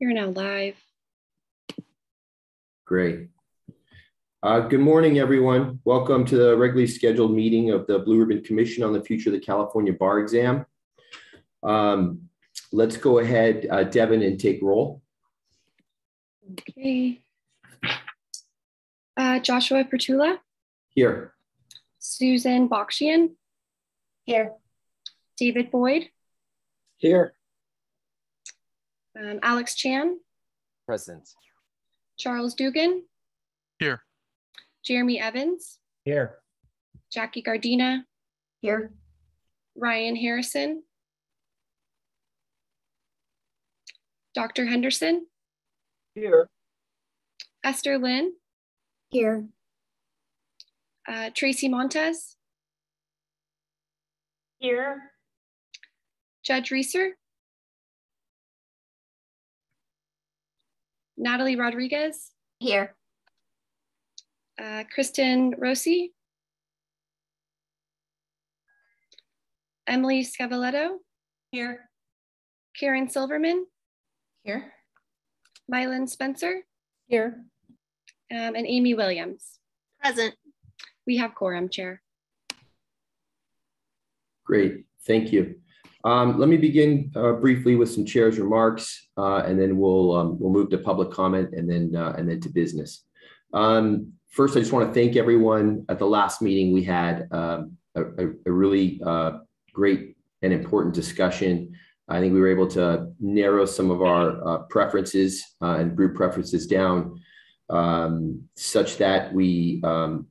You're now live. Great. Uh, good morning, everyone. Welcome to the regularly scheduled meeting of the Blue Ribbon Commission on the Future of the California Bar Exam. Um, let's go ahead, uh, Devin, and take roll. Okay. Uh, Joshua Pertula, Here. Susan Bakshian, Here. David Boyd, Here. Um, Alex Chan, Present. Charles Dugan, Here. Jeremy Evans, Here. Jackie Gardina, Here. Ryan Harrison, Dr. Henderson, Here. Esther Lynn, Here. uh, Tracy Montez, Here. Judge Reeser, Natalie Rodriguez, Here. uh, Kristen Rossi, Emily Scavoletto, Here. Karen Silverman, Here. Mylan Spencer, Here. um, and Amy Williams. Present. We have quorum, Chair. Great. Thank you. Um, let me begin uh, briefly with some chair's remarks, uh, and then we'll um, we'll move to public comment, and then uh, and then to business. Um, first, I just want to thank everyone. At the last meeting, we had um, a, a, really uh, great and important discussion. I think we were able to narrow some of our uh, preferences uh, and group preferences down, um, such that we um,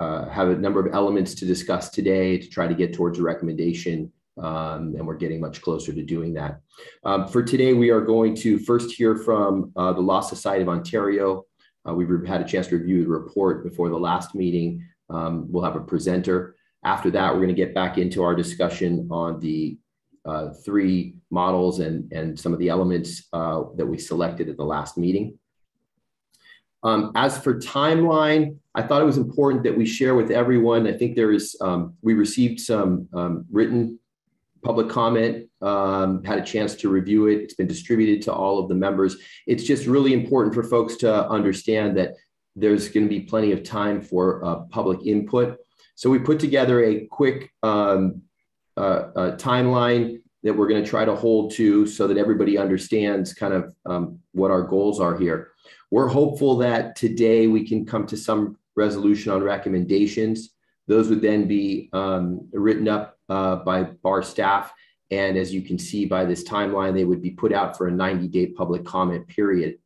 have a number of elements to discuss today to try to get towards a recommendation. Um, and we're getting much closer to doing that. Um, for today, we are going to first hear from uh, the Law Society of Ontario. Uh, we've had a chance to review the report before the last meeting. Um, we'll have a presenter. After that, we're going to get back into our discussion on the uh, three models and, and some of the elements uh, that we selected at the last meeting. Um, as for timeline, I thought it was important that we share with everyone. I think there is, um, we received some um, written public comment, um, had a chance to review it. It's been distributed to all of the members. It's just really important for folks to understand that there's going to be plenty of time for uh, public input. So we put together a quick um, uh, uh, timeline that we're going to try to hold to so that everybody understands kind of um, what our goals are here. We're hopeful that today we can come to some resolution on recommendations. Those would then be um, written up uh, by bar staff. And as you can see by this timeline, they would be put out for a 90 day public comment period.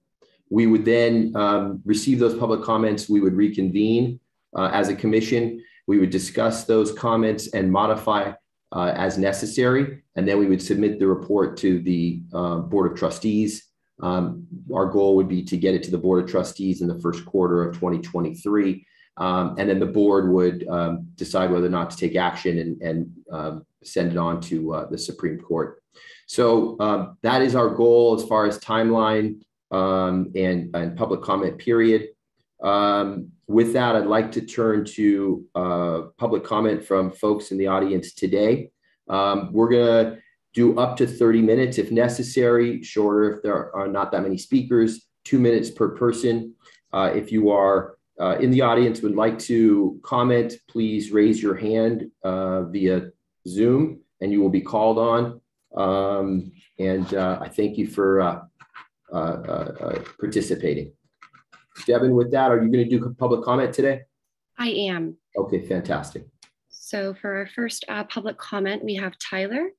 We would then um, receive those public comments. We would reconvene uh, as a commission. We would discuss those comments and modify uh, as necessary. And then we would submit the report to the uh, Board of Trustees. Um, our goal would be to get it to the Board of Trustees in the first quarter of 2023. Um, and then the board would um, decide whether or not to take action and, and um, send it on to uh, the Supreme Court. So um, that is our goal as far as timeline um, and, and public comment period. Um, with that, I'd like to turn to uh, public comment from folks in the audience today. we're going to do up to 30 minutes if necessary, shorter if there are not that many speakers, two minutes per person. Uh, if you are uh, in the audience would like to comment, please raise your hand uh, via Zoom and you will be called on. Um, and uh, I thank you for uh, uh, uh, participating. Devin, with that, are you going to do public comment today? I am. Okay, fantastic. So for our first public comment, we have Tyler.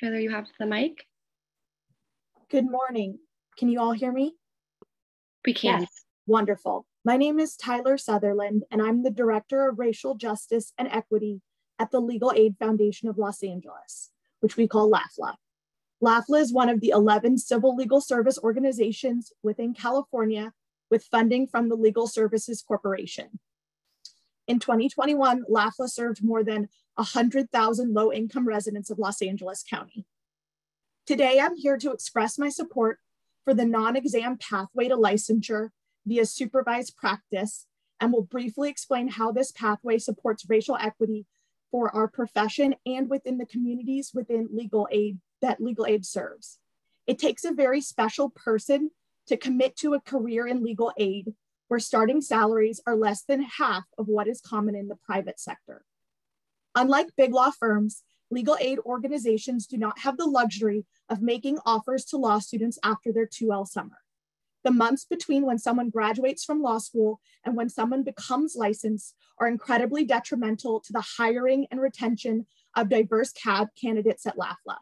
Tyler, you have the mic. Good morning. Can you all hear me? We can. Yes. Wonderful. My name is Tyler Sutherland, and I'm the Director of Racial Justice and Equity at the Legal Aid Foundation of Los Angeles, which we call LAFLA. LAFLA is one of the 11 civil legal service organizations within California with funding from the Legal Services Corporation. In 2021, LAFLA served more than 100,000 low income residents of Los Angeles County. Today, I'm here to express my support for the non exam pathway to licensure via supervised practice and will briefly explain how this pathway supports racial equity for our profession and within the communities within legal aid that legal aid serves. It takes a very special person to commit to a career in legal aid where starting salaries are less than half of what is common in the private sector. Unlike big law firms, legal aid organizations do not have the luxury of making offers to law students after their 2L summer. The months between when someone graduates from law school and when someone becomes licensed are incredibly detrimental to the hiring and retention of diverse CAB candidates at LAFLA.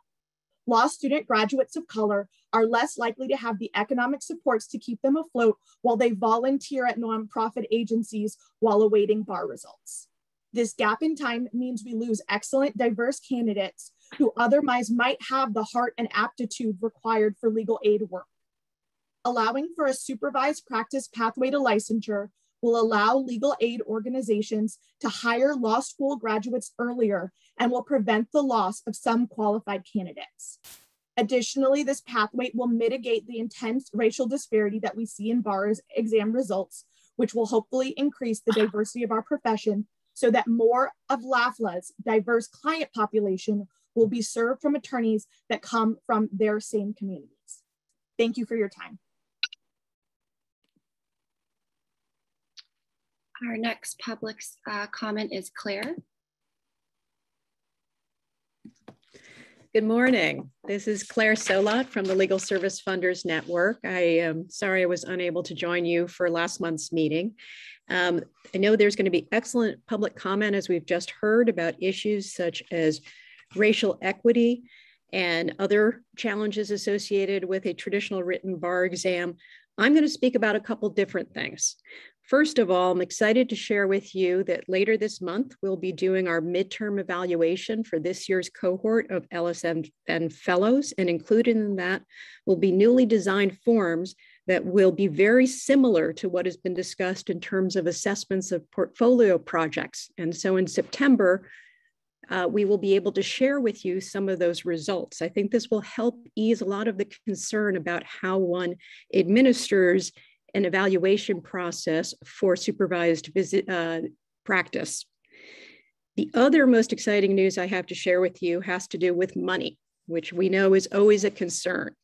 Law student graduates of color are less likely to have the economic supports to keep them afloat while they volunteer at nonprofit agencies while awaiting bar results. This gap in time means we lose excellent diverse candidates who otherwise might have the heart and aptitude required for legal aid work. Allowing for a supervised practice pathway to licensure will allow legal aid organizations to hire law school graduates earlier and will prevent the loss of some qualified candidates. Additionally, this pathway will mitigate the intense racial disparity that we see in bars exam results, which will hopefully increase the diversity of our profession so that more of LAFLA's diverse client population will be served from attorneys that come from their same communities. Thank you for your time. Our next public uh, comment is Claire. Good morning. This is Claire Solot from the Legal Service Funders Network. I am sorry I was unable to join you for last month's meeting. Um, I know there's going to be excellent public comment as we've just heard about issues such as racial equity and other challenges associated with a traditional written bar exam. I'm going to speak about a couple different things. First of all, I'm excited to share with you that later this month, we'll be doing our midterm evaluation for this year's cohort of LSM fellows, and included in that will be newly designed forms that will be very similar to what has been discussed in terms of assessments of portfolio projects. And so in September, uh, we will be able to share with you some of those results. I think this will help ease a lot of the concern about how one administers an evaluation process for supervised visit uh, practice. The other most exciting news I have to share with you has to do with money, which we know is always a concern.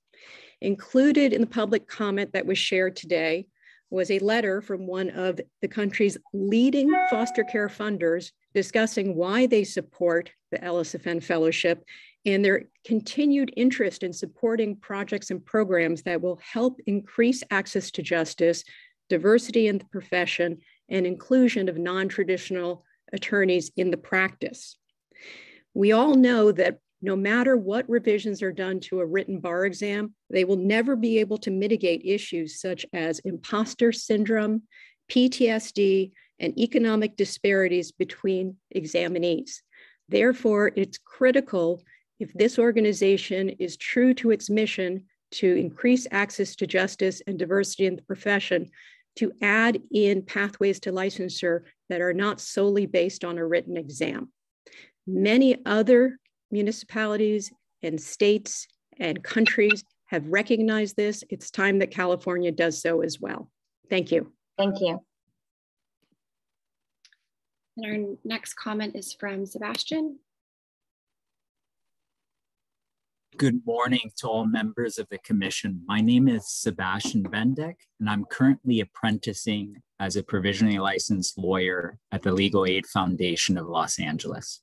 Included in the public comment that was shared today was a letter from one of the country's leading foster care funders discussing why they support the LSFN Fellowship and their continued interest in supporting projects and programs that will help increase access to justice, diversity in the profession, and inclusion of non traditional attorneys in the practice. We all know that no matter what revisions are done to a written bar exam, they will never be able to mitigate issues such as imposter syndrome, PTSD, and economic disparities between examinees. Therefore, it's critical if this organization is true to its mission to increase access to justice and diversity in the profession, to add in pathways to licensure that are not solely based on a written exam. Many other municipalities and states and countries have recognized this. It's time that California does so as well. Thank you. Thank you. And our next comment is from Sebastian. Good morning to all members of the commission. My name is Sebastian Bendek, and I'm currently apprenticing as a provisionally licensed lawyer at the Legal Aid Foundation of Los Angeles.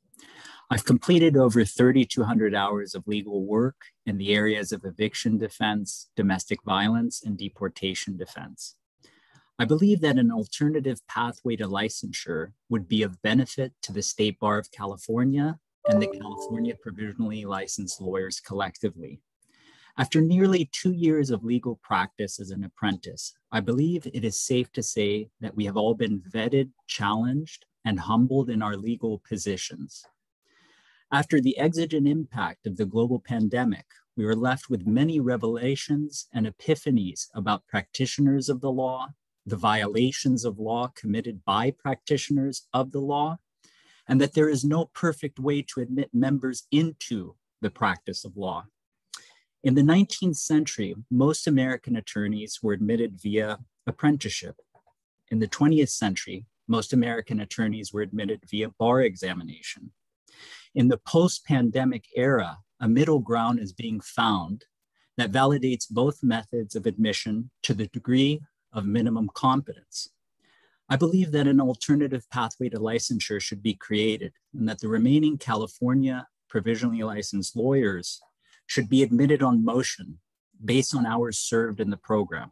I've completed over 3,200 hours of legal work in the areas of eviction defense, domestic violence, and deportation defense. I believe that an alternative pathway to licensure would be of benefit to the State Bar of California and the California Provisionally Licensed Lawyers collectively. After nearly two years of legal practice as an apprentice, I believe it is safe to say that we have all been vetted, challenged, and humbled in our legal positions. After the exigent impact of the global pandemic, we were left with many revelations and epiphanies about practitioners of the law, the violations of law committed by practitioners of the law, and that there is no perfect way to admit members into the practice of law. In the 19th century, most American attorneys were admitted via apprenticeship. In the 20th century, most American attorneys were admitted via bar examination. In the post pandemic era, a middle ground is being found that validates both methods of admission to the degree of minimum competence. I believe that an alternative pathway to licensure should be created and that the remaining California provisionally licensed lawyers should be admitted on motion based on hours served in the program.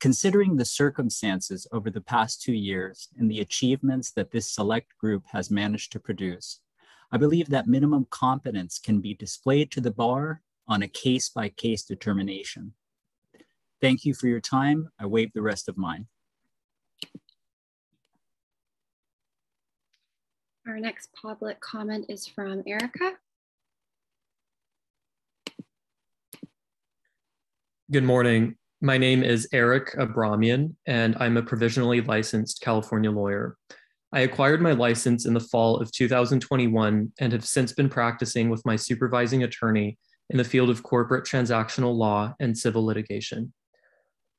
Considering the circumstances over the past two years and the achievements that this select group has managed to produce, I believe that minimum competence can be displayed to the bar on a case by case determination. Thank you for your time. I waive the rest of mine. Our next public comment is from Erica. Good morning. My name is Eric Abramian, and I'm a provisionally licensed California lawyer. I acquired my license in the fall of 2021 and have since been practicing with my supervising attorney in the field of corporate transactional law and civil litigation.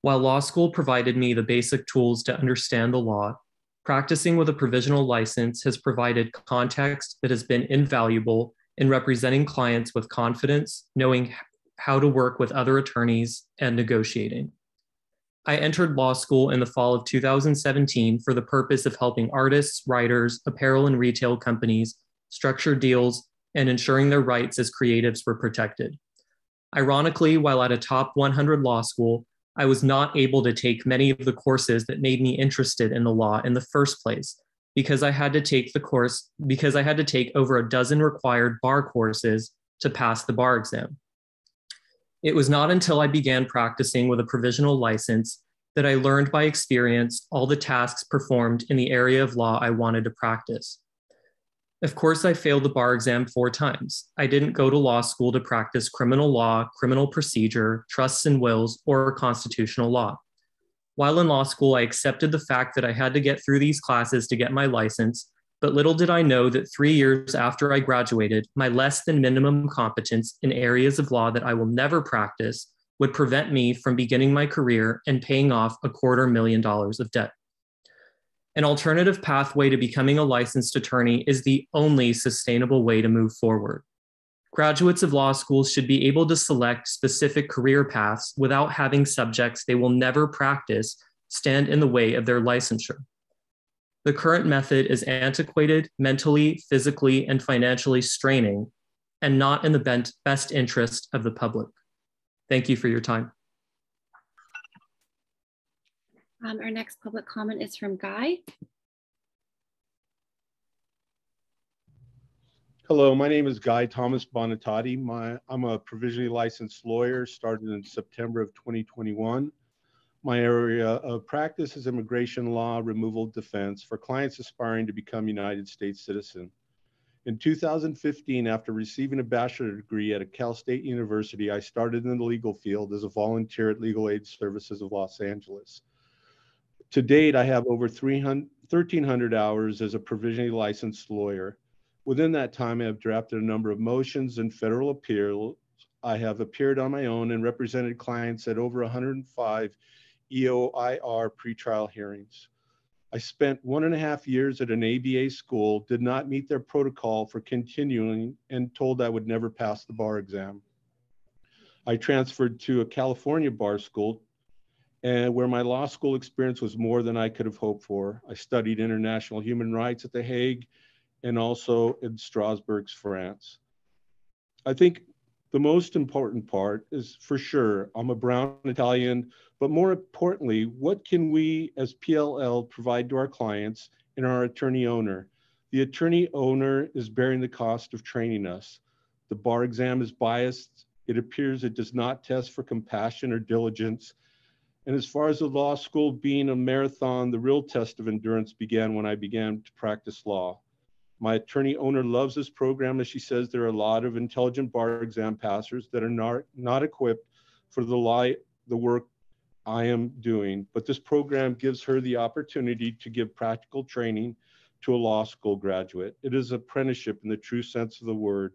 While law school provided me the basic tools to understand the law, practicing with a provisional license has provided context that has been invaluable in representing clients with confidence, knowing how to work with other attorneys, and negotiating. I entered law school in the fall of 2017 for the purpose of helping artists, writers, apparel and retail companies structure deals and ensuring their rights as creatives were protected. Ironically, while at a top 100 law school, I was not able to take many of the courses that made me interested in the law in the first place because I had to take the course because I had to take over a dozen required bar courses to pass the bar exam. It was not until I began practicing with a provisional license that I learned by experience all the tasks performed in the area of law I wanted to practice. Of course, I failed the bar exam four times. I didn't go to law school to practice criminal law, criminal procedure, trusts and wills, or constitutional law. While in law school, I accepted the fact that I had to get through these classes to get my license, but little did I know that three years after I graduated, my less than minimum competence in areas of law that I will never practice would prevent me from beginning my career and paying off a quarter million dollars of debt. An alternative pathway to becoming a licensed attorney is the only sustainable way to move forward. Graduates of law schools should be able to select specific career paths without having subjects they will never practice stand in the way of their licensure. The current method is antiquated, mentally, physically, and financially straining, and not in the best interest of the public. Thank you for your time. Um, our next public comment is from Guy. Hello, my name is Guy Thomas Bonatati. My, I'm a provisionally licensed lawyer, started in September of 2021. My area of practice is immigration law, removal defense for clients aspiring to become United States citizen. In 2015, after receiving a bachelor degree at a Cal State University, I started in the legal field as a volunteer at Legal Aid Services of Los Angeles. To date, I have over 1,300 hours as a provisionally licensed lawyer. Within that time, I have drafted a number of motions and federal appeals. I have appeared on my own and represented clients at over 105 EOIR pretrial hearings. I spent one and a half years at an ABA school, did not meet their protocol for continuing, and told I would never pass the bar exam. I transferred to a California bar school and where my law school experience was more than I could have hoped for. I studied international human rights at The Hague and also in Strasbourg, France. I think the most important part is for sure, I'm a brown Italian, but more importantly, what can we as PLL provide to our clients and our attorney owner? The attorney owner is bearing the cost of training us. The bar exam is biased. It appears it does not test for compassion or diligence and as far as the law school being a marathon, the real test of endurance began when I began to practice law. My attorney owner loves this program as she says there are a lot of intelligent bar exam passers that are not, not equipped for the, lie, the work I am doing. But this program gives her the opportunity to give practical training to a law school graduate. It is apprenticeship in the true sense of the word.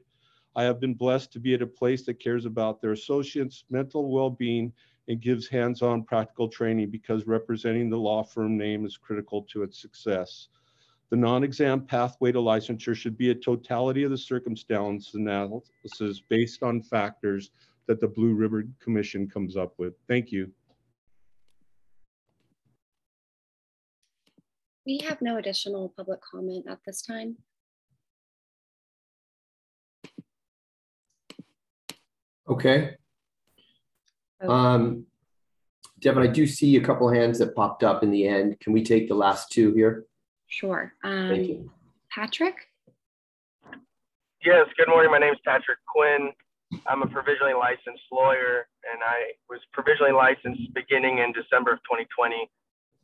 I have been blessed to be at a place that cares about their associates' mental well being and gives hands-on practical training because representing the law firm name is critical to its success. The non-exam pathway to licensure should be a totality of the circumstance analysis based on factors that the Blue Ribbon Commission comes up with. Thank you. We have no additional public comment at this time. Okay. Okay. Um, Devin, I do see a couple hands that popped up in the end. Can we take the last two here? Sure. Thank Um, you. Patrick? Yes, good morning. My name is Patrick Quinn. I'm a provisionally licensed lawyer, and I was provisionally licensed beginning in December of 2020.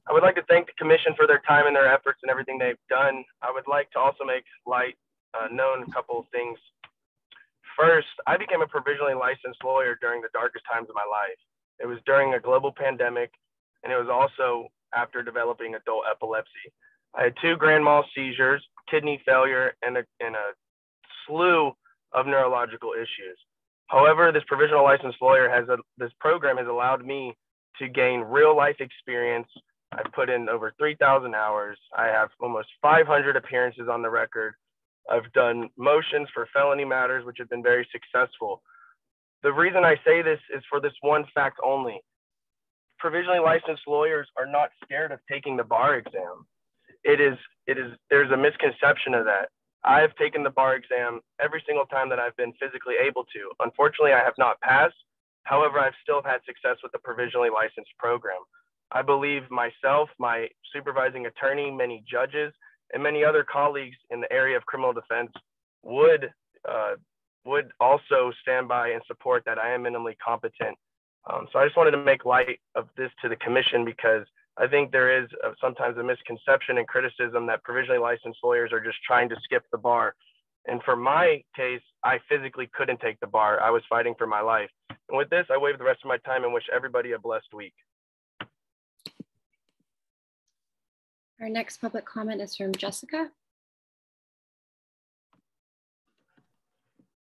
I would like to thank the commission for their time and their efforts and everything they've done. I would like to also make light uh, known a couple of things. First, I became a provisionally licensed lawyer during the darkest times of my life. It was during a global pandemic, and it was also after developing adult epilepsy. I had two grand mal seizures, kidney failure, and a, and a slew of neurological issues. However, this provisional licensed lawyer has a, this program has allowed me to gain real life experience. I've put in over 3,000 hours. I have almost 500 appearances on the record. I've done motions for felony matters, which have been very successful. The reason I say this is for this one fact only. Provisionally licensed lawyers are not scared of taking the bar exam. It is, it is, there's a misconception of that. I have taken the bar exam every single time that I've been physically able to. Unfortunately, I have not passed. However, I've still had success with the provisionally licensed program. I believe myself, my supervising attorney, many judges, and many other colleagues in the area of criminal defense would uh, would also stand by and support that I am minimally competent. Um, so I just wanted to make light of this to the commission because I think there is uh, sometimes a misconception and criticism that provisionally licensed lawyers are just trying to skip the bar. And for my case, I physically couldn't take the bar. I was fighting for my life. And with this, I waive the rest of my time and wish everybody a blessed week. Our next public comment is from Jessica.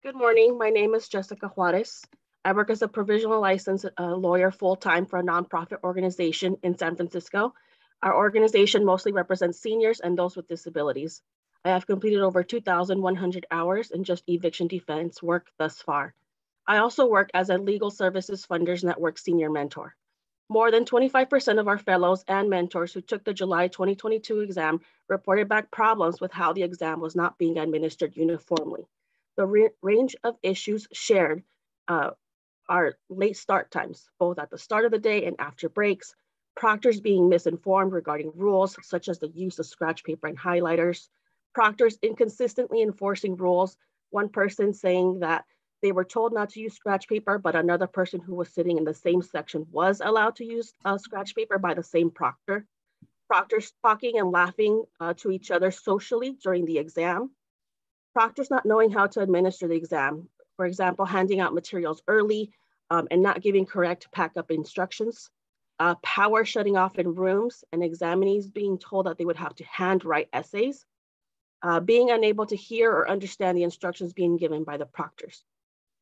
Good morning. My name is Jessica Juarez. I work as a provisional licensed uh, lawyer full-time for a nonprofit organization in San Francisco. Our organization mostly represents seniors and those with disabilities. I have completed over 2,100 hours in just eviction defense work thus far. I also work as a Legal Services Funders Network senior mentor. More than 25% of our fellows and mentors who took the July 2022 exam reported back problems with how the exam was not being administered uniformly. The range of issues shared uh, are late start times, both at the start of the day and after breaks, proctors being misinformed regarding rules such as the use of scratch paper and highlighters, proctors inconsistently enforcing rules, one person saying that they were told not to use scratch paper, but another person who was sitting in the same section was allowed to use uh, scratch paper by the same proctor. Proctors talking and laughing uh, to each other socially during the exam. Proctors not knowing how to administer the exam. For example, handing out materials early um, and not giving correct pack-up instructions. Uh, power shutting off in rooms and examinees being told that they would have to handwrite essays. Uh, being unable to hear or understand the instructions being given by the proctors.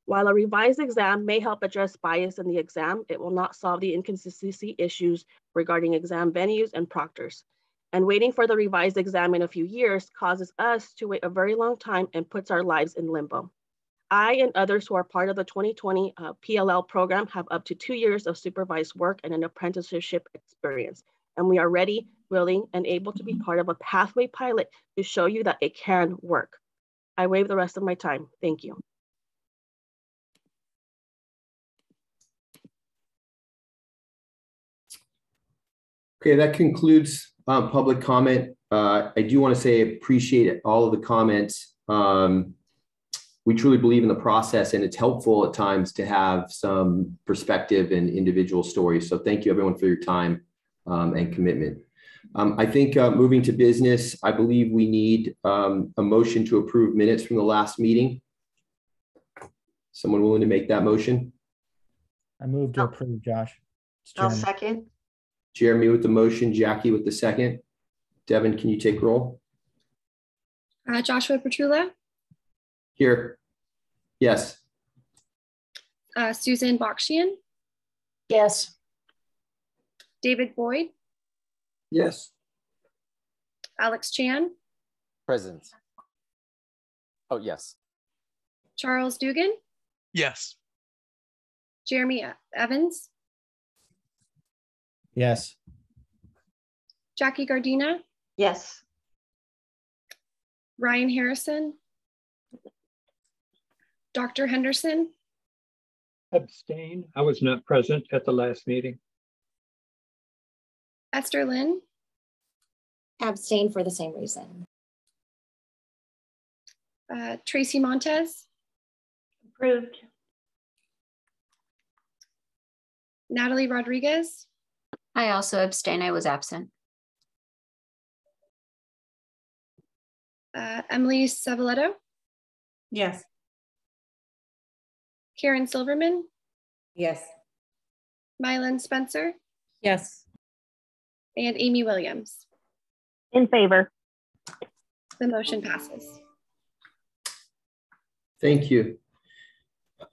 While a revised exam may help address bias in the exam, it will not solve the inconsistency issues regarding exam venues and proctors. And waiting for the revised exam in a few years causes us to wait a very long time and puts our lives in limbo. I and others who are part of the 2020 uh, PLL program have up to two years of supervised work and an apprenticeship experience. And we are ready, willing, and able to be part of a pathway pilot to show you that it can work. I waive the rest of my time. Thank you. Okay, that concludes um, public comment. Uh, I do want to say I appreciate all of the comments. Um, we truly believe in the process and it's helpful at times to have some perspective and individual stories. So thank you everyone for your time um, and commitment. Um, I think uh, moving to business, I believe we need um, a motion to approve minutes from the last meeting. Someone willing to make that motion? I move to approve, Josh. I'll second. Jeremy with the motion, Jackie with the second. Devin, can you take roll? Uh, Joshua Petrullo, Here. Yes. uh, Susan Bakshian, Yes. David Boyd, Yes. Alex Chan, Present. Oh, yes. Charles Dugan, Yes. Jeremy Evans, Yes. Jackie Gardina, Yes. Ryan Harrison, Dr. Henderson, Abstain. I was not present at the last meeting. Esther Lynn, Abstain for the same reason. uh, Tracy Montez, Approved. Natalie Rodriguez, I also abstain. I was absent. uh, Emily Savaletto, Yes. Karen Silverman, Yes. Mylan Spencer, Yes. and Amy Williams. In favor. The motion passes. Thank you.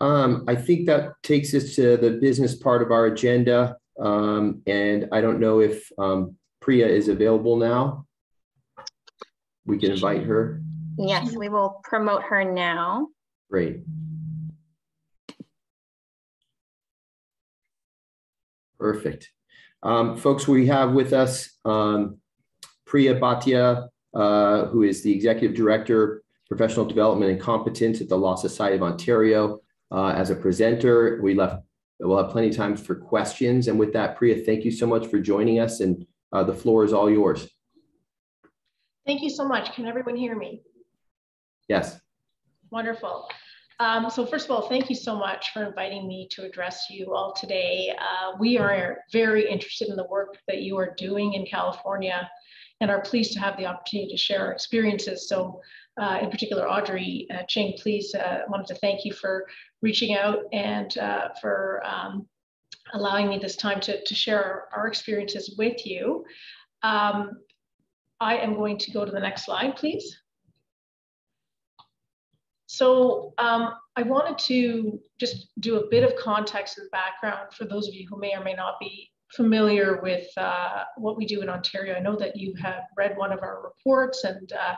Um, I think that takes us to the business part of our agenda. Um, and I don't know if um, Priya is available now. We can invite her. Yes, we will promote her now. Great. Perfect. Um, folks, we have with us um, Priya Bhatia, uh, who is the Executive Director, Professional Development and Competence at the Law Society of Ontario. Uh, as a presenter, we left, we'll have plenty of time for questions. And with that, Priya, thank you so much for joining us and uh, the floor is all yours. Thank you so much. Can everyone hear me? Yes. Wonderful. Um, so first of all, thank you so much for inviting me to address you all today. Uh, we are very interested in the work that you are doing in California and are pleased to have the opportunity to share our experiences. So uh, in particular, Audrey uh, Ching, please uh, wanted to thank you for reaching out and uh, for um, allowing me this time to, to share our, our experiences with you. Um, I am going to go to the next slide, please. So um, I wanted to just do a bit of context and background for those of you who may or may not be familiar with uh, what we do in Ontario. I know that you have read one of our reports and uh,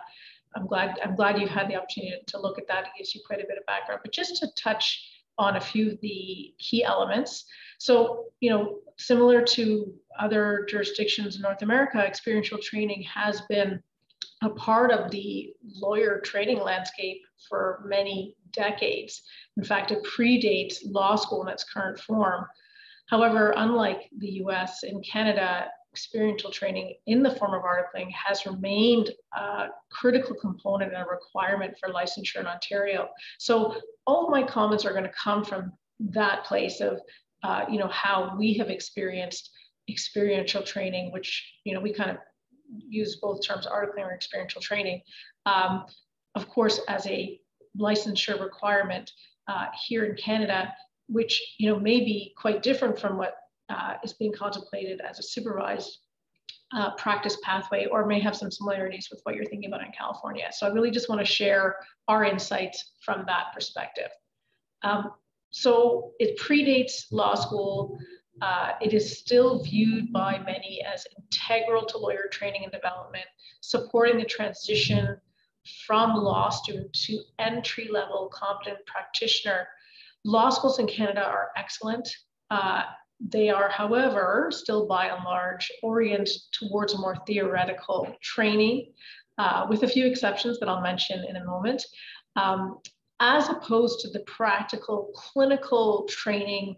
I'm glad I'm glad you've had the opportunity to look at that. It gives you quite a bit of background, but just to touch on a few of the key elements. So, you know, similar to other jurisdictions in North America, experiential training has been a part of the lawyer training landscape for many decades. In fact, it predates law school in its current form. However, unlike the US, in Canada, experiential training in the form of articling has remained a critical component and a requirement for licensure in Ontario. So all my comments are going to come from that place of, uh, you know, how we have experienced experiential training, which, you know, we kind of use both terms, articling or experiential training. Um, of course, as a licensure requirement uh, here in Canada, which, you know, may be quite different from what uh, is being contemplated as a supervised uh, practice pathway or may have some similarities with what you're thinking about in California. So I really just want to share our insights from that perspective. Um, so it predates law school. Uh, it is still viewed by many as integral to lawyer training and development, supporting the transition from law student to entry level competent practitioner. Law schools in Canada are excellent. Uh, they are, however, still by and large oriented towards more theoretical training, uh, with a few exceptions that I'll mention in a moment, um, as opposed to the practical clinical training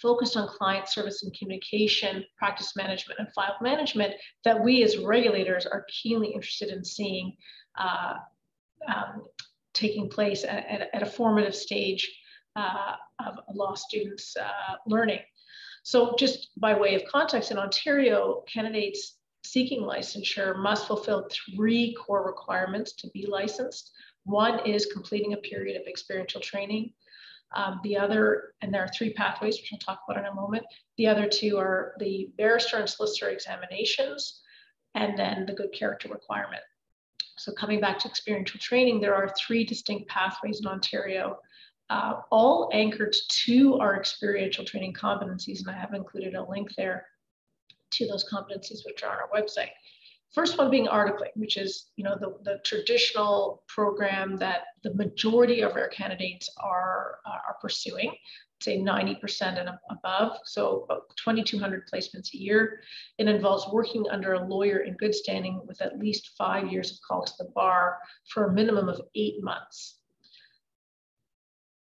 focused on client service and communication, practice management, and file management that we as regulators are keenly interested in seeing uh, um, taking place at, at, at, a formative stage uh, of law student's uh, learning. So just by way of context, in Ontario, candidates seeking licensure must fulfill three core requirements to be licensed. One is completing a period of experiential training. Um, the other, and there are three pathways, which I'll talk about in a moment. The other two are the barrister and solicitor examinations, and then the good character requirement. So coming back to experiential training, there are three distinct pathways in Ontario uh, all anchored to our experiential training competencies. And I have included a link there to those competencies, which are on our website. First one being articling, which is you know the, the traditional program that the majority of our candidates are, uh, are pursuing. say 90% and above, so about 2,200 placements a year. It involves working under a lawyer in good standing with at least five years of call to the bar for a minimum of eight months.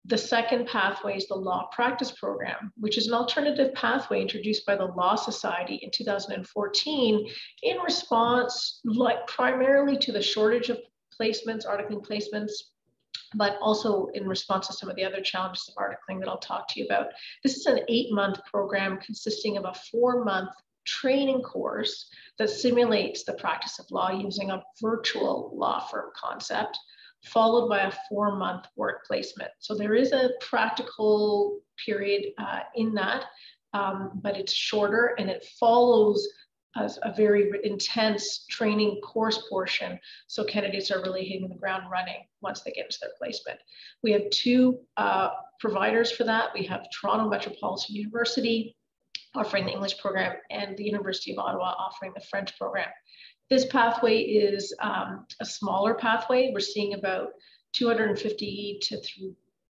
The second pathway is the Law Practice Program, which is an alternative pathway introduced by the Law Society in 2014 in response like primarily to the shortage of placements, articling placements, but also in response to some of the other challenges of articling that I'll talk to you about. This is an eight month program consisting of a four month training course that simulates the practice of law using a virtual law firm concept followed by a four month work placement. So there is a practical period uh, in that, um, but it's shorter and it follows a, a, very intense training course portion. So candidates are really hitting the ground running once they get into their placement. We have two uh, providers for that. We have Toronto Metropolitan University offering the English program and the University of Ottawa offering the French program. This pathway is um, a smaller pathway. We're seeing about 250 to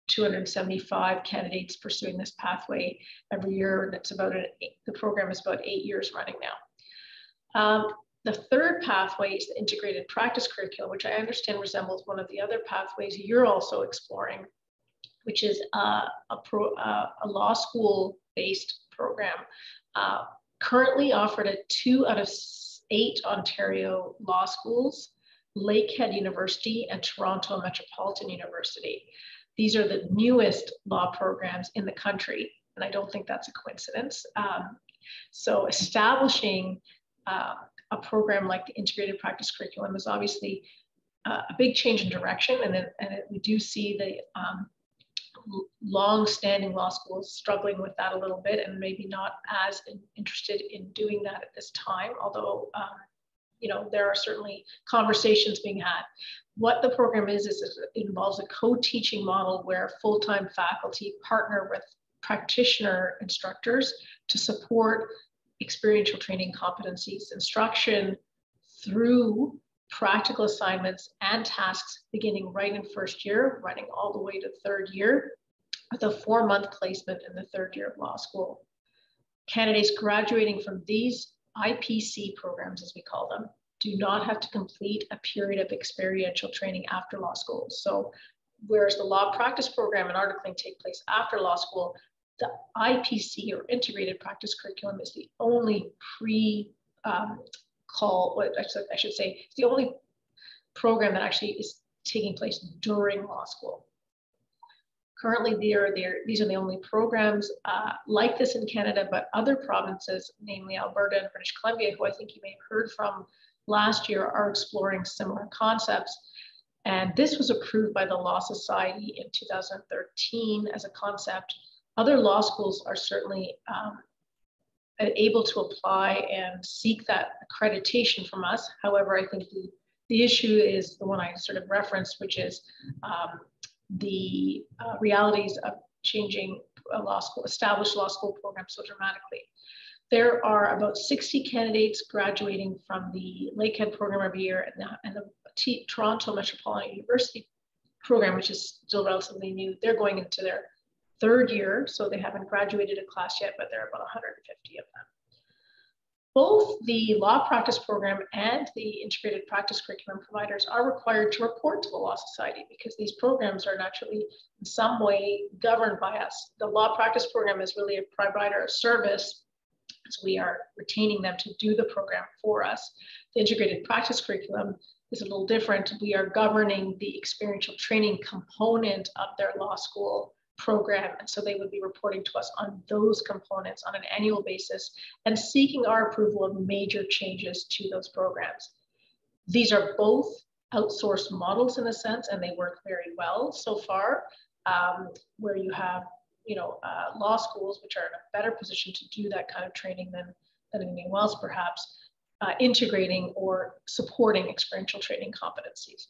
275 candidates pursuing this pathway every year. That's about an, the program is about eight years running now. Um, the third pathway is the integrated practice curriculum, which I understand resembles one of the other pathways you're also exploring, which is uh, a, pro, uh, a law school based program. Uh, currently offered at two out of eight Ontario law schools, Lakehead University, and Toronto Metropolitan University. These are the newest law programs in the country, and I don't think that's a coincidence. Um, so establishing uh, a program like the integrated practice curriculum is obviously uh, a big change in direction, and, it, and it, we do see the um, long-standing law schools struggling with that a little bit and maybe not as in, interested in doing that at this time, although um, you know there are certainly conversations being had. What the program is is it involves a co-teaching model where full-time faculty partner with practitioner instructors to support experiential training competencies instruction through practical assignments and tasks beginning right in first year, running all the way to third year, with a four month placement in the third year of law school. Candidates graduating from these IPC programs, as we call them, do not have to complete a period of experiential training after law school. So, whereas the law practice program and articling take place after law school, the IPC or integrated practice curriculum is the only pre um, call, what I should say, it's the only program that actually is taking place during law school. Currently, there, there, these are the only programs uh, like this in Canada, but other provinces, namely Alberta and British Columbia, who I think you may have heard from last year, are exploring similar concepts. And this was approved by the Law Society in 2013 as a concept. Other law schools are certainly um, able to apply and seek that accreditation from us. However, I think the, the issue is the one I sort of referenced, which is um, the uh, realities of changing a law school, established law school program so dramatically. There are about 60 candidates graduating from the Lakehead program every year and the, and the T Toronto Metropolitan University program, which is still relatively new. They're going into their third year, so they haven't graduated a class yet, but there are about 150 of them. Both the law practice program and the integrated practice curriculum providers are required to report to the Law Society because these programs are naturally in some way governed by us. The law practice program is really a provider of service, so we are retaining them to do the program for us. The integrated practice curriculum is a little different. We are governing the experiential training component of their law school program. And so they would be reporting to us on those components on an annual basis and seeking our approval of major changes to those programs. These are both outsourced models in a sense, and they work very well so far, um, where you have you know, uh, law schools, which are in a better position to do that kind of training than, than anything else, perhaps, uh, integrating or supporting experiential training competencies.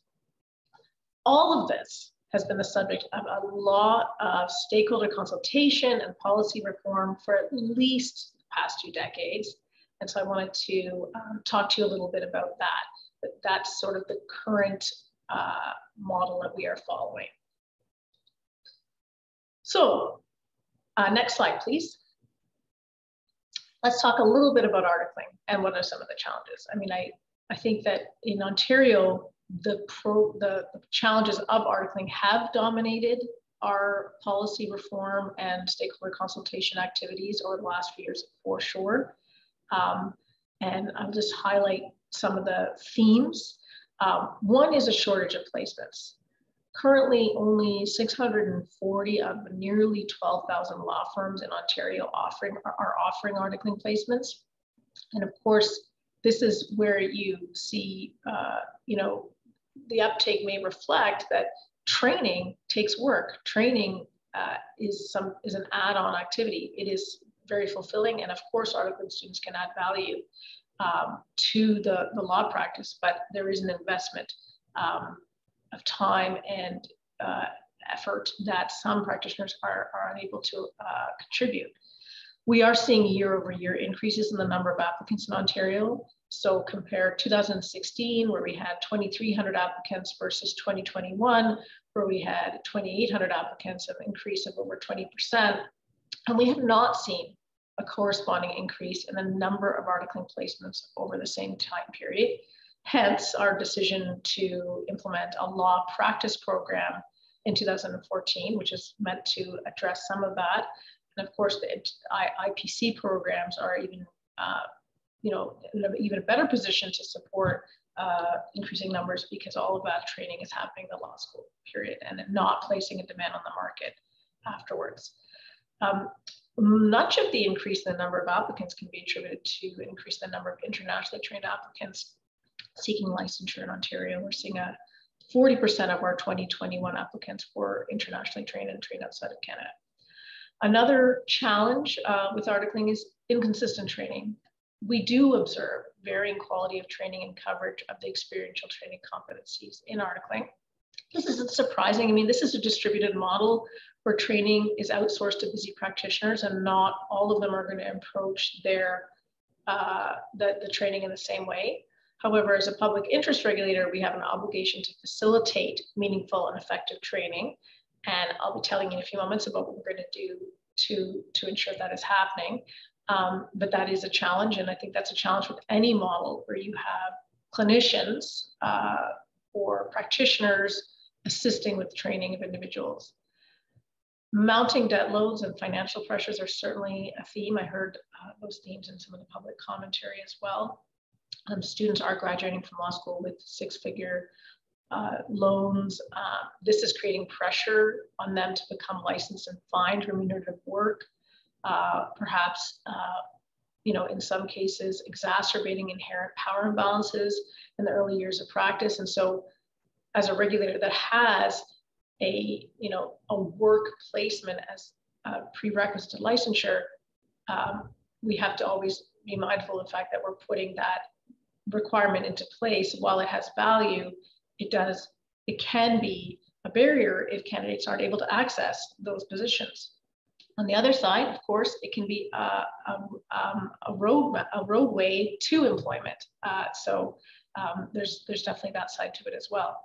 All of this has been the subject of a lot of stakeholder consultation and policy reform for at least the past two decades. And so I wanted to um, talk to you a little bit about that. But that's sort of the current uh, model that we are following. So Uh, next slide, please. Let's talk a little bit about articling and what are some of the challenges. I mean, I, I think that in Ontario, the, pro, the, the challenges of articling have dominated our policy reform and stakeholder consultation activities over the last few years for sure. Um, and I'll just highlight some of the themes. Um, one is a shortage of placements. Currently, only 640 of nearly 12,000 law firms in Ontario offering are offering articling placements. And of course, this is where you see, uh, you know, the uptake may reflect that training takes work. Training uh, is some is an add-on activity. It is very fulfilling, and of course, articling students can add value um, to the, the law practice, but there is an investment um, of time and uh, effort that some practitioners are, are unable to uh, contribute. We are seeing year over year increases in the number of applicants in Ontario. So compare 2016, where we had 2,300 applicants versus 2021, where we had 2,800 applicants, an increase of over 20%. And we have not seen a corresponding increase in the number of articling placements over the same time period. Hence, our decision to implement a law practice program in 2014, which is meant to address some of that. And of course, the IPC programs are even, uh, you know, in an even a better position to support uh, increasing numbers because all of that training is happening in the law school period and not placing a demand on the market afterwards. Um, much of the increase in the number of applicants can be attributed to increase the number of internationally trained applicants seeking licensure in Ontario. We're seeing a 40% of our 2021 applicants were internationally trained and trained outside of Canada. Another challenge uh, with articling is inconsistent training. We do observe varying quality of training and coverage of the experiential training competencies in articling. This isn't surprising. I mean, this is a distributed model where training is outsourced to busy practitioners and not all of them are going to approach their uh, the, the training in the same way. However, as a public interest regulator, we have an obligation to facilitate meaningful and effective training. And I'll be telling you in a few moments about what we're going to do to, to ensure that is happening. Um, but that is a challenge. And I think that's a challenge with any model where you have clinicians uh, or practitioners assisting with training of individuals. Mounting debt loads and financial pressures are certainly a theme. I heard uh, those themes in some of the public commentary as well. Um, students are graduating from law school with six figure uh, loans. Uh, this is creating pressure on them to become licensed and find remunerative work, uh, perhaps, uh, you know, in some cases, exacerbating inherent power imbalances in the early years of practice. And so as a regulator that has a, you know, a work placement as a prerequisite to licensure, um, we have to always be mindful of the fact that we're putting that requirement into place, while it has value, it does, it can be a barrier if candidates aren't able to access those positions. On the other side, of course, it can be a, a, um, a road a roadway to employment. Uh, so um, there's there's definitely that side to it as well.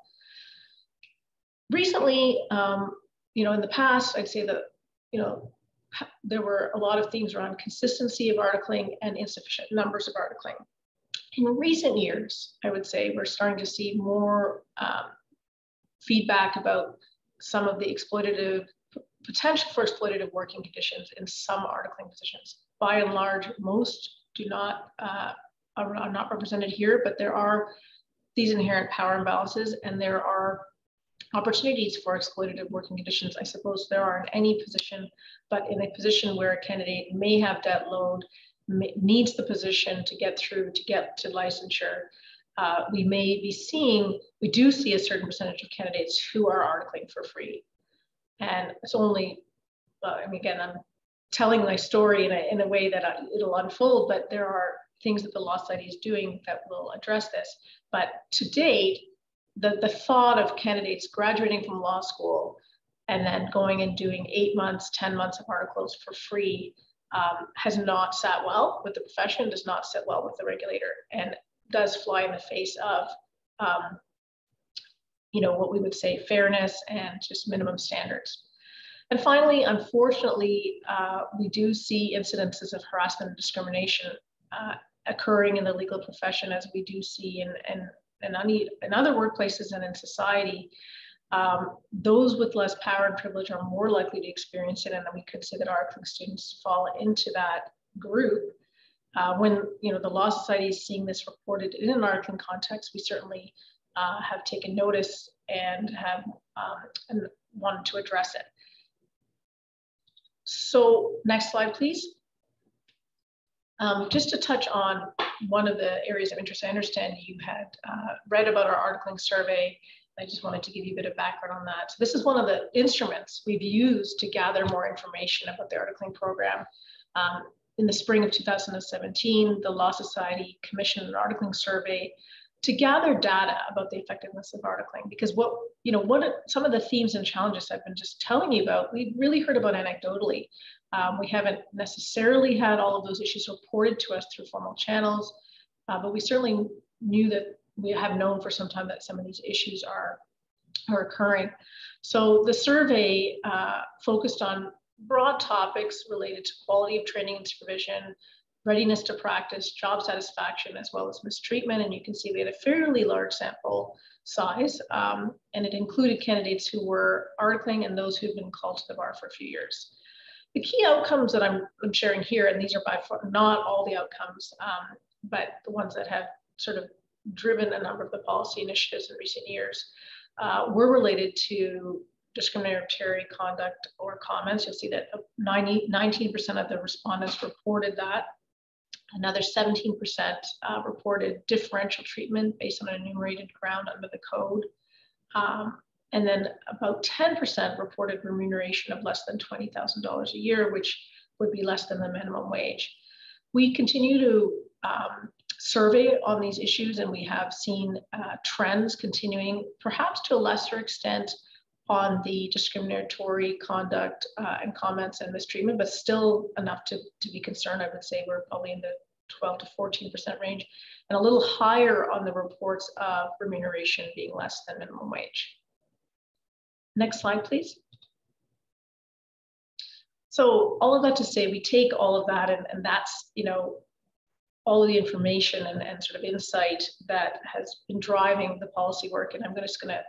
Recently, um, you know, in the past, I'd say that you know there were a lot of themes around consistency of articling and insufficient numbers of articling in recent years, I would say we're starting to see more um, feedback about some of the exploitative potential for exploitative working conditions in some articling positions. By and large, most do not uh, are, are not represented here, but there are these inherent power imbalances, and there are opportunities for exploitative working conditions. I suppose there are in any position, but in a position where a candidate may have debt load, needs the position to get through, to get to licensure, uh, we may be seeing, we do see a certain percentage of candidates who are articling for free. And it's only, uh, I mean, again, I'm telling my story in a, in a way that I, it'll unfold, but there are things that the Law Society is doing that will address this. But to date, the, the thought of candidates graduating from law school and then going and doing eight months, 10 months of articles for free um, has not sat well with the profession, does not sit well with the regulator, and does fly in the face of, um, you know, what we would say fairness and just minimum standards. And finally, unfortunately, uh, we do see incidences of harassment and discrimination uh, occurring in the legal profession as we do see in, in, in, in other workplaces and in society. Um, those with less power and privilege are more likely to experience it, and we could say that our students fall into that group. Uh, when you know the Law Society is seeing this reported in an articling context, we certainly uh, have taken notice and have um, and wanted to address it. So next slide, please. Um, just to touch on one of the areas of interest, I understand you had uh, read about our articling survey. I just wanted to give you a bit of background on that. So this is one of the instruments we've used to gather more information about the articling program. Um, in the spring of 2017, the Law Society commissioned an articling survey to gather data about the effectiveness of articling because what you know what some of the themes and challenges i've been just telling you about we've really heard about anecdotally. Um, we haven't necessarily had all of those issues reported to us through formal channels uh, but we certainly knew that we have known for some time that some of these issues are are occurring. So the survey uh, focused on broad topics related to quality of training and supervision readiness to practice, job satisfaction, as well as mistreatment. And you can see we had a fairly large sample size, um, and it included candidates who were articling and those who've been called to the bar for a few years. The key outcomes that I'm, I'm sharing here, and these are by far not all the outcomes, um, but the ones that have sort of driven a number of the policy initiatives in recent years, uh, were related to discriminatory conduct or comments. You'll see that 90, 19% of the respondents reported that Another 17% uh, reported differential treatment based on enumerated ground under the code. Um, and then about 10% reported remuneration of less than $20,000 a year, which would be less than the minimum wage. We continue to um, survey on these issues, and we have seen uh, trends continuing, perhaps to a lesser extent, on the discriminatory conduct uh, and comments and mistreatment, but still enough to, to be concerned. I would say we're probably in the 12 to 14% range, and a little higher on the reports of remuneration being less than minimum wage. Next slide, please. So all of that to say, we take all of that and, and that's, you know, all of the information and, and sort of insight that has been driving the policy work. And I'm just gonna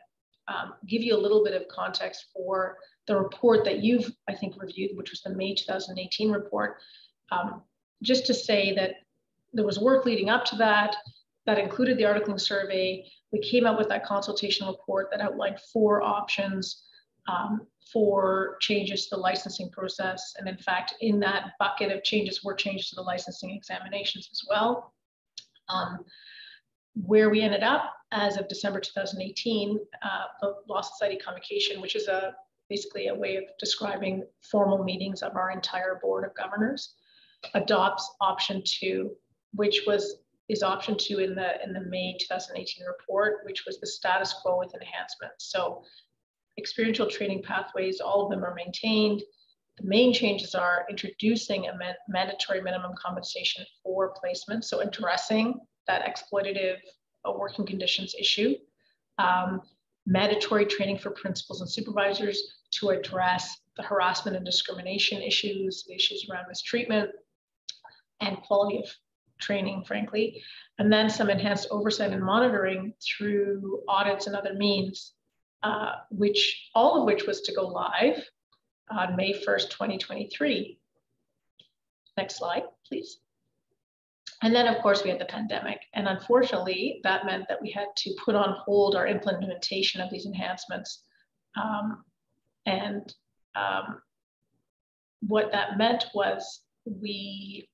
um, give you a little bit of context for the report that you've, I think, reviewed, which was the May 2018 report. Um, just to say that there was work leading up to that that included the articling survey. We came up with that consultation report that outlined four options um, for changes to the licensing process. And in fact, in that bucket of changes were changes to the licensing examinations as well. Um, where we ended up as of December 2018, uh, the Law Society Convocation, which is a basically a way of describing formal meetings of our entire board of governors, adopts option two, which was is option two in the in the May 2018 report, which was the status quo with enhancements. So experiential training pathways, all of them are maintained. The main changes are introducing a man mandatory minimum compensation for placement, so addressing that exploitative uh, working conditions issue. Um, mandatory training for principals and supervisors to address the harassment and discrimination issues, the issues around mistreatment, and quality of training, frankly, and then some enhanced oversight and monitoring through audits and other means, uh, which all of which was to go live on May 1st, 2023. Next slide, please. And then, of course, we had the pandemic. And unfortunately, that meant that we had to put on hold our implementation of these enhancements. Um, and um, what that meant was we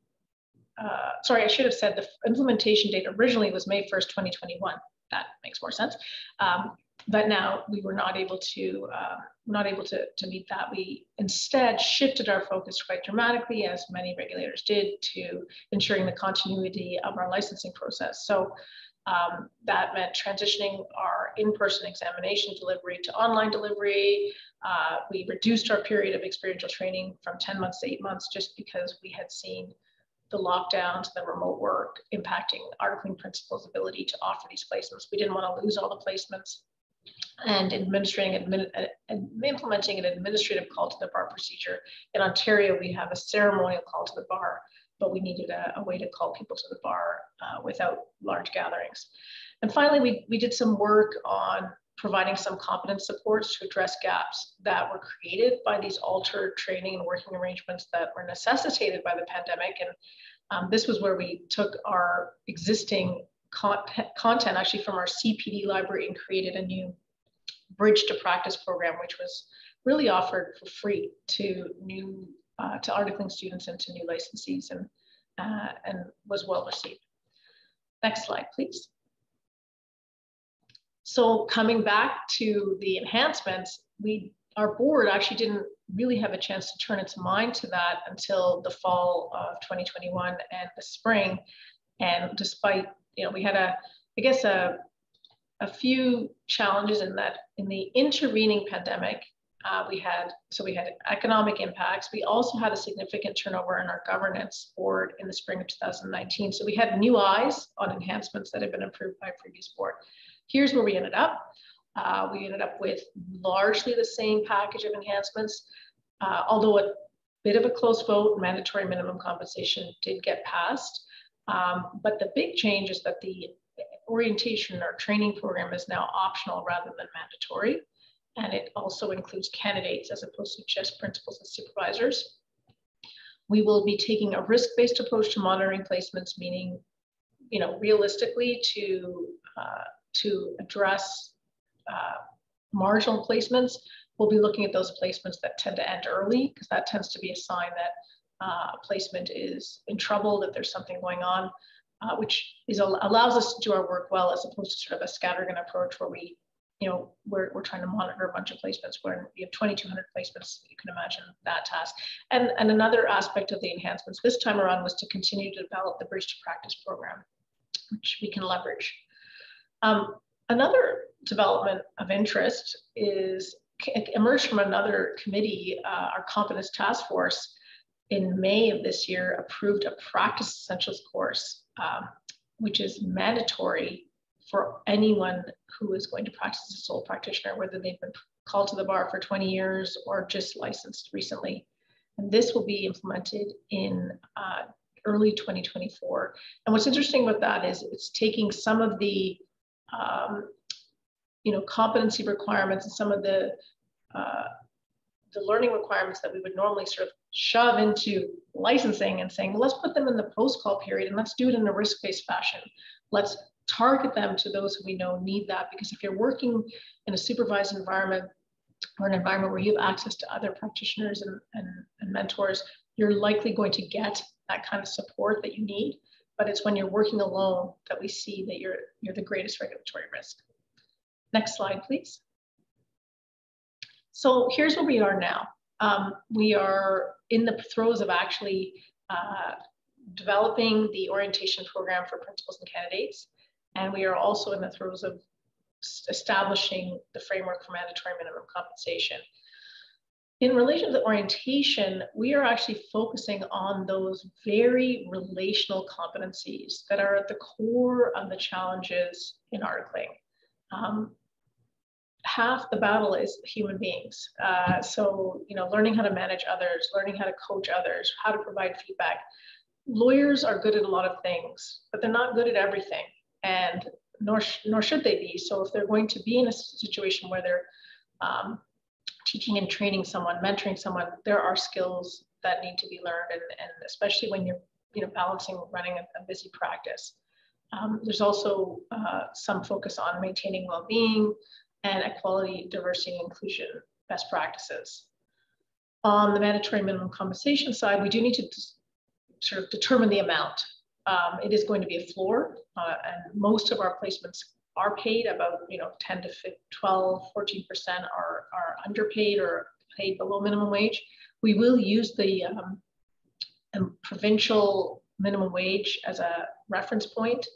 uh, sorry, I should have said the implementation date originally was May 1st, 2021. That makes more sense. Um, but now we were not able to uh, not able to, to meet that. We instead shifted our focus quite dramatically, as many regulators did, to ensuring the continuity of our licensing process. So um, that meant transitioning our in-person examination delivery to online delivery. Uh, we reduced our period of experiential training from 10 months to eight months just because we had seen the lockdowns, the remote work impacting our articling principals' ability to offer these placements. We didn't want to lose all the placements. And administering admin, uh, implementing an administrative call to the bar procedure. In Ontario, we have a ceremonial call to the bar, but we needed a, a way to call people to the bar uh, without large gatherings. And finally, we, we did some work on providing some competence supports to address gaps that were created by these altered training and working arrangements that were necessitated by the pandemic. And um, this was where we took our existing con content actually from our CPD library and created a new bridge to practice program, which was really offered for free to new uh, to articling students and to new licensees and, uh, and was well received. Next slide, please. So coming back to the enhancements, we our board actually didn't really have a chance to turn its mind to that until the fall of 2021 and the spring. And despite, you know, we had a, I guess a, a few challenges in that in the intervening pandemic, uh, we had, so we had economic impacts. We also had a significant turnover in our governance board in the spring of 2019. So we had new eyes on enhancements that had been approved by previous board. Here's where we ended up. Uh, we ended up with largely the same package of enhancements, uh, although a bit of a close vote, mandatory minimum compensation did get passed. Um, but the big change is that the orientation or training program is now optional rather than mandatory. And it also includes candidates as opposed to just principals and supervisors. We will be taking a risk-based approach to monitoring placements, meaning, you know, realistically to uh, to address uh, marginal placements, we'll be looking at those placements that tend to end early because that tends to be a sign that uh, placement is in trouble, that there's something going on, uh, which is allows us to do our work well as opposed to sort of a scattergun approach where we, you know, we're, we're trying to monitor a bunch of placements where we have 2,200 placements. You can imagine that task. And, and another aspect of the enhancements this time around was to continue to develop the Bridge to Practice program, which we can leverage. Um, another development of interest is emerged from another committee, uh, our competence task force in May of this year approved a practice essentials course, um, which is mandatory for anyone who is going to practice as a sole practitioner, whether they've been called to the bar for 20 years or just licensed recently. And this will be implemented in uh, early 2024. And what's interesting about that is it's taking some of the um, you know, competency requirements and some of the uh, the learning requirements that we would normally sort of shove into licensing and saying, well, let's put them in the post-call period and let's do it in a risk-based fashion. Let's target them to those who we know need that. Because if you're working in a supervised environment or an environment where you have access to other practitioners and, and, and mentors, you're likely going to get that kind of support that you need but it's when you're working alone that we see that you're, you're the greatest regulatory risk. Next slide, please. So here's where we are now. Um, we are in the throes of actually uh, developing the orientation program for principals and candidates. And we are also in the throes of establishing the framework for mandatory minimum compensation. In relation to the orientation, we are actually focusing on those very relational competencies that are at the core of the challenges in articling. Um, half the battle is human beings. Uh, so, you know, learning how to manage others, learning how to coach others, how to provide feedback. Lawyers are good at a lot of things, but they're not good at everything, and nor, nor should they be. So, if they're going to be in a situation where they're um, teaching and training someone, mentoring someone, there are skills that need to be learned, and, and especially when you're you know balancing running a, a busy practice. Um, there's also uh, some focus on maintaining well-being and equality, diversity, and inclusion best practices. On the mandatory minimum compensation side, we do need to sort of determine the amount. Um, it is going to be a floor, uh, and most of our placements are paid about you know 10 to 15, 12 14 percent are are underpaid or paid below minimum wage we will use the um, provincial minimum wage as a reference point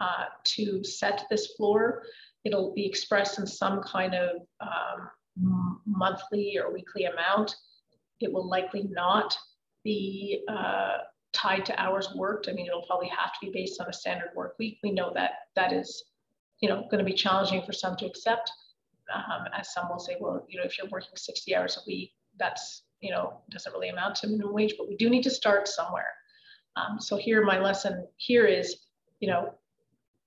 uh, to set this floor it'll be expressed in some kind of um, monthly or weekly amount it will likely not be uh, tied to hours worked i mean it'll probably have to be based on a standard work week we know that that is you know, going to be challenging for some to accept. um, as some will say, well, you know, if you're working 60 hours a week, that's, you know, doesn't really amount to minimum wage, but we do need to start somewhere. Um, so here, my lesson here is, you know,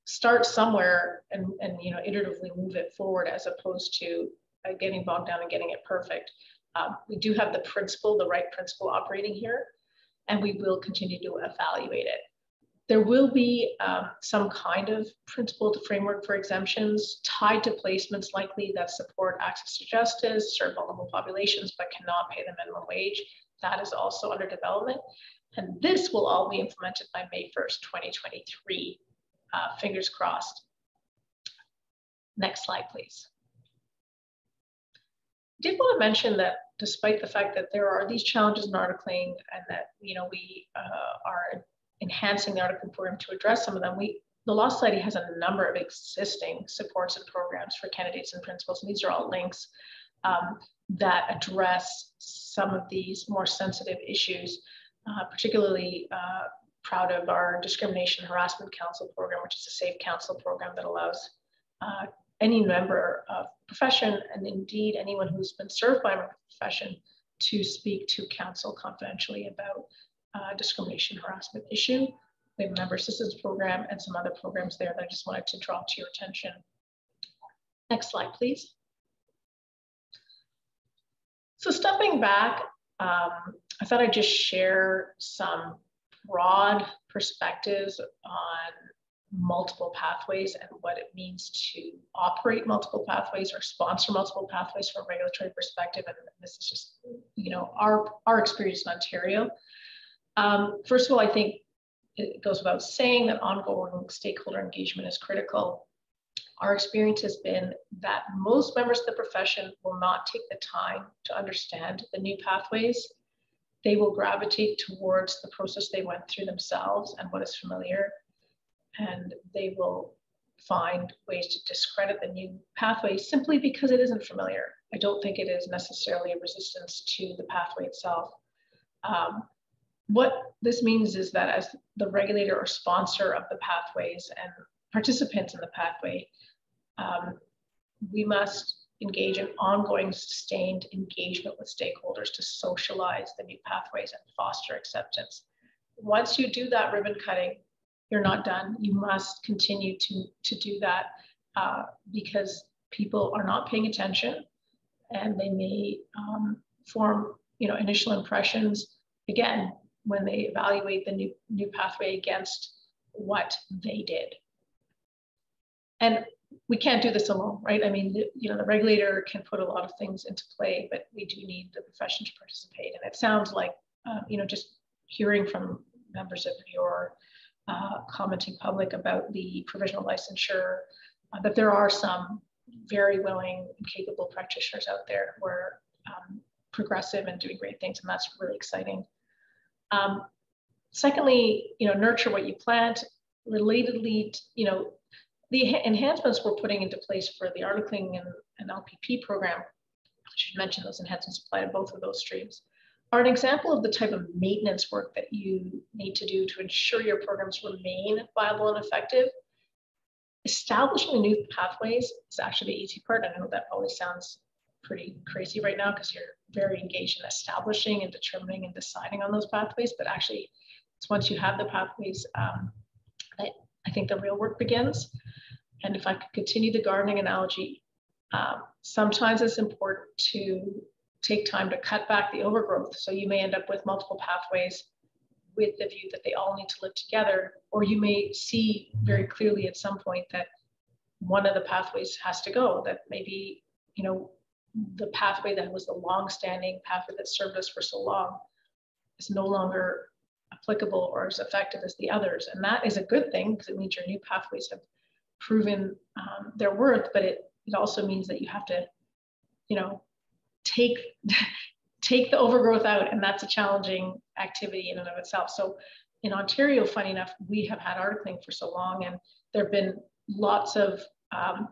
start somewhere and, and you know, iteratively move it forward as opposed to uh, getting bogged down and getting it perfect. Um, we do have the principle, the right principle operating here, and we will continue to evaluate it. There will be um, some kind of principled framework for exemptions tied to placements likely that support access to justice, serve vulnerable populations, but cannot pay the minimum wage. That is also under development. And this will all be implemented by May 1st, 2023. Uh, fingers crossed. Next slide, please. I did want to mention that despite the fact that there are these challenges in articling and that you know we uh, are enhancing the articling program to address some of them, we the Law Society has a number of existing supports and programs for candidates and principals, and these are all links um, that address some of these more sensitive issues uh, particularly uh, proud of our discrimination harassment counsel program, which is a safe counsel program that allows uh, any member of profession and indeed anyone who's been served by a profession to speak to counsel confidentially about uh, discrimination harassment issue. We have a member assistance program and some other programs there that I just wanted to draw to your attention. Next slide, please. So stepping back, um, I thought I'd just share some broad perspectives on multiple pathways and what it means to operate multiple pathways or sponsor multiple pathways from a regulatory perspective. And this is just, you know, our, our experience in Ontario. Um, first of all, I think it goes without saying that ongoing stakeholder engagement is critical. Our experience has been that most members of the profession will not take the time to understand the new pathways they will gravitate towards the process they went through themselves and what is familiar. And they will find ways to discredit the new pathway simply because it isn't familiar. I don't think it is necessarily a resistance to the pathway itself. Um, what this means is that as the regulator or sponsor of the pathways and participants in the pathway, um, we must engage in ongoing sustained engagement with stakeholders to socialize the new pathways and foster acceptance. Once you do that ribbon cutting, you're not done. You must continue to, to do that uh, because people are not paying attention and they may um, form you know, initial impressions, again, when they evaluate the new, new pathway against what they did. And we can't do this alone, right? I mean, you know, the regulator can put a lot of things into play, but we do need the profession to participate. And it sounds like, uh, you know, just hearing from members of your uh, commenting public about the provisional licensure, uh, that there are some very willing and capable practitioners out there who are um, progressive and doing great things, and that's really exciting. Um, secondly, you know, nurture what you plant. Relatedly, you know, the enhancements we're putting into place for the articling and, and LPP program, I should mention those enhancements apply to both of those streams, are an example of the type of maintenance work that you need to do to ensure your programs remain viable and effective. Establishing new pathways is actually the easy part. I know that always sounds pretty crazy right now because you're very engaged in establishing and determining and deciding on those pathways, but actually it's once you have the pathways um, I think the real work begins. And if I could continue the gardening analogy, um, sometimes it's important to take time to cut back the overgrowth. So you may end up with multiple pathways with the view that they all need to live together, or you may see very clearly at some point that one of the pathways has to go, that maybe, you know, the pathway that was the long-standing pathway that served us for so long is no longer applicable or as effective as the others. And that is a good thing because it means your new pathways have proven um, their worth, but it, it also means that you have to, you know, take take the overgrowth out, and that's a challenging activity in and of itself. So in Ontario, funny enough, we have had articling for so long, and there have been lots of um,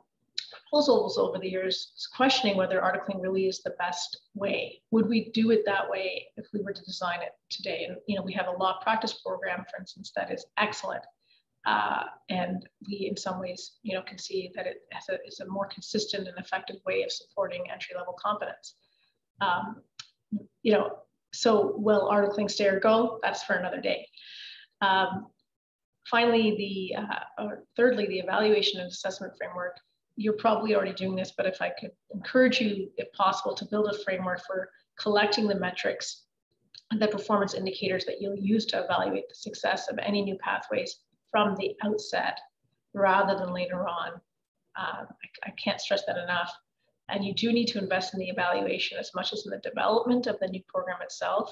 proposals over the years questioning whether articling really is the best way. Would we do it that way if we were to design it today? And you know, we have a law practice program, for instance, that is excellent Uh, and we, in some ways, you know, can see that it has a, is a more consistent and effective way of supporting entry-level competence. Um, you know, so will articling stay or go? That's for another day. Um, finally, the uh, or thirdly, the evaluation and assessment framework. You're probably already doing this, but if I could encourage you, if possible, to build a framework for collecting the metrics and the performance indicators that you'll use to evaluate the success of any new pathways from the outset rather than later on. Um, I, I can't stress that enough. And you do need to invest in the evaluation as much as in the development of the new program itself.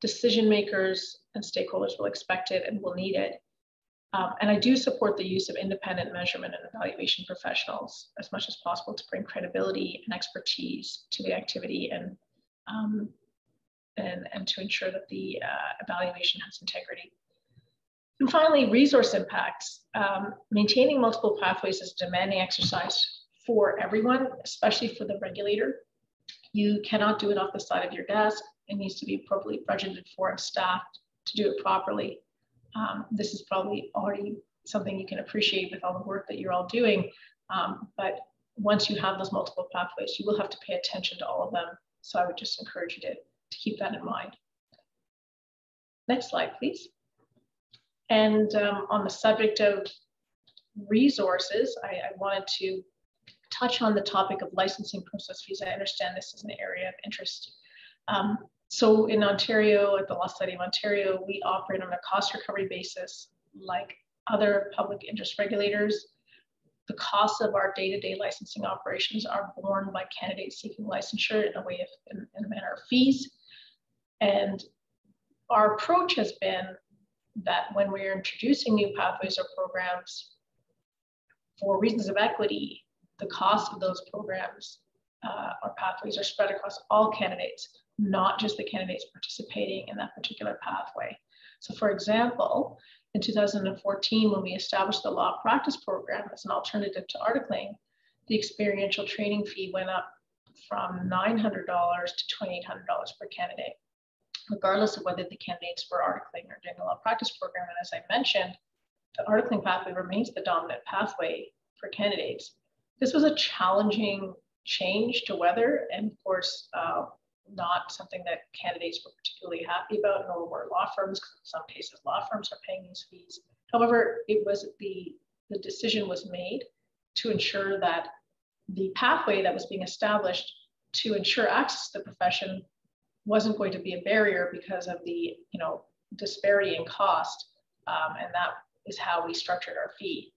Decision makers and stakeholders will expect it and will need it. Um, and I do support the use of independent measurement and evaluation professionals as much as possible to bring credibility and expertise to the activity and, um, and, and to ensure that the uh, evaluation has integrity. And finally, resource impacts. Um, maintaining multiple pathways is a demanding exercise for everyone, especially for the regulator. You cannot do it off the side of your desk. It needs to be appropriately budgeted for and staffed to do it properly. Um, this is probably already something you can appreciate with all the work that you're all doing. Um, but once you have those multiple pathways, you will have to pay attention to all of them. So I would just encourage you to, to keep that in mind. Next slide, please. And um, on the subject of resources, I, I, wanted to touch on the topic of licensing process fees. I understand this is an area of interest. Um, so in Ontario, at the Law Society of Ontario, we operate on a cost recovery basis like other public interest regulators. The costs of our day-to-day -day licensing operations are borne by candidates seeking licensure in a way of, in, in a manner of fees. And our approach has been that when we're introducing new pathways or programs, for reasons of equity, the cost of those programs uh, or pathways are spread across all candidates, not just the candidates participating in that particular pathway. So for example, in 2014, when we established the law practice program as an alternative to articling, the experiential training fee went up from $900 to $2,800 per candidate regardless of whether the candidates were articling or doing a law practice program. And as I mentioned, the articling pathway remains the dominant pathway for candidates. This was a challenging change to weather, and of course, uh, not something that candidates were particularly happy about, nor were law firms, because in some cases law firms are paying these fees. However, it was the, the decision was made to ensure that the pathway that was being established to ensure access to the profession wasn't going to be a barrier because of the you know disparity in cost, um, and that is how we structured our fee.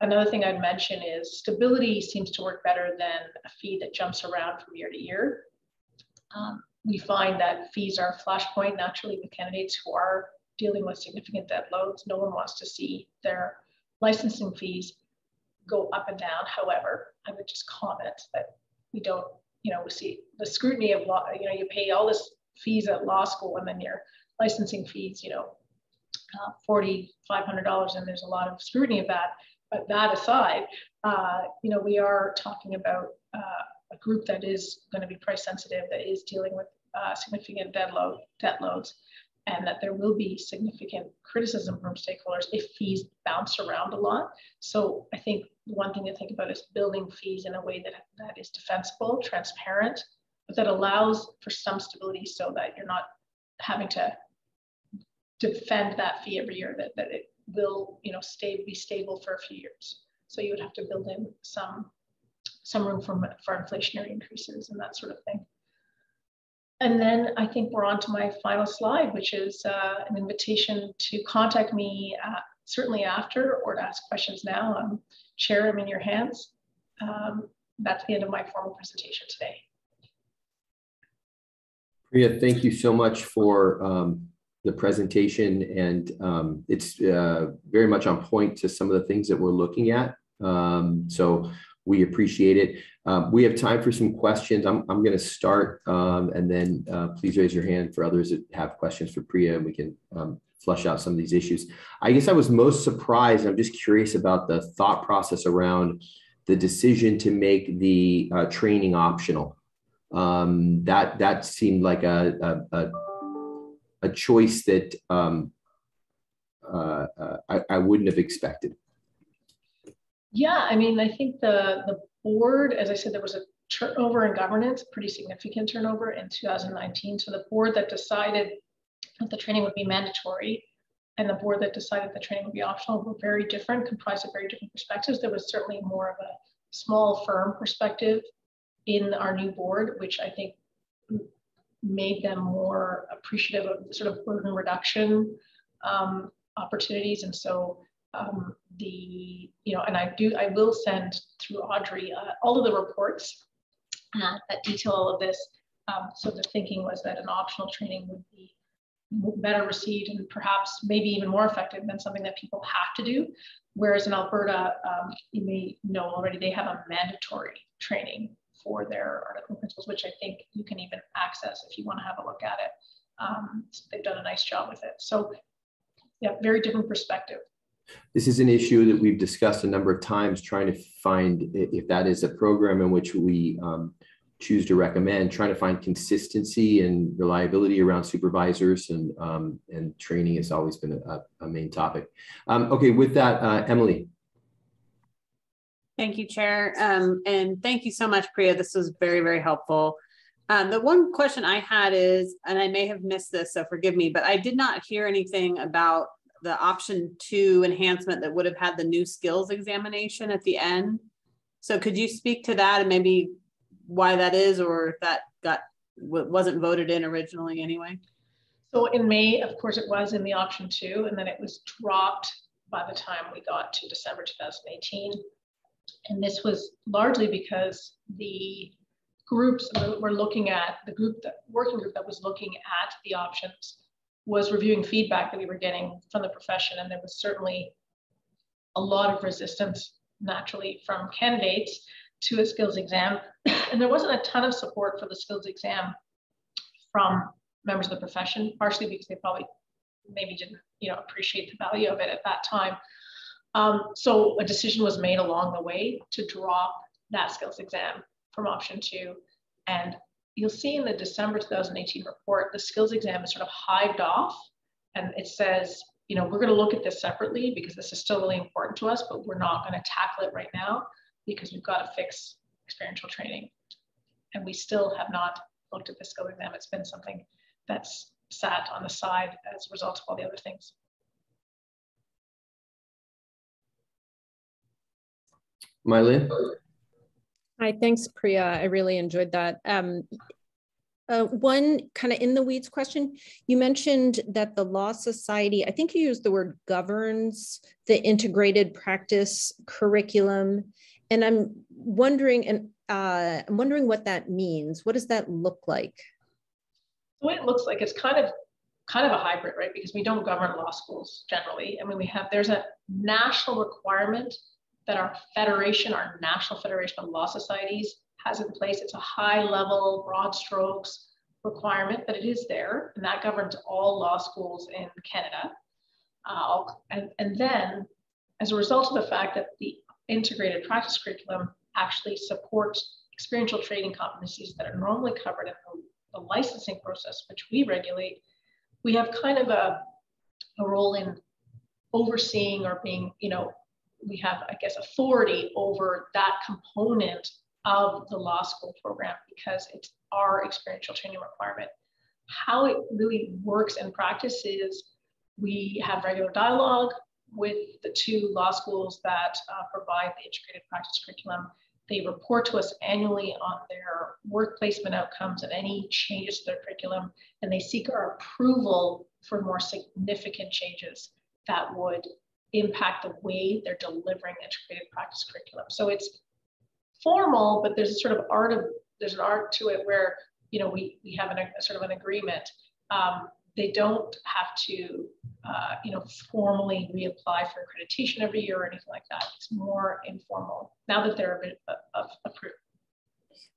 Another thing I'd mention is stability seems to work better than a fee that jumps around from year to year. Um, we find that fees are a flashpoint naturally with candidates who are dealing with significant debt loads. No one wants to see their licensing fees go up and down. However, I would just comment that we don't you know, we see the scrutiny of law, you know, you pay all this fees at law school and then your licensing fees, you know, uh, $4,500 and there's a lot of scrutiny of that. But that aside, uh, you know, we are talking about uh, a group that is going to be price sensitive, that is dealing with uh, significant debt load, debt loads, and that there will be significant criticism from stakeholders if fees bounce around a lot. So I think one thing to think about is building fees in a way that, that is defensible, transparent, but that allows for some stability so that you're not having to defend that fee every year, that, that it will you know, stay, be stable for a few years. So you would have to build in some, some room for, for inflationary increases and that sort of thing. And then I think we're on to my final slide, which is uh, an invitation to contact me uh, certainly after or to ask questions now. Um, Chair, I'm in your hands. Um, that's the end of my formal presentation today. Priya, thank you so much for um, the presentation and um, it's uh, very much on point to some of the things that we're looking at. Um, so we appreciate it. Um, we have time for some questions. I'm, I'm going to start um, and then uh, please raise your hand for others that have questions for Priya and we can flush out some of these issues. I guess I was most surprised. I'm just curious about the thought process around the decision to make the uh, training optional. Um, that that seemed like a, a, a, a choice that um, uh, uh, I, I wouldn't have expected. Yeah, I mean, I think the the board, as I said, there was a turnover in governance, pretty significant turnover in 2019. So the board that decided the training would be mandatory and the board that decided the training would be optional were very different, comprised of very different perspectives. There was certainly more of a small firm perspective in our new board, which I think made them more appreciative of sort of burden reduction um, opportunities. And so um, the, you know, and I do, I will send through Audrey uh, all of the reports uh, that detail all of this. Um, so the thinking was that an optional training would be better received and perhaps maybe even more effective than something that people have to do. Whereas in Alberta, um, you may know already, they have a mandatory training for their article principals, which I think you can even access if you want to have a look at it. Um, they've done a nice job with it. So yeah, very different perspective. This is an issue that we've discussed a number of times, trying to find if that is a program in which we um, choose to recommend, trying to find consistency and reliability around supervisors and, um, and training has always been a, a main topic. Um, okay, with that, uh, Emily. Thank you, Chair. Um, and thank you so much, Priya. This was very, very helpful. Um, the one question I had is, and I may have missed this, so forgive me, but I did not hear anything about the option two enhancement that would have had the new skills examination at the end. So could you speak to that and maybe why that is, or if that got wasn't voted in originally anyway? So in May, of course, it was in the option two, and then it was dropped by the time we got to December 2018. And this was largely because the groups we're looking at, the group that working group that was looking at the options was reviewing feedback that we were getting from the profession. And there was certainly a lot of resistance naturally from candidates to a skills exam. And there wasn't a ton of support for the skills exam from members of the profession, partially because they probably maybe didn't, you know, appreciate the value of it at that time. Um, so a decision was made along the way to drop that skills exam from option two. And you'll see in the December 2018 report, the skills exam is sort of hived off and it says, you know, we're going to look at this separately because this is still really important to us, but we're not going to tackle it right now because we've got to fix experiential training. And we still have not looked at the skill exam. It's been something that's sat on the side as a result of all the other things. Mylin? Hi, thanks, Priya. I really enjoyed that. Um, uh, one kind of in the weeds question, you mentioned that the Law Society, I think you used the word governs the integrated practice curriculum. And I'm wondering, and uh, I'm wondering what that means. What does that look like? The way it looks like it's kind of kind of a hybrid, right? Because we don't govern law schools generally. I mean, we have there's a national requirement that our federation, our National Federation of Law Societies, has in place. It's a high level, broad strokes requirement, but it is there, and that governs all law schools in Canada. Uh, and, and then, as a result of the fact that the integrated practice curriculum actually supports experiential training competencies that are normally covered in the, the licensing process, which we regulate, we have kind of a, a role in overseeing or being, you know, we have, I guess, authority over that component of the law school program because it's our experiential training requirement. How it really works in practice is we have regular dialogue with the two law schools that uh, provide the integrated practice curriculum. They report to us annually on their work placement outcomes and any changes to their curriculum, and they seek our approval for more significant changes that would impact the way they're delivering integrated practice curriculum. So it's formal, but there's a sort of art of there's an art to it where you know we we have an, a sort of an agreement. Um, they don't have to uh, you know formally reapply for accreditation every year or anything like that. It's more informal now that they're approved.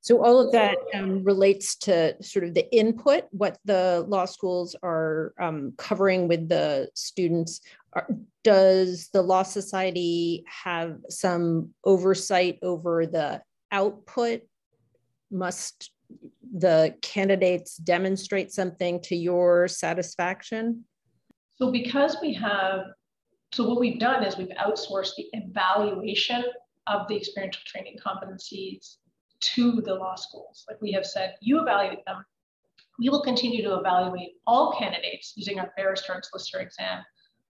So all of that um, relates to sort of the input, what the law schools are um, covering with the students. Are, does the Law Society have some oversight over the output? Must the candidates demonstrate something to your satisfaction? So because we have, so what we've done is we've outsourced the evaluation of the experiential training competencies to the law schools. Like we have said, you evaluate them. We will continue to evaluate all candidates using our barrister and solicitor exam,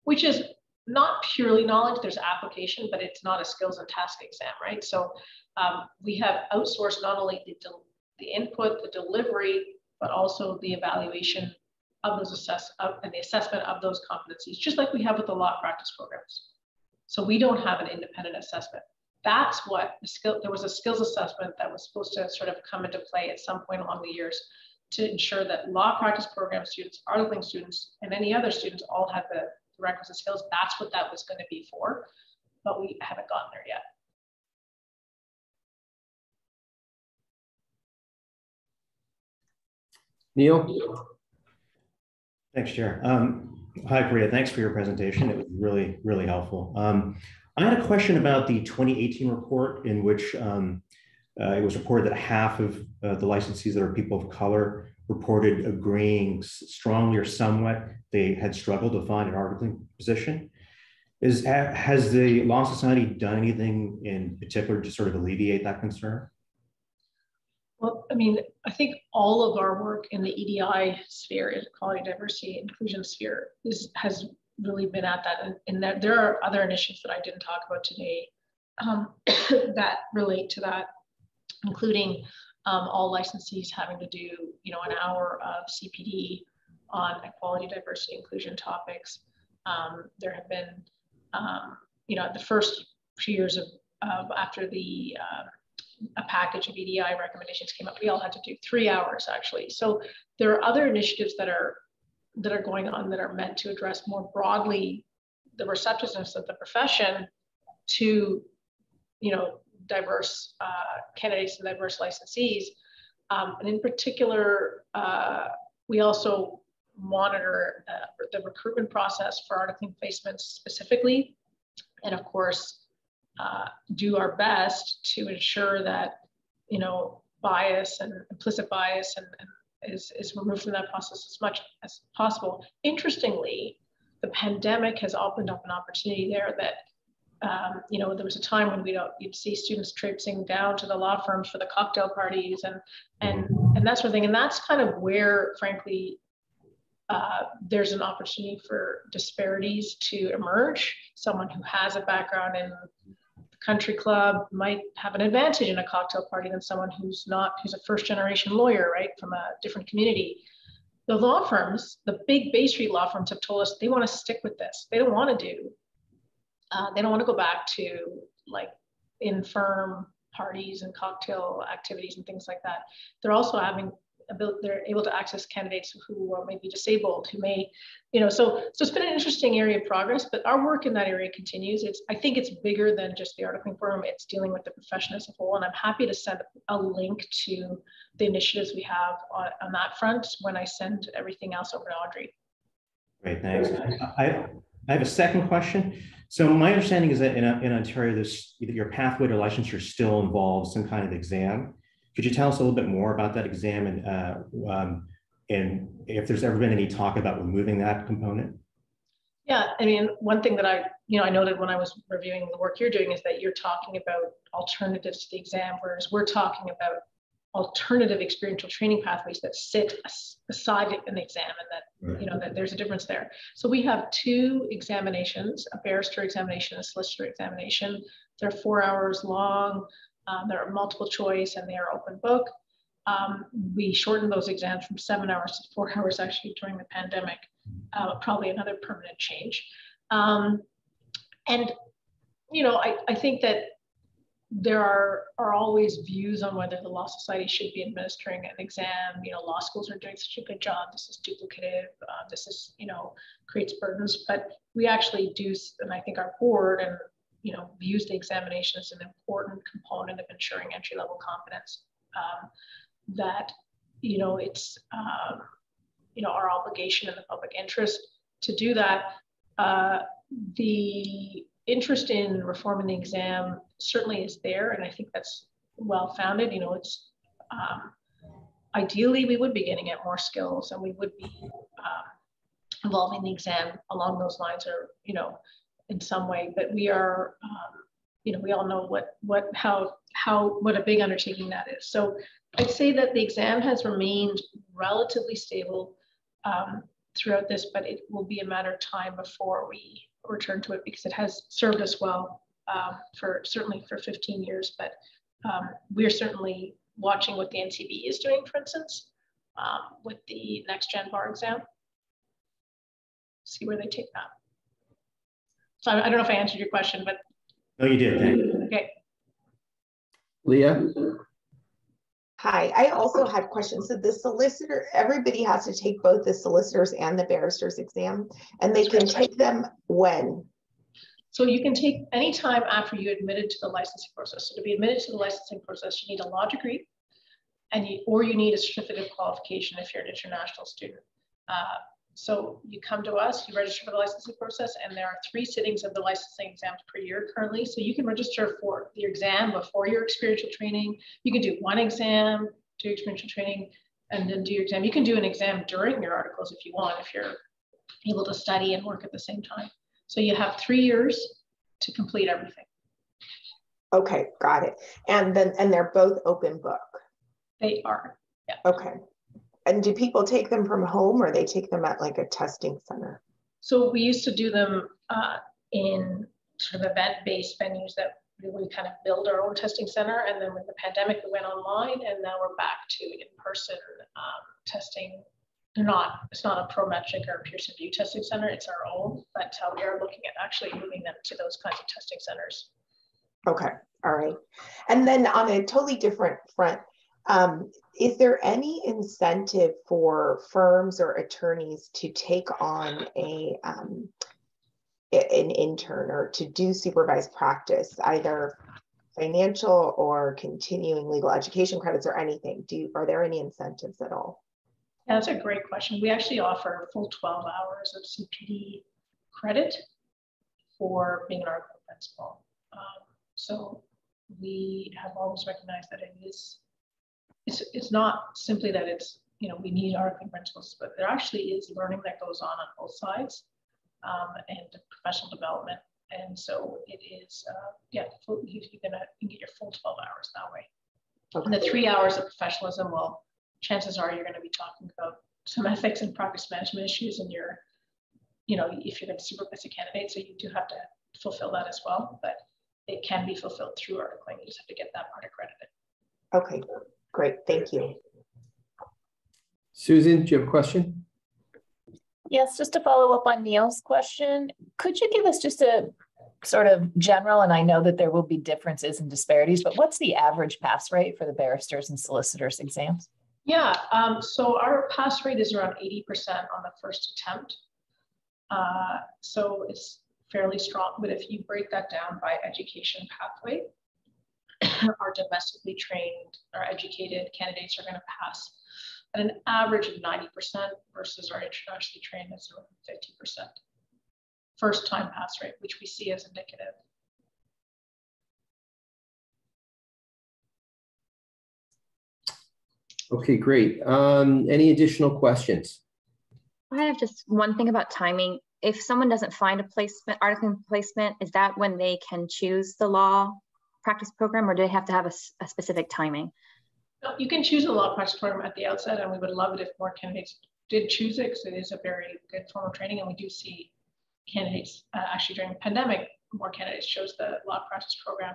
which is not purely knowledge, there's application, but it's not a skills and task exam, right? So um, we have outsourced not only the, the input, the delivery, but also the evaluation of those assess of, and the assessment of those competencies, just like we have with the law practice programs. So we don't have an independent assessment. That's what the skill, there was a skills assessment that was supposed to sort of come into play at some point along the years to ensure that law practice program students, articling students, and any other students all had the requisite skills. That's what that was going to be for, but we haven't gotten there yet. Neil? Thanks, Chair. Um, hi, Priya. Thanks for your presentation. It was really, really helpful. Um, I had a question about the 2018 report in which um, uh, it was reported that half of uh, the licensees that are people of color reported agreeing strongly or somewhat they had struggled to find an articling position. Is has the Law Society done anything in particular to sort of alleviate that concern? Well, I mean, I think all of our work in the EDI sphere, equality, diversity, inclusion sphere, is has really been at that. And, and there, there are other initiatives that I didn't talk about today um, that relate to that, including um, all licensees having to do, you know, an hour of CPD on equality, diversity, inclusion topics. Um, there have been, um, you know, the first few years of, of after the uh, a package of EDI recommendations came up, we all had to do three hours actually. So there are other initiatives that are that are going on that are meant to address more broadly the receptiveness of the profession to, you know, diverse uh, candidates and diverse licensees. Um, and in particular, uh, we also monitor uh, the recruitment process for articling placements specifically. And of course, uh, do our best to ensure that, you know, bias and implicit bias and, and is, is removed from that process as much as possible. Interestingly, the pandemic has opened up an opportunity there that um, you know, there was a time when we don't, you'd see students traipsing down to the law firms for the cocktail parties and and and that sort of thing. And that's kind of where, frankly, uh, there's an opportunity for disparities to emerge. Someone who has a background in country club might have an advantage in a cocktail party than someone who's not, who's a first generation lawyer, right, from a different community. The law firms, the big Bay Street law firms have told us they want to stick with this. They don't want to do, uh, they don't want to go back to like infirm parties and cocktail activities and things like that. They're also having they're able to access candidates who are maybe disabled, who may, you know, so so it's been an interesting area of progress. But our work in that area continues. It's I think it's bigger than just the articling forum. It's dealing with the profession as a whole, and I'm happy to send a link to the initiatives we have on, on that front when I send everything else over to Audrey. Great, thanks. I, I have a second question. So my understanding is that in, in Ontario, this your pathway to licensure still involves some kind of exam. Could you tell us a little bit more about that exam and, uh, um, and if there's ever been any talk about removing that component? Yeah, I mean, one thing that I, you know, I noted when I was reviewing the work you're doing is that you're talking about alternatives to the exam, whereas we're talking about alternative experiential training pathways that sit aside an exam and that you know that there's a difference there. So we have two examinations a barrister examination and a solicitor examination. They're four hours long um, there are multiple choice and they are open book. Um, we shortened those exams from seven hours to four hours actually during the pandemic, uh, probably another permanent change. Um, and, you know, I, I think that there are, are always views on whether the Law Society should be administering an exam. You know, law schools are doing such a good job. This is duplicative. Uh, this is, you know, creates burdens. But we actually do, and I think our board and you know, views the examination as an important component of ensuring entry level competence. Um, that, you know, it's, um, you know, our obligation in the public interest to do that. Uh, the interest in reforming the exam certainly is there, and I think that's well founded. You know, it's um, ideally we would be getting at more skills, and we would be um, involving the exam along those lines or, you know, in some way, but we are, um, you know, we all know what, what, how, how, what a big undertaking that is. So I'd say that the exam has remained relatively stable um, throughout this, but it will be a matter of time before we return to it because it has served us well um, for certainly for 15 years. But um, we're certainly watching what the NCB is doing, for instance, um, with the next gen bar exam. See where they take that. So I, I don't know if I answered your question, but. No, you did. Thank you. Okay. Leah? Hi, I also had questions. So the solicitor, everybody has to take both the solicitors and the barrister's exam, and they can take them when? So you can take any time after you admitted to the licensing process. So to be admitted to the licensing process, you need a law degree, and you, or you need a certificate of qualification if you're an international student. Uh, so you come to us, you register for the licensing process, and there are three sittings of the licensing exams per year currently. So you can register for the exam before your experiential training. You can do one exam, do experiential training, and then do your exam. You can do an exam during your articles if you want, if you're able to study and work at the same time. So you have three years to complete everything. Okay, got it. And then, and they're both open book? They are, yeah. Okay. And do people take them from home or they take them at like a testing center? So we used to do them uh, in sort of event-based venues that we kind of build our own testing center. And then when the pandemic, we went online and now we're back to in-person um, testing. They're not, it's not a Prometric or Pearson VUE testing center, it's our own, but uh, we are looking at actually moving them to those kinds of testing centers. Okay, all right. And then on a totally different front, um, is there any incentive for firms or attorneys to take on a um, an intern or to do supervised practice, either financial or continuing legal education credits or anything? Do are there any incentives at all? That's a great question. We actually offer full 12 hours of CPD credit for being an article principal. Um, so we have always recognized that it is it's it's not simply that it's you know we need articling principals, but there actually is learning that goes on on both sides, um, and professional development. And so it is uh, yeah, full, you, you're gonna you get your full 12 hours that way. Okay. And the three hours of professionalism, well, chances are you're going to be talking about some ethics and practice management issues, and you're you know if you're to supervise a candidate, so you do have to fulfill that as well. But it can be fulfilled through articling. You just have to get that part accredited. Okay, Great, thank you. Susan, do you have a question? Yes, just to follow up on Neil's question, could you give us just a sort of general, and I know that there will be differences and disparities, but what's the average pass rate for the barristers and solicitors exams? Yeah, um, so our pass rate is around 80% on the first attempt. Uh, so it's fairly strong, but if you break that down by education pathway, our domestically trained or educated candidates are going to pass at an average of 90% versus our internationally trained that's around 50%. First time pass rate, which we see as indicative. Okay, great. Um, any additional questions? I have just one thing about timing. If someone doesn't find a placement, article placement, is that when they can choose the law practice program or do they have to have a, a specific timing? You can choose a law practice program at the outset and we would love it if more candidates did choose it because it is a very good form of training and we do see candidates uh, actually during the pandemic more candidates chose the law practice program.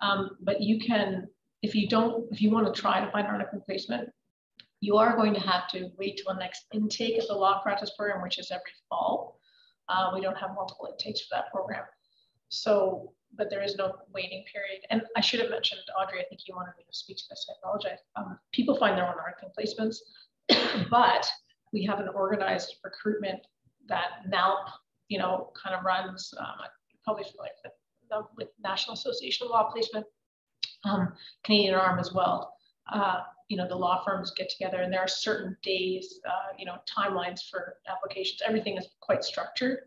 Um, but you can if you don't if you want to try to find article placement you are going to have to wait till the next intake of the law practice program which is every fall. Uh, we don't have multiple intakes for that program. So but there is no waiting period. And I should have mentioned, Audrey, I think you wanted me to speak to this, I apologize. Um, people find their own articling placements, but we have an organized recruitment that NALP, you know, kind of runs, um, probably like the, the, with National Association of Law Placement, um, Canadian Arm as well. Uh, you know, the law firms get together and there are certain days, uh, you know, timelines for applications. Everything is quite structured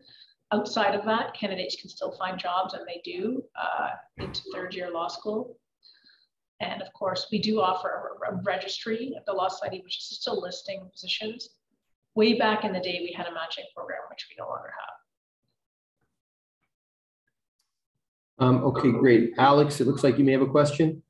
outside of that, candidates can still find jobs, and they do uh, into third year law school. And of course, we do offer a, a registry at the Law Society, which is still listing positions. way back in the day, we had a matching program, which we no longer have. Um, okay, great. Alex, it looks like you may have a question.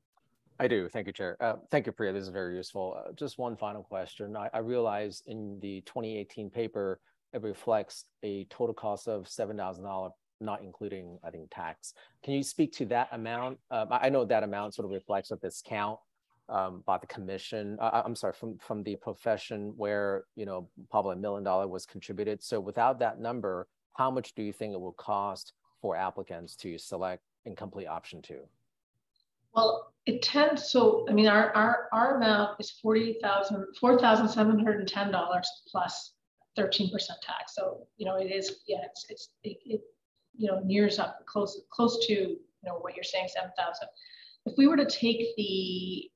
I do. Thank you, Chair. Uh, thank you, Priya. This is very useful. Uh, just one final question. I, I realize in the 2018 paper, it reflects a total cost of $7,000, not including, I think, tax. Can you speak to that amount? Um, I know that amount sort of reflects a discount um, by the commission. Uh, I'm sorry, from, from the profession where, you know, probably a million dollar was contributed. So without that number, how much do you think it will cost for applicants to select and complete option two? Well, it tends, so, I mean, our, our, our amount is $40,000, $4,710 plus 13% tax. So, you know, it is, yeah, it's, it's, it, it, you know, nears up close, close to, you know, what you're saying, 7,000. If we were to take the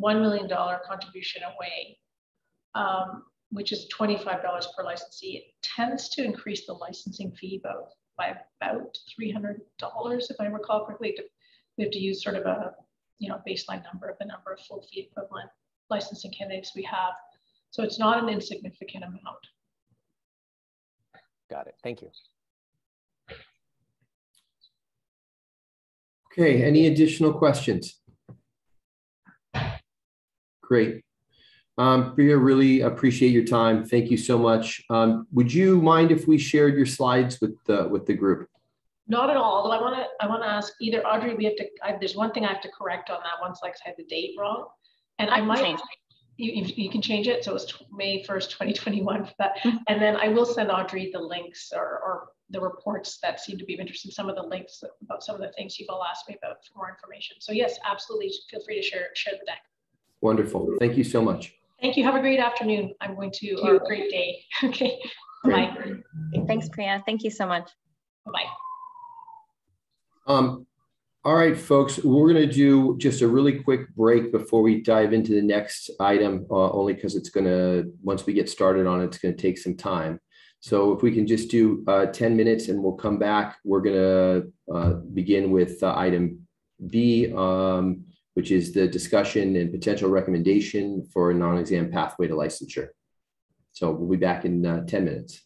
$1 million contribution away, um, which is $25 per licensee, it tends to increase the licensing fee about by about $300, if I recall correctly. We have to use sort of a, you know, baseline number of the number of full fee equivalent licensing candidates we have. So it's not an insignificant amount. Got it. Thank you. Okay, any additional questions? Great. Um, Priya, really appreciate your time. Thank you so much. Um, would you mind if we shared your slides with the with the group? Not at all. Although I want to, I want to ask either Audrey. We have to. I, there's one thing I have to correct on that one slide. I had the date wrong, and I, I might. Change. You, you can change it. So it was May 1st, 2021 for that. Mm -hmm. And then I will send Audrey the links or, or the reports that seem to be of interest in some of the links about some of the things you've all asked me about for more information. So yes, absolutely. Feel free to share, share the deck. Wonderful. Thank you so much. Thank you. Have a great afternoon. I'm going to, or a great day. okay. Bye. Thanks, Priya. Thank you so much. Bye. Um, all right, folks, we're going to do just a really quick break before we dive into the next item, uh, only because it's going to, once we get started on it, it's going to take some time. So if we can just do uh, 10 minutes and we'll come back, we're going to uh, begin with uh, item B, um, which is the discussion and potential recommendation for a non-exam pathway to licensure. So we'll be back in uh, 10 minutes.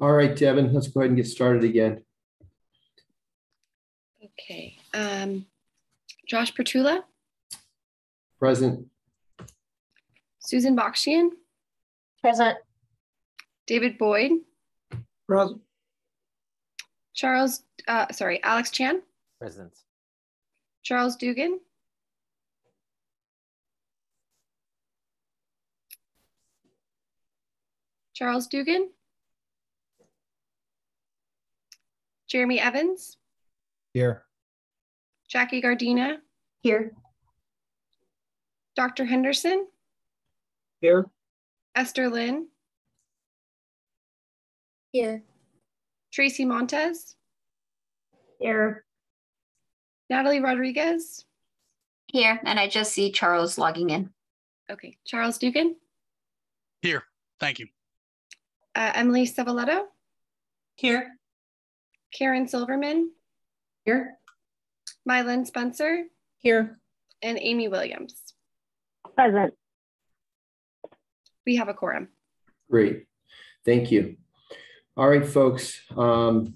All right, Devin, let's go ahead and get started again. Okay. Um, Josh Perttula, Present. Susan Bakshian, Present. David Boyd, Present. Charles, uh, sorry, Alex Chan, Present. Charles Dugan, Charles Dugan, Jeremy Evans, Here. Jackie Gardina, Here. Dr. Henderson, Here. Esther Lynn, Here. Tracy Montez, Here. Natalie Rodriguez. Here, and I just see Charles logging in. Okay, Charles Dugan, Here, thank you. uh, Emily Savaletto, Here. Karen Silverman, Here. Mylan Spencer, Here. and Amy Williams. Present. We have a quorum. Great. Thank you. All right, folks. Um,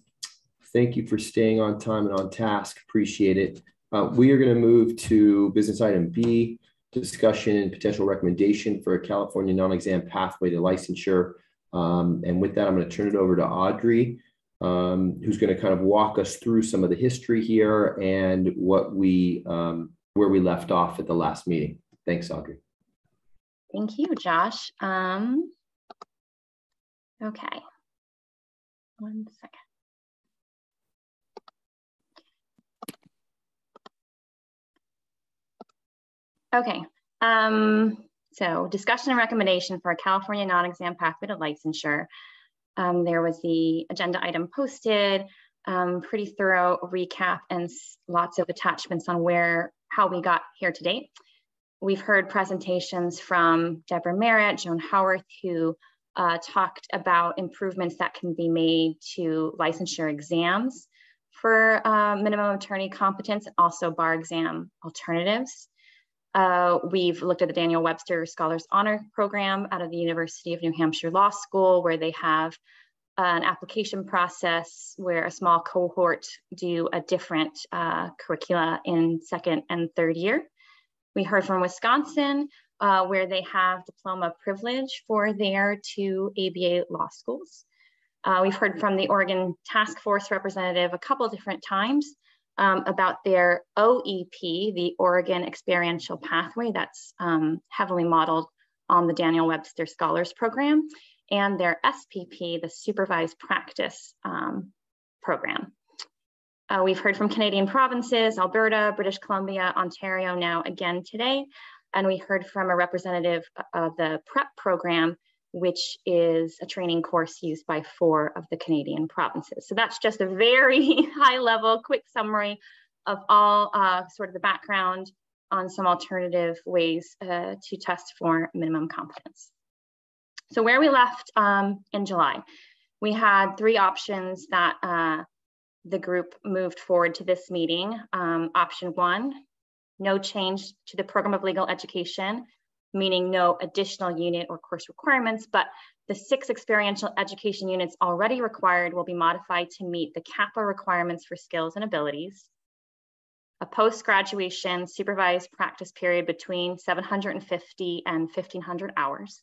thank you for staying on time and on task. Appreciate it. Uh, we are going to move to business item B, discussion and potential recommendation for a California non-exam pathway to licensure. Um, and with that, I'm going to turn it over to Audrey, um, who's going to kind of walk us through some of the history here and what we, um, where we left off at the last meeting. Thanks, Audrey. Thank you, Josh. Um, okay. One second. Okay. Um, so discussion and recommendation for a California non-exam pathway to licensure. Um, there was the agenda item posted, um, pretty thorough recap and lots of attachments on where, how we got here to date. We've heard presentations from Deborah Merritt, Joan Howarth, who uh, talked about improvements that can be made to licensure exams for uh, minimum attorney competence, and also bar exam alternatives. Uh, we've looked at the Daniel Webster Scholars Honor Program out of the University of New Hampshire Law School, where they have an application process where a small cohort do a different uh, curricula in second and third year. We heard from Wisconsin, uh, where they have diploma privilege for their two ABA law schools. Uh, we've heard from the Oregon Task Force representative a couple different times um, about their OEP, the Oregon Experiential Pathway, that's um, heavily modeled on the Daniel Webster Scholars Program, and their SPP, the Supervised Practice um, Program. Uh, we've heard from Canadian provinces, Alberta, British Columbia, Ontario now again today, and we heard from a representative of the PrEP program, which is a training course used by four of the Canadian provinces. So that's just a very high level, quick summary of all uh, sort of the background on some alternative ways uh, to test for minimum competence. So where we left um, in July, we had three options that uh, the group moved forward to this meeting. Um, option one, no change to the program of legal education, meaning no additional unit or course requirements, but the six experiential education units already required will be modified to meet the CAPA requirements for skills and abilities. A post-graduation supervised practice period between 750 and 1500 hours.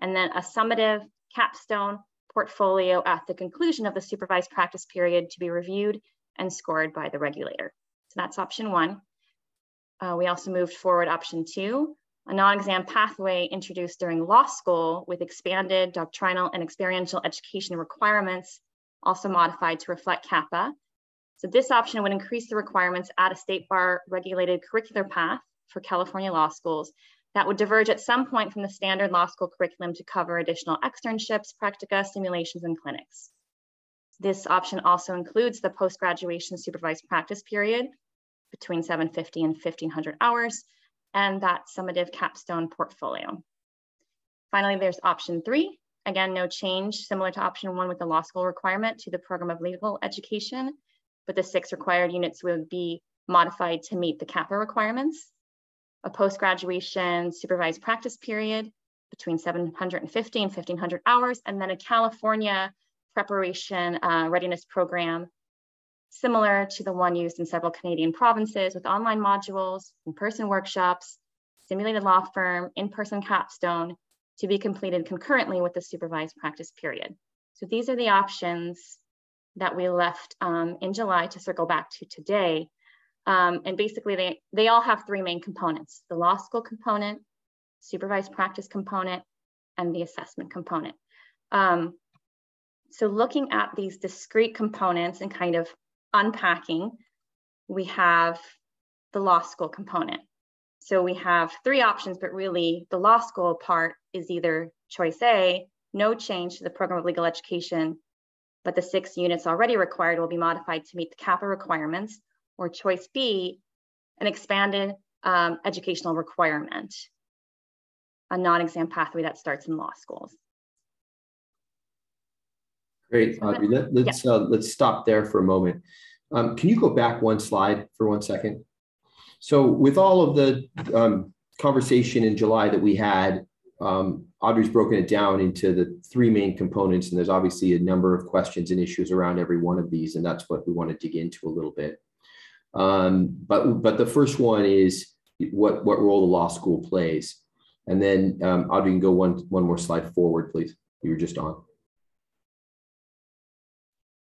And then a summative capstone portfolio at the conclusion of the supervised practice period to be reviewed and scored by the regulator. So that's option one. Uh, we also moved forward option two, a non-exam pathway introduced during law school with expanded doctrinal and experiential education requirements, also modified to reflect CAPA. So this option would increase the requirements at a state bar regulated curricular path for California law schools that would diverge at some point from the standard law school curriculum to cover additional externships, practica, simulations, and clinics. This option also includes the post-graduation supervised practice period between 750 and 1500 hours, and that summative capstone portfolio. Finally, there's option three. Again, no change, similar to option one with the law school requirement to the program of legal education, but the six required units would be modified to meet the CAPA requirements. A post-graduation supervised practice period between 750 and 1500 hours, and then a California preparation uh, readiness program, similar to the one used in several Canadian provinces with online modules, in-person workshops, simulated law firm, in-person capstone to be completed concurrently with the supervised practice period. So these are the options that we left um, in July to circle back to today. Um, and basically they, they all have three main components, the law school component, supervised practice component, and the assessment component. Um, so looking at these discrete components and kind of unpacking, we have the law school component. So we have three options, but really the law school part is either choice A, no change to the program of legal education, but the six units already required will be modified to meet the CAPA requirements, or choice B, an expanded um, educational requirement, a non-exam pathway that starts in law schools. Great, Audrey. Let, us yeah. uh, let's stop there for a moment. Um, can you go back one slide for one second? So with all of the um, conversation in July that we had, um, Audrey's broken it down into the three main components, and there's obviously a number of questions and issues around every one of these, and that's what we want to dig into a little bit. Um, but but the first one is what what role the law school plays, and then um, Audrey can go one one more slide forward, please. You were just on.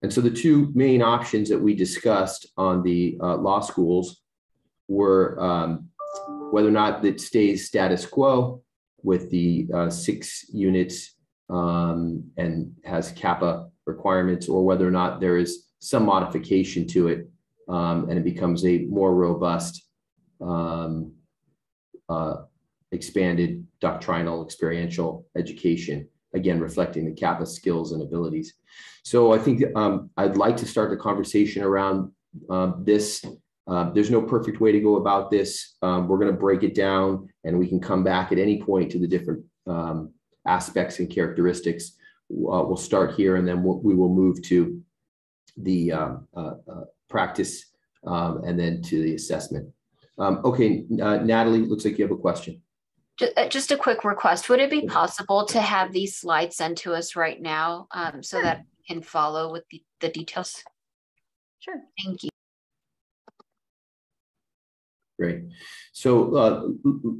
And so the two main options that we discussed on the uh, law schools were um, whether or not it stays status quo with the uh, six units um, and has CAPA requirements, or whether or not there is some modification to it um, and it becomes a more robust, um, uh, expanded doctrinal experiential education again, reflecting the CAPA skills and abilities. So I think um, I'd like to start the conversation around uh, this. Uh, there's no perfect way to go about this. Um, we're going to break it down and we can come back at any point to the different um, aspects and characteristics. Uh, we'll start here and then we'll, we will move to the um, uh, uh, practice and then to the assessment. Okay, uh, Natalie, looks like you have a question. Uh, just a quick request. Would it be possible to have these slides sent to us right now um, so sure. that we can follow with the, the details? Sure. Thank you. Great. So uh,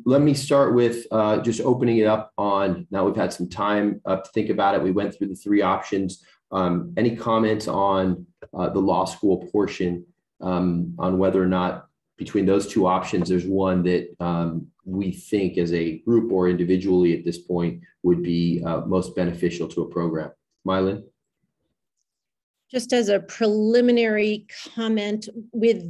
let me start with uh, just opening it up on, now we've had some time uh, to think about it. We went through the three options. Um, any comments on uh, the law school portion um, on whether or not between those two options, there's one that um, we think as a group or individually at this point would be uh, most beneficial to a program. Mylin? Just as a preliminary comment with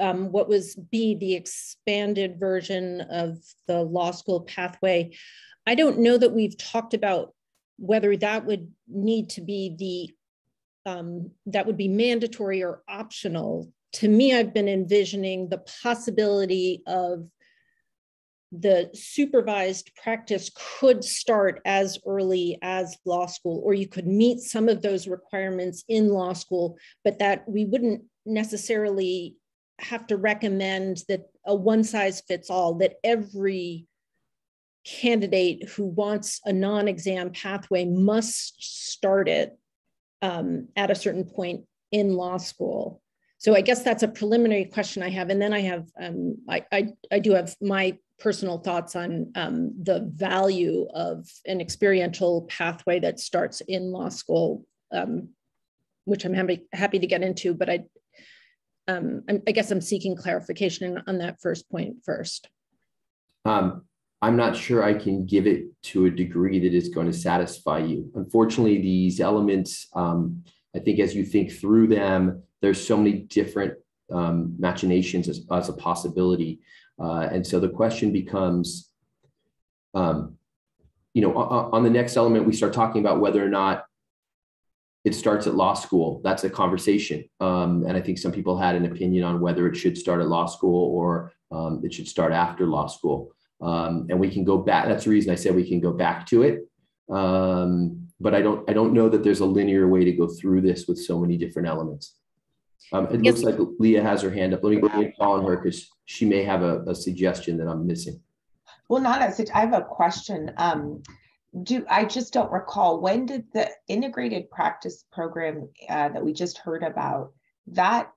um, what was be the expanded version of the law school pathway, I don't know that we've talked about whether that would need to be the um, that would be mandatory or optional. To me, I've been envisioning the possibility of the supervised practice could start as early as law school, or you could meet some of those requirements in law school, but that we wouldn't necessarily have to recommend that a one size fits all, that every candidate who wants a non exam pathway must start it um, at a certain point in law school. So I guess that's a preliminary question I have. And then I have, um, I, I, I do have my personal thoughts on um, the value of an experiential pathway that starts in law school, um, which I'm happy, happy to get into, but I, um, I guess I'm seeking clarification on that first point first. Um, I'm not sure I can give it to a degree that is going to satisfy you. Unfortunately, these elements, um, I think as you think through them, there's so many different um, machinations as, as a possibility. Uh, and so the question becomes, um, you know, on, the next element, we start talking about whether or not it starts at law school. That's a conversation. Um, and I think some people had an opinion on whether it should start at law school or um, it should start after law school. Um, and we can go back. That's the reason I said we can go back to it. But I don't, I don't know that there's a linear way to go through this with so many different elements. Um, it yes. looks like Leah has her hand up. Let me go and call on her because she may have a, a, suggestion that I'm missing. Well, not I have a question. Um, do, I just don't recall, when did the integrated practice program uh, that we just heard about, that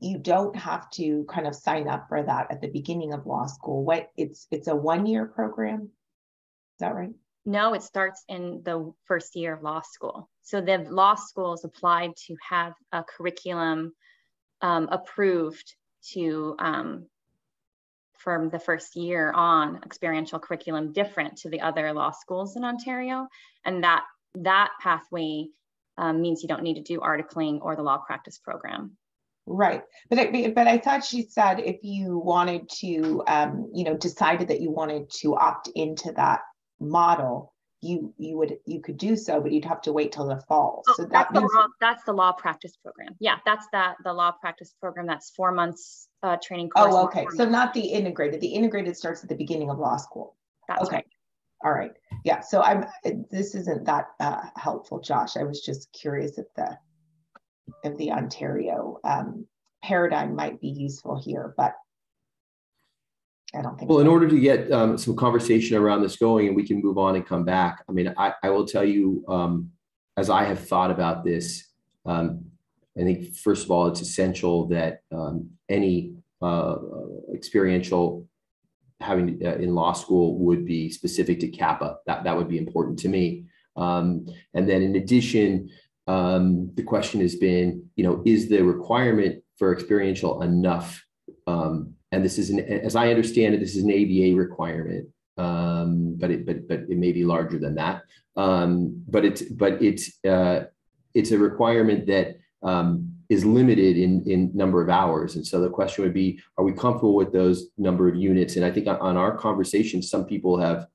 you don't have to kind of sign up for that at the beginning of law school. What it's it's a one-year program. Is that right? No, it starts in the first year of law school. So the law school schools applied to have a curriculum um, approved to um, from the first year on experiential curriculum different to the other law schools in Ontario. And that that pathway um, means you don't need to do articling or the law practice program. Right, but I, but I thought she said if you wanted to, um, you know, decided that you wanted to opt into that model, you you would you could do so, but you'd have to wait till the fall. Oh, so that that's, means the law, that's the law practice program. Yeah, that's that the law practice program. That's four months uh, training course. oh, okay. So not the integrated. The integrated starts at the beginning of law school. That's okay. right. All right. Yeah. So I'm. This isn't that uh, helpful, Josh. I was just curious if the if the Ontario um, paradigm might be useful here, but I don't think. Well, in order to get um, some conversation around this going and we can move on and come back, I mean, I, I will tell you, um, as I have thought about this, um, I think, first of all, it's essential that um, any uh, experiential having uh, in law school would be specific to CAPA. That, that would be important to me. Um, and then in addition, um, the question has been, you know, is the requirement for experiential enough? Um, and this is an, as I understand it, this is an ABA requirement, um, but it, but, but it may be larger than that. Um, but it's, but it's, uh, it's a requirement that um, is limited in, in number of hours. And so the question would be, are we comfortable with those number of units? And I think on, on our conversation, some people have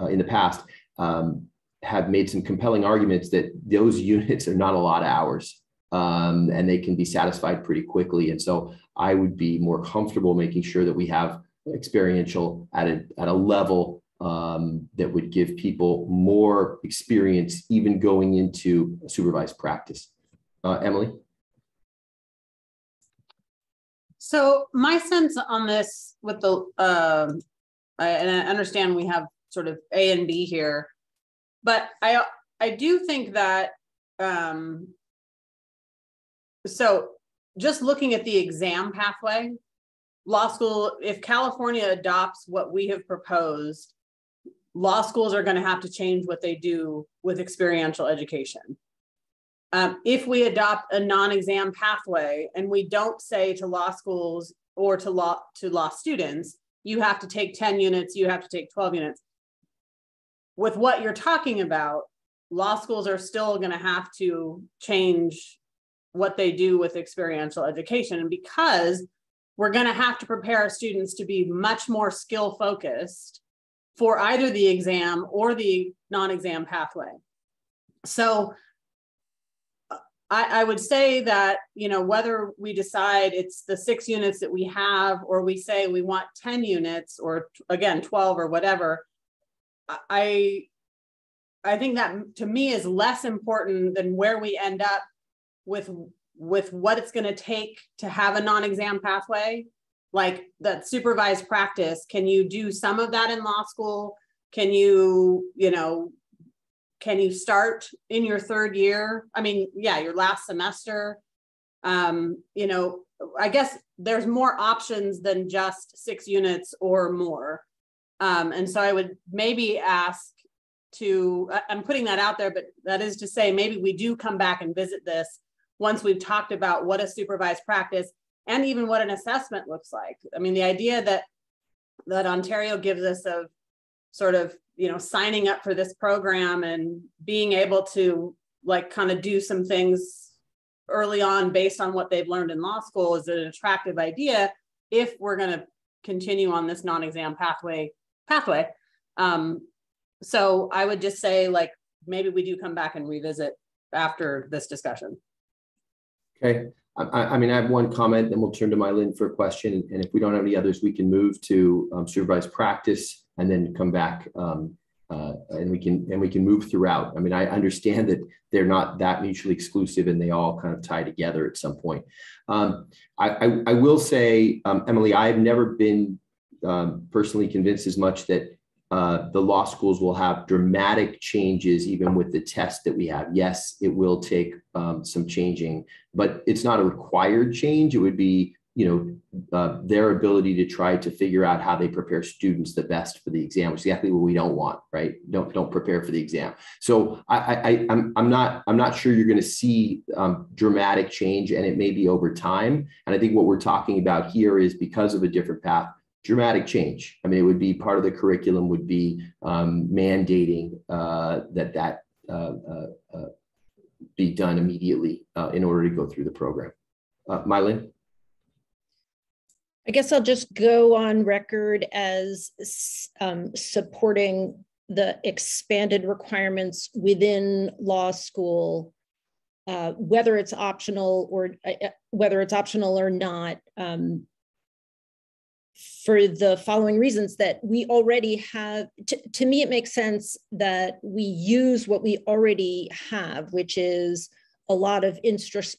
uh, in the past um, have made some compelling arguments that those units are not a lot of hours um, and they can be satisfied pretty quickly. And so I would be more comfortable making sure that we have experiential at a, at a level um, that would give people more experience even going into supervised practice. Uh, Emily? So my sense on this with the, um, I, and I understand we have sort of A and B here, but I, I do think that, um, so just looking at the exam pathway, law school, if California adopts what we have proposed, law schools are going to have to change what they do with experiential education. Um, if we adopt a non-exam pathway and we don't say to law schools or to law to law students, you have to take 10 units, you have to take 12 units. With what you're talking about, law schools are still going to have to change what they do with experiential education. And because we're going to have to prepare our students to be much more skill focused for either the exam or the non-exam pathway. So uh, I, I, would say that, you know, whether we decide it's the six units that we have, or we say we want 10 units or again, 12 or whatever, I, I think that to me is less important than where we end up with, with what it's going to take to have a non-exam pathway like that supervised practice can you do some of that in law school? Can you you know can you start in your third year? I mean yeah your last semester. Um you know i guess there's more options than just six units or more. Um and so i would maybe ask to i'm putting that out there but that is to say maybe we do come back and visit this once we've talked about what a supervised practice and even what an assessment looks like. I mean, the idea that that Ontario gives us of sort of, you know, signing up for this program and being able to like kind of do some things early on based on what they've learned in law school is an attractive idea if we're going to continue on this non-exam pathway pathway. Um, so I would just say like maybe we do come back and revisit after this discussion. Okay. I, I, mean, I have one comment, then we'll turn to Mylin for a question. And if we don't have any others, we can move to um, supervised practice and then come back um, uh, and we can and we can move throughout. I mean, I understand that they're not that mutually exclusive and they all kind of tie together at some point. Um, I, I, I, will say, um, Emily, I've never been um, personally convinced as much that uh, the law schools will have dramatic changes even with the test that we have. Yes, it will take um, some changing, but it's not a required change. It would be you know, uh, their ability to try to figure out how they prepare students the best for the exam, which is exactly what we don't want, right? Don't don't prepare for the exam. So I, I I'm I'm not I'm not sure you're going to see um, dramatic change, and it may be over time. And I think what we're talking about here is because of a different path, dramatic change. I mean, it would be part of the curriculum would be um, mandating uh, that that uh, uh, uh be done immediately uh, in order to go through the program. Uh, Mylin? I guess I'll just go on record as um, supporting the expanded requirements within law school, uh, whether it's optional or whether it's optional or not, um, for the following reasons that we already have. to me, it makes sense that we use what we already have, which is a lot of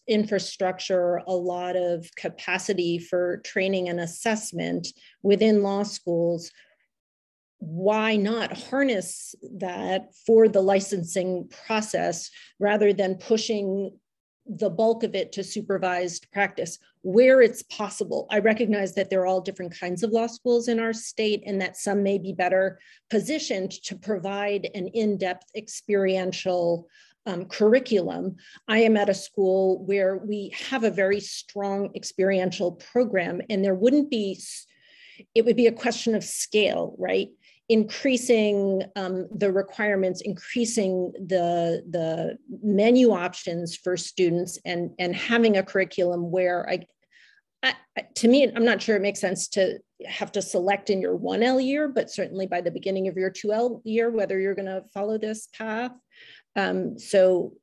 infrastructure, a lot of capacity for training and assessment within law schools. Why not harness that for the licensing process rather than pushing the bulk of it to supervised practice where it's possible. I recognize that there are all different kinds of law schools in our state and that some may be better positioned to provide an in-depth experiential um, curriculum. I am at a school where we have a very strong experiential program, and there wouldn't be, it would be a question of scale, right? Increasing um, the requirements, increasing the, the menu options for students, and, and having a curriculum where I, I, to me, I'm not sure it makes sense to have to select in your 1L year, but certainly by the beginning of your 2L year, whether you're going to follow this path. Um, so,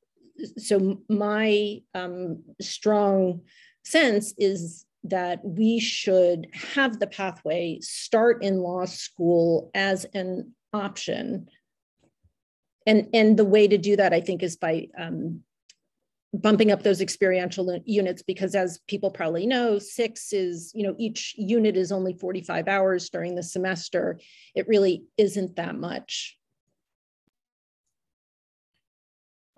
so my um, strong sense is that we should have the pathway start in law school as an option. And, and the way to do that, I think, is by um, bumping up those experiential units because as people probably know six is you know each unit is only 45 hours during the semester it really isn't that much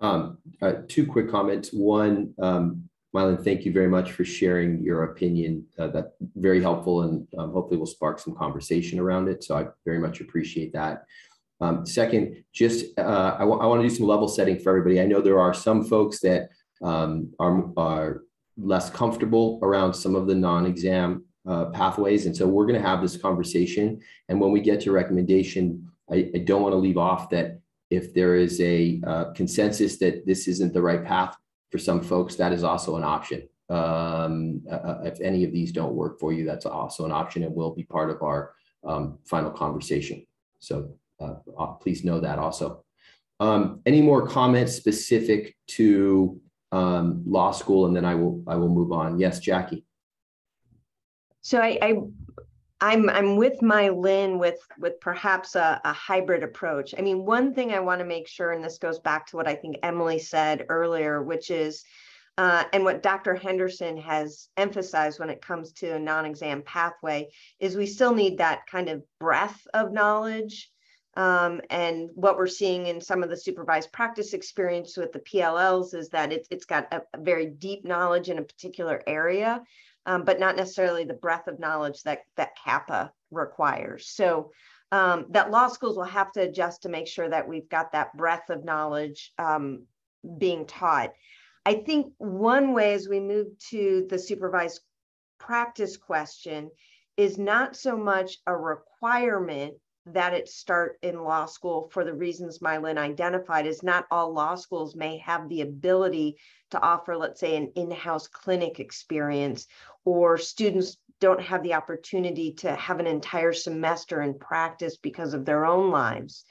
Um, uh, two quick comments. One, um, Mylin, thank you very much for sharing your opinion. Uh, that's very helpful and um, hopefully will spark some conversation around it. So I very much appreciate that. Um, second, just uh, I, want to do some level setting for everybody. I know there are some folks that um, are, are less comfortable around some of the non-exam uh, pathways. And so we're going to have this conversation. And when we get to recommendation, I, I don't want to leave off that if there is a uh, consensus that this isn't the right path for some folks, that is also an option. Um, uh, uh, if any of these don't work for you, that's also an option and will be part of our um, final conversation. So uh, uh please know that also. Um, any more comments specific to um, law school, and then I will I will move on. Yes, Jackie. So I, I I'm I'm with Mylin with with perhaps a, a hybrid approach. I mean, one thing I want to make sure, and this goes back to what I think Emily said earlier, which is, uh, and what Dr. Henderson has emphasized when it comes to a non-exam pathway, is we still need that kind of breadth of knowledge. Um, and what we're seeing in some of the supervised practice experience with the PLLs is that it, it's got a, a very deep knowledge in a particular area um, but not necessarily the breadth of knowledge that, that CAPA requires. So um, that law schools will have to adjust to make sure that we've got that breadth of knowledge um, being taught. I think one way as we move to the supervised practice question is not so much a requirement that it start in law school for the reasons Mylin identified is not all law schools may have the ability to offer, let's say, an in-house clinic experience, or students don't have the opportunity to have an entire semester in practice because of their own lives.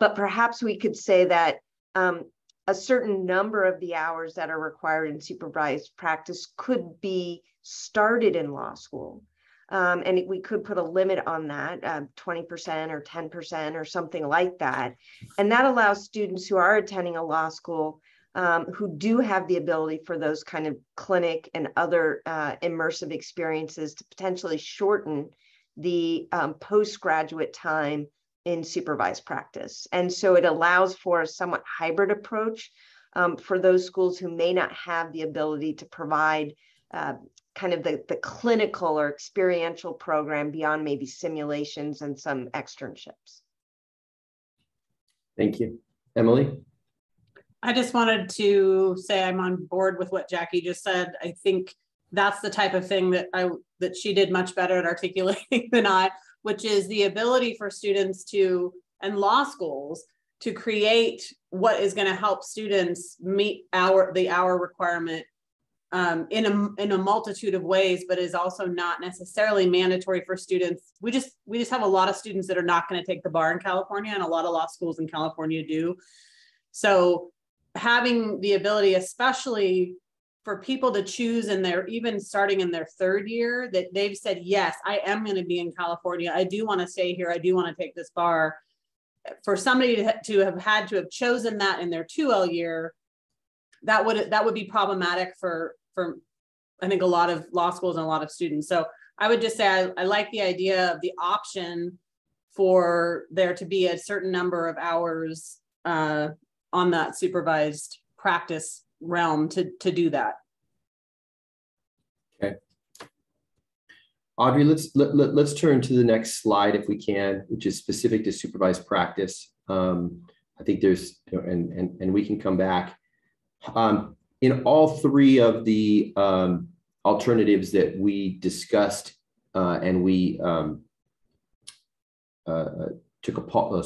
But perhaps we could say that um, a certain number of the hours that are required in supervised practice could be started in law school. Um, and we could put a limit on that, uh, 20% or 10% or something like that. And that allows students who are attending a law school um, who do have the ability for those kind of clinic and other uh, immersive experiences to potentially shorten the um, postgraduate time in supervised practice. And so it allows for a somewhat hybrid approach um, for those schools who may not have the ability to provide uh, kind of the, the clinical or experiential program beyond maybe simulations and some externships. Thank you. Emily? I just wanted to say I'm on board with what Jackie just said. I think that's the type of thing that I that she did much better at articulating than I, which is the ability for students to and law schools to create what is going to help students meet our the hour requirement um, in a in a multitude of ways, but is also not necessarily mandatory for students. We just we just have a lot of students that are not going to take the bar in California, and a lot of law schools in California do. So having the ability, especially for people to choose and they're even starting in their third year that they've said yes i am going to be in california. I do want to stay here. I do want to take this bar. For somebody to, to have had to have chosen that in their 2l year that would that would be problematic for for i think a lot of law schools and a lot of students. So i would just say i, I like the idea of the option for there to be a certain number of hours uh, on that supervised practice realm to, to do that. Okay. Audrey, let's let, let, us turn to the next slide if we can, which is specific to supervised practice. Um, I think there's, and, and, and we can come back. Um, in all three of the um, alternatives that we discussed uh, and we um, uh, took a, a,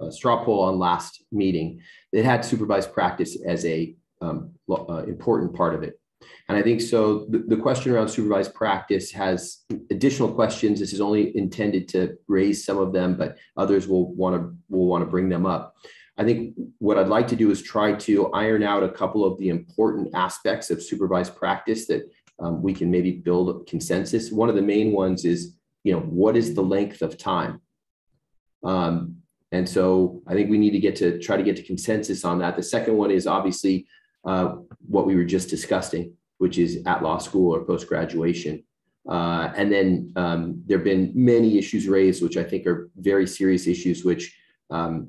a, straw poll on last meeting, it had supervised practice as a um, uh, important part of it. And I think so. The, the, question around supervised practice has additional questions. This is only intended to raise some of them, but others will want to will want to bring them up. I think what I'd like to do is try to iron out a couple of the important aspects of supervised practice that um, we can maybe build a consensus. One of the main ones is, you know, what is the length of time? Um, and so I think we need to get to try to get to consensus on that. The second one is obviously uh, what we were just discussing, which is at law school or post graduation. Uh, and then um, there have been many issues raised, which I think are very serious issues, which um,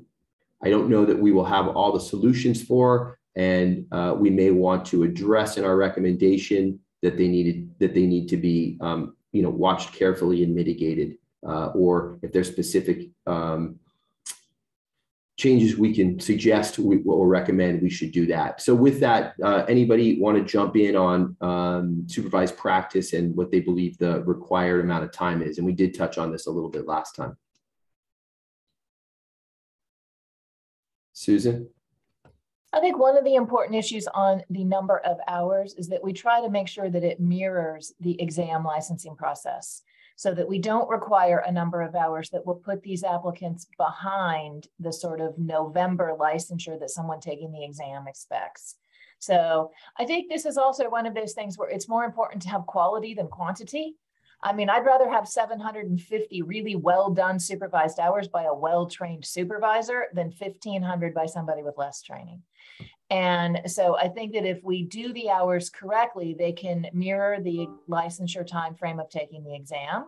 I don't know that we will have all the solutions for, and uh, we may want to address in our recommendation that they needed that they need to be um, you know watched carefully and mitigated, uh, or if there's specific um, changes we can suggest we, will recommend, we should do that. So with that, uh, anybody want to jump in on um, supervised practice and what they believe the required amount of time is? And we did touch on this a little bit last time. Susan? I think one of the important issues on the number of hours is that we try to make sure that it mirrors the exam licensing process so that we don't require a number of hours that will put these applicants behind the sort of November licensure that someone taking the exam expects. So I think this is also one of those things where it's more important to have quality than quantity. I mean, I'd rather have 750 really well done supervised hours by a well trained supervisor than 1500 by somebody with less training. And so I think that if we do the hours correctly, they can mirror the licensure time frame of taking the exam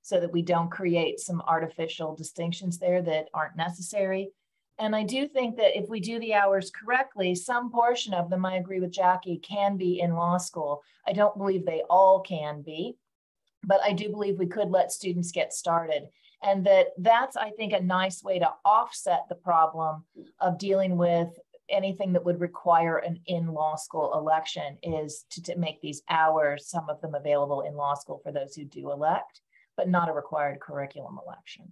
so that we don't create some artificial distinctions there that aren't necessary. And I do think that if we do the hours correctly, some portion of them, I agree with Jackie, can be in law school. I don't believe they all can be, but I do believe we could let students get started. And that that's, I think, a nice way to offset the problem of dealing with anything that would require an in law school election is to, to make these hours, some of them available in law school for those who do elect, but not a required curriculum election.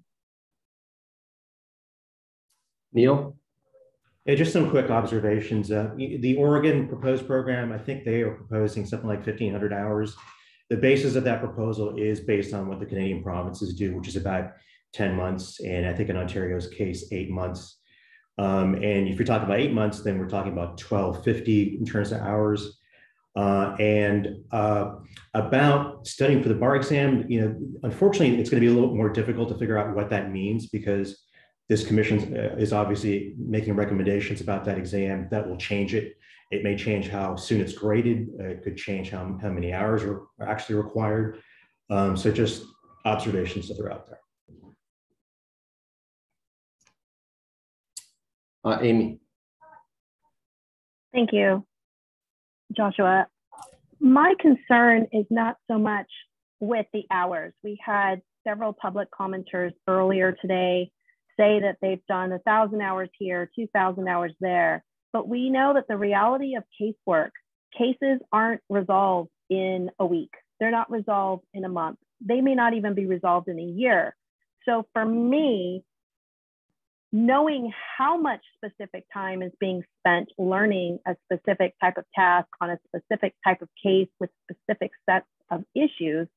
Neil? Yeah, just some quick observations. Uh, the Oregon proposed program, I think they are proposing something like 1,500 hours. The basis of that proposal is based on what the Canadian provinces do, which is about 10 months, and I think in Ontario's case, eight months. Um, and if you're talking about eight months, then we're talking about 1250 in terms of hours. Uh, and uh, about studying for the bar exam, you know, unfortunately, it's going to be a little more difficult to figure out what that means because this commission uh, is obviously making recommendations about that exam that will change it. It may change how soon it's graded. It could change how, how many hours are actually required. Um, so just observations that are out there. Uh, Amy. Thank you, Joshua. My concern is not so much with the hours. We had several public commenters earlier today say that they've done a thousand hours here, 2,000 hours there. But we know that the reality of casework, cases aren't resolved in a week. They're not resolved in a month. They may not even be resolved in a year. So for me, knowing how much specific time is being spent learning a specific type of task on a specific type of case with specific sets of issues,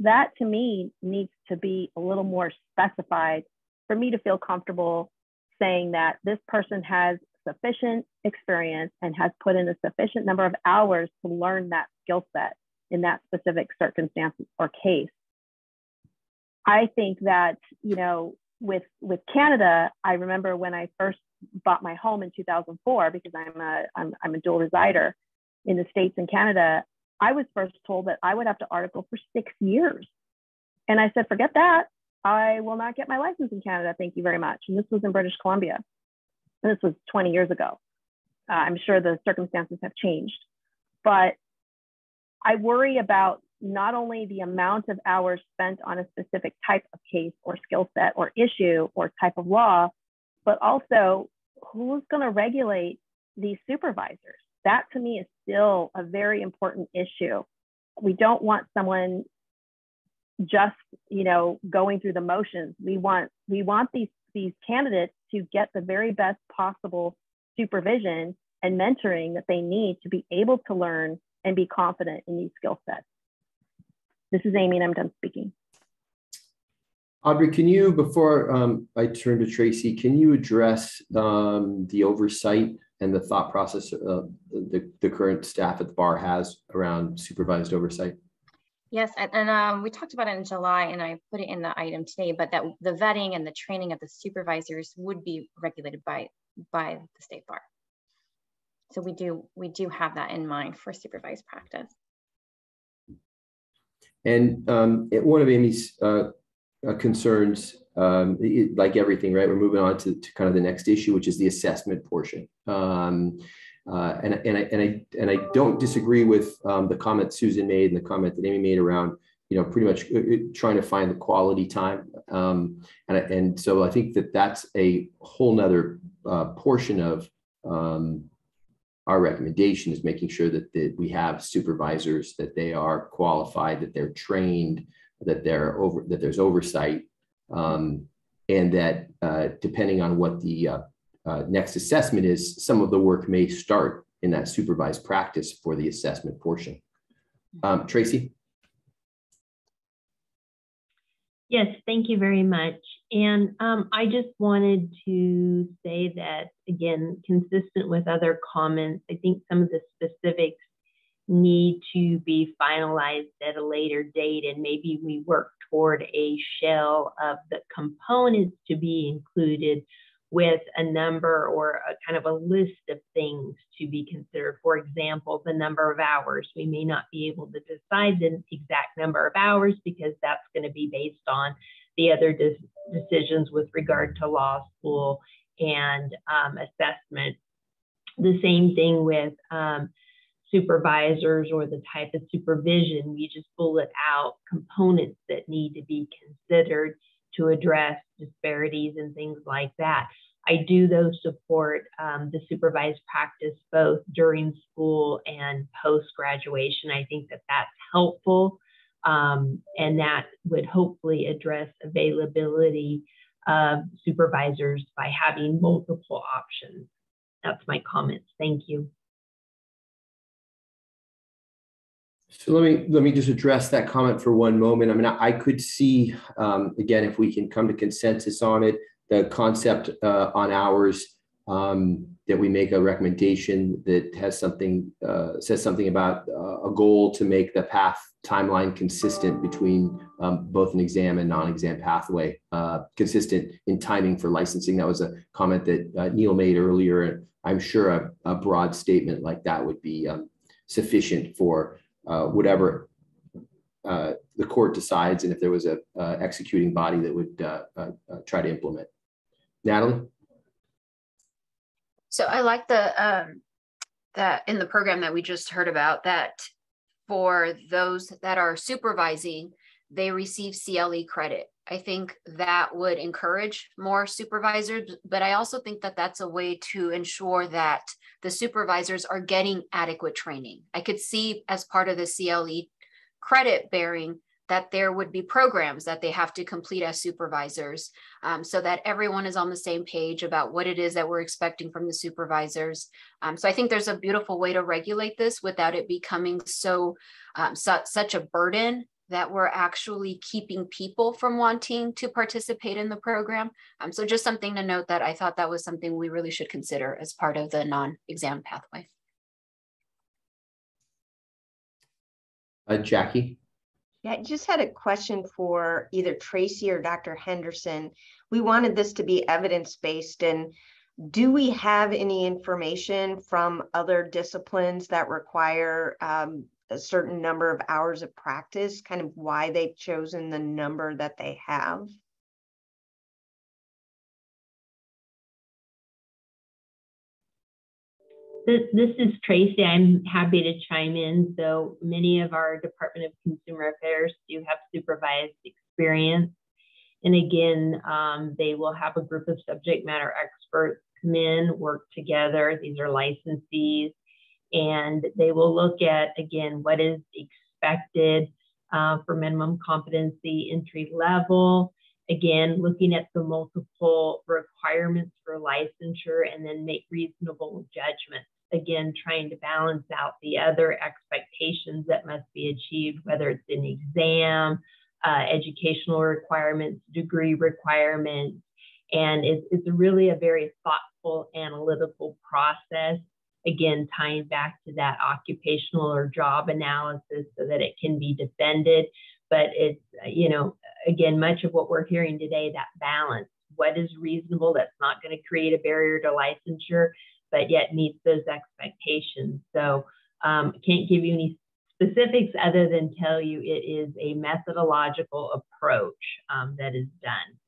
that to me needs to be a little more specified for me to feel comfortable saying that this person has sufficient experience and has put in a sufficient number of hours to learn that skill set in that specific circumstance or case. I think that, you know, with with Canada, I remember when I first bought my home in 2004 because I'm a I'm, I'm a dual resider in the states and Canada. I was first told that I would have to article for six years, and I said, forget that. I will not get my license in Canada. Thank you very much. And this was in British Columbia. And this was 20 years ago. Uh, I'm sure the circumstances have changed, but I worry about not only the amount of hours spent on a specific type of case or skill set or issue or type of law, but also who's going to regulate these supervisors. That to me is still a very important issue. We don't want someone just, you know, going through the motions. We want we want these these candidates to get the very best possible supervision and mentoring that they need to be able to learn and be confident in these skill sets. This is Amy, and I'm done speaking. Audrey, can you, before um, I turn to Tracy, can you address um, the oversight and the thought process uh, the, the current staff at the bar has around supervised oversight? Yes, and, and um, we talked about it in July, and I put it in the item today, but that the vetting and the training of the supervisors would be regulated by by the state bar. So we do we do have that in mind for supervised practice. And um, one of Amy's uh, uh, concerns, um, it, like everything, right? We're moving on to, to, kind of the next issue, which is the assessment portion. Um, uh, and, and, I, and, I, and I don't disagree with um, the comment Susan made and the comment that Amy made around, you know, pretty much uh, uh, trying to find the quality time. Um, and, and so I think that that's a whole nother uh, portion of um, our recommendation is making sure that, we have supervisors, that they are qualified, that they're trained, that they're over, that there's oversight, um, and that uh, depending on what the uh, uh, next assessment is, some of the work may start in that supervised practice for the assessment portion. Um, Tracy? Yes, thank you very much. And um, I just wanted to say that, again, consistent with other comments, I think some of the specifics need to be finalized at a later date, and maybe we work toward a shell of the components to be included with a number or a kind of a list of things to be considered. For example, the number of hours. We may not be able to decide the exact number of hours because that's going to be based on the other de decisions with regard to law school and um, assessment. The same thing with um, supervisors or the type of supervision. We just bullet out components that need to be considered to address disparities and things like that. I do though support um, the supervised practice both during school and post graduation. I think that that's helpful um, and that would hopefully address availability of supervisors by having multiple options. That's my comments. Thank you. So let me let me just address that comment for one moment. I mean, I, I could see um, again if we can come to consensus on it, the concept uh, on hours um, that we make a recommendation that has something uh, says something about uh, a goal to make the path timeline consistent between um, both an exam and non-exam pathway, uh, consistent in timing for licensing. That was a comment that uh, Neil made earlier, and I'm sure a, a broad statement like that would be um, sufficient for uh, whatever uh, the court decides, and if there was a executing body that would try to implement. Natalie? So I like the um, that in the program that we just heard about that for those that are supervising, they receive CLE credit. I think that would encourage more supervisors, but I also think that that's a way to ensure that the supervisors are getting adequate training. I could see as part of the CLE credit bearing that there would be programs that they have to complete as supervisors um, so that everyone is on the same page about what it is that we're expecting from the supervisors. Um, so I think there's a beautiful way to regulate this without it becoming so um, su such a burden that we're actually keeping people from wanting to participate in the program. Um, so just something to note that I thought that was something we really should consider as part of the non-exam pathway. Uh, Jackie? Yeah, I just had a question for either Tracy or Dr. Henderson. We wanted this to be evidence-based and do we have any information from other disciplines that require um, a certain number of hours of practice, kind of why they've chosen the number that they have? This, is Tracy. I'm happy to chime in. So many of our Department of Consumer Affairs do have supervised experience. And again, um, they will have a group of subject matter experts come in, work together. These are licensees and they will look at, again, what is expected uh, for minimum competency entry level. Again, looking at the multiple requirements for licensure and then make reasonable judgments. Again, trying to balance out the other expectations that must be achieved, whether it's an exam, uh, educational requirements, degree requirements. And it's, it's really a very thoughtful analytical process again, tying back to that occupational or job analysis so that it can be defended. But it's, you know, again, much of what we're hearing today, that balance, what is reasonable that's not going to create a barrier to licensure, but yet meets those expectations. So um, can't give you any specifics other than tell you it is a methodological approach um, that is done.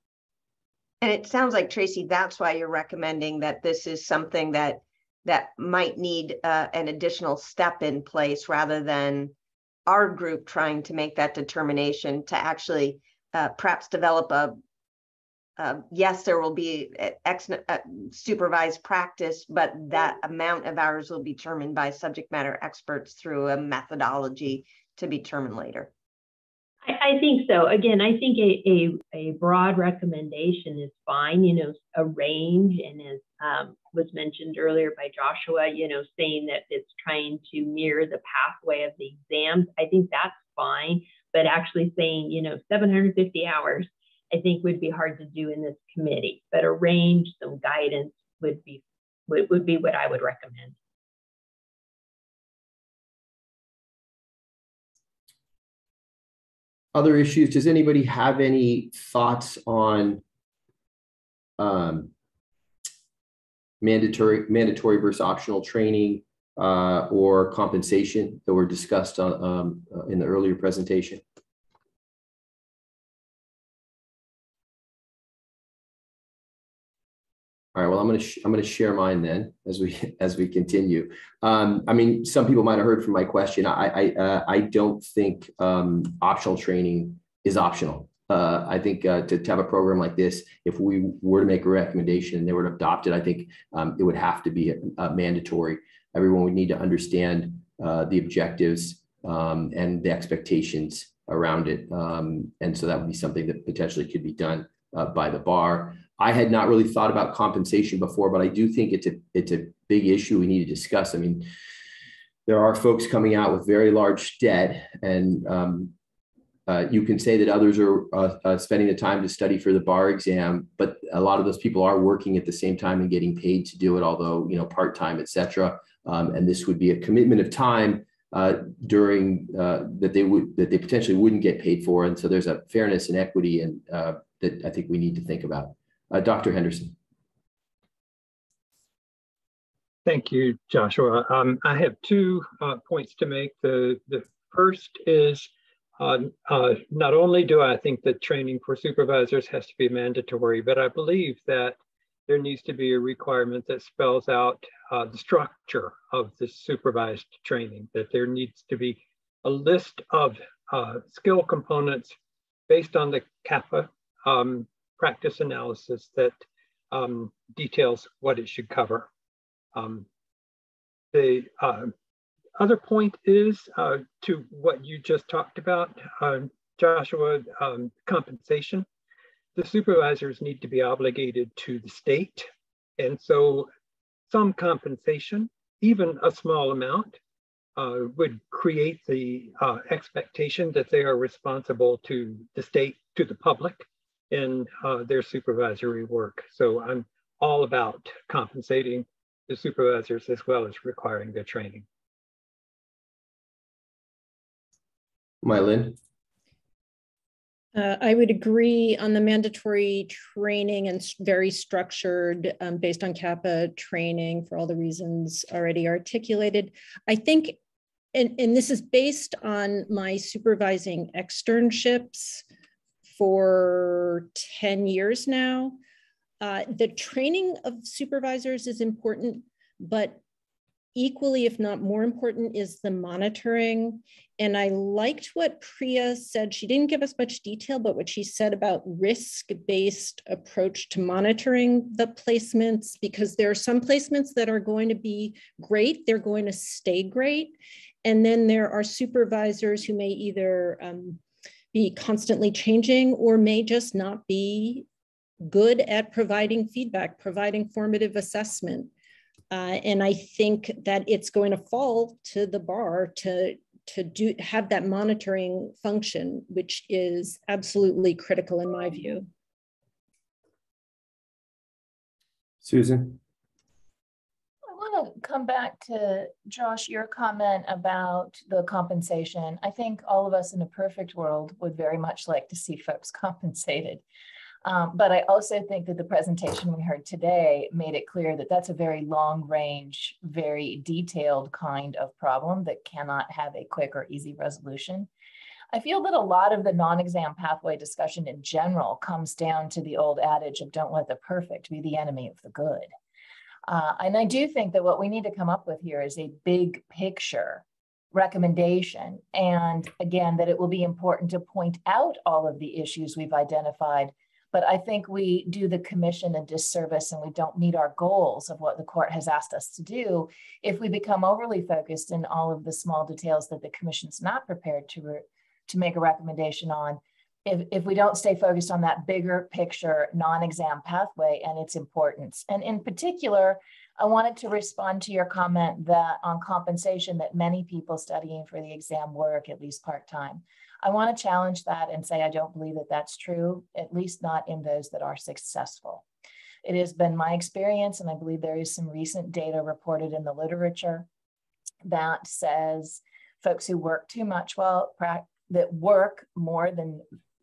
And it sounds like, Tracy, that's why you're recommending that this is something that that might need uh, an additional step in place rather than our group trying to make that determination to actually uh, perhaps develop a uh, yes, there will be ex uh, supervised practice, but that amount of hours will be determined by subject matter experts through a methodology to be determined later. I, I think so. Again, I think a, a, a, broad recommendation is fine, you know, a range, and as um, was mentioned earlier by Joshua, you know, saying that it's trying to mirror the pathway of the exams, I think that's fine. But actually saying, you know, 750 hours, I think would be hard to do in this committee. But a range, some guidance would be would, would be what I would recommend. other issues. Does anybody have any thoughts on um, mandatory mandatory versus optional training uh, or compensation that were discussed on, um, uh, in the earlier presentation? All right. Well, I'm going to I'm going to share mine then as we as we continue. Um, I mean, some people might have heard from my question. I I uh, I don't think um, optional training is optional. Uh, I think uh, to, to, have a program like this, if we were to make a recommendation and they were to adopt it, I think um, it would have to be mandatory. Everyone would need to understand uh, the objectives um, and the expectations around it, um, and so that would be something that potentially could be done uh, by the bar. I had not really thought about compensation before, but I do think it's a it's a big issue we need to discuss. I mean, there are folks coming out with very large debt, and um, uh, you can say that others are uh, uh, spending the time to study for the bar exam, but a lot of those people are working at the same time and getting paid to do it, although you know part time, etc. Um, and this would be a commitment of time uh, during uh, that they would that they potentially wouldn't get paid for, and so there's a fairness and equity and uh, that I think we need to think about. Dr. Henderson. Thank you, Joshua. Um, I have two points to make. The, the first is uh, uh, not only do I think that training for supervisors has to be mandatory, but I believe that there needs to be a requirement that spells out uh, the structure of the supervised training, that there needs to be a list of uh, skill components based on the CAPA um, practice analysis that um, details what it should cover. Um, the uh, other point is uh, to what you just talked about, uh, Joshua, um, compensation. The supervisors need to be obligated to the state. And so some compensation, even a small amount, uh, would create the uh, expectation that they are responsible to the state, to the public in uh, their supervisory work. So I'm all about compensating the supervisors as well as requiring their training. Mylin? Uh, I would agree on the mandatory training and very structured um, based on CAPA training for all the reasons already articulated. I think, and, and this is based on my supervising externships for 10 years now. Uh, the training of supervisors is important, but equally, if not more important, is the monitoring. And I liked what Priya said. She didn't give us much detail, but what she said about risk-based approach to monitoring the placements, because there are some placements that are going to be great, they're going to stay great. And then there are supervisors who may either um, be constantly changing or may just not be good at providing feedback, providing formative assessment. Uh, and I think that it's going to fall to the bar to, to do, have that monitoring function, which is absolutely critical in my view. Susan? I want to come back to Josh, your comment about the compensation. I think all of us in a perfect world would very much like to see folks compensated. Um, but I also think that the presentation we heard today made it clear that that's a very long range, very detailed kind of problem that cannot have a quick or easy resolution. I feel that a lot of the non-exam pathway discussion in general comes down to the old adage of don't let the perfect be the enemy of the good. Uh, and I do think that what we need to come up with here is a big picture recommendation. And again, that it will be important to point out all of the issues we've identified but I think we do the commission a disservice and we don't meet our goals of what the court has asked us to do if we become overly focused in all of the small details that the commission's not prepared to, re- to make a recommendation on. If, if we don't stay focused on that bigger picture non-exam pathway and its importance. And in particular, I wanted to respond to your comment that on compensation that many people studying for the exam work at least part-time. I want to challenge that and say I don't believe that that's true, at least not in those that are successful. It has been my experience, and I believe there is some recent data reported in the literature that says folks who work too much, well, that work more than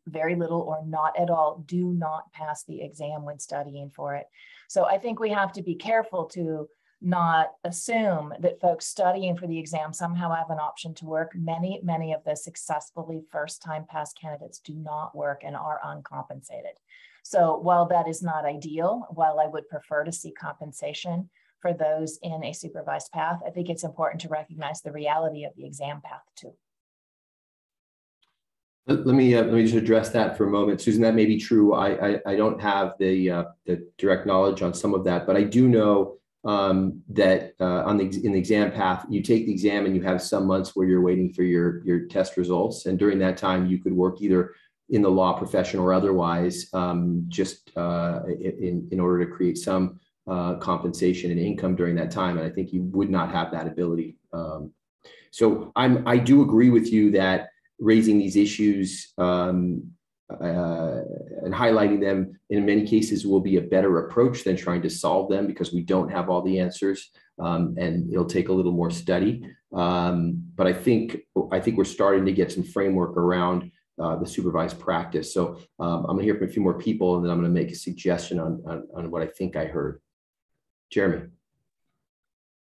very little or not at all do not pass the exam when studying for it. So I think we have to be careful to not assume that folks studying for the exam somehow have an option to work. Many, many of the successfully first time pass candidates do not work and are uncompensated. So while that is not ideal, while I would prefer to see compensation for those in a supervised path, I think it's important to recognize the reality of the exam path too. Let, me uh, let me just address that for a moment, Susan. That may be true. I I, I don't have the uh, the direct knowledge on some of that, but I do know um, that uh, on the in the exam path, you take the exam and you have some months where you're waiting for your your test results, and during that time, you could work either in the law profession or otherwise, um, just uh, in in order to create some uh, compensation and income during that time. And I think you would not have that ability. Um, so I'm I do agree with you that raising these issues um, uh, and highlighting them in many cases will be a better approach than trying to solve them because we don't have all the answers um, and it'll take a little more study. Um, but I think I think we're starting to get some framework around uh, the supervised practice. So um, I'm gonna hear from a few more people and then I'm gonna make a suggestion on, on, on what I think I heard. Jeremy.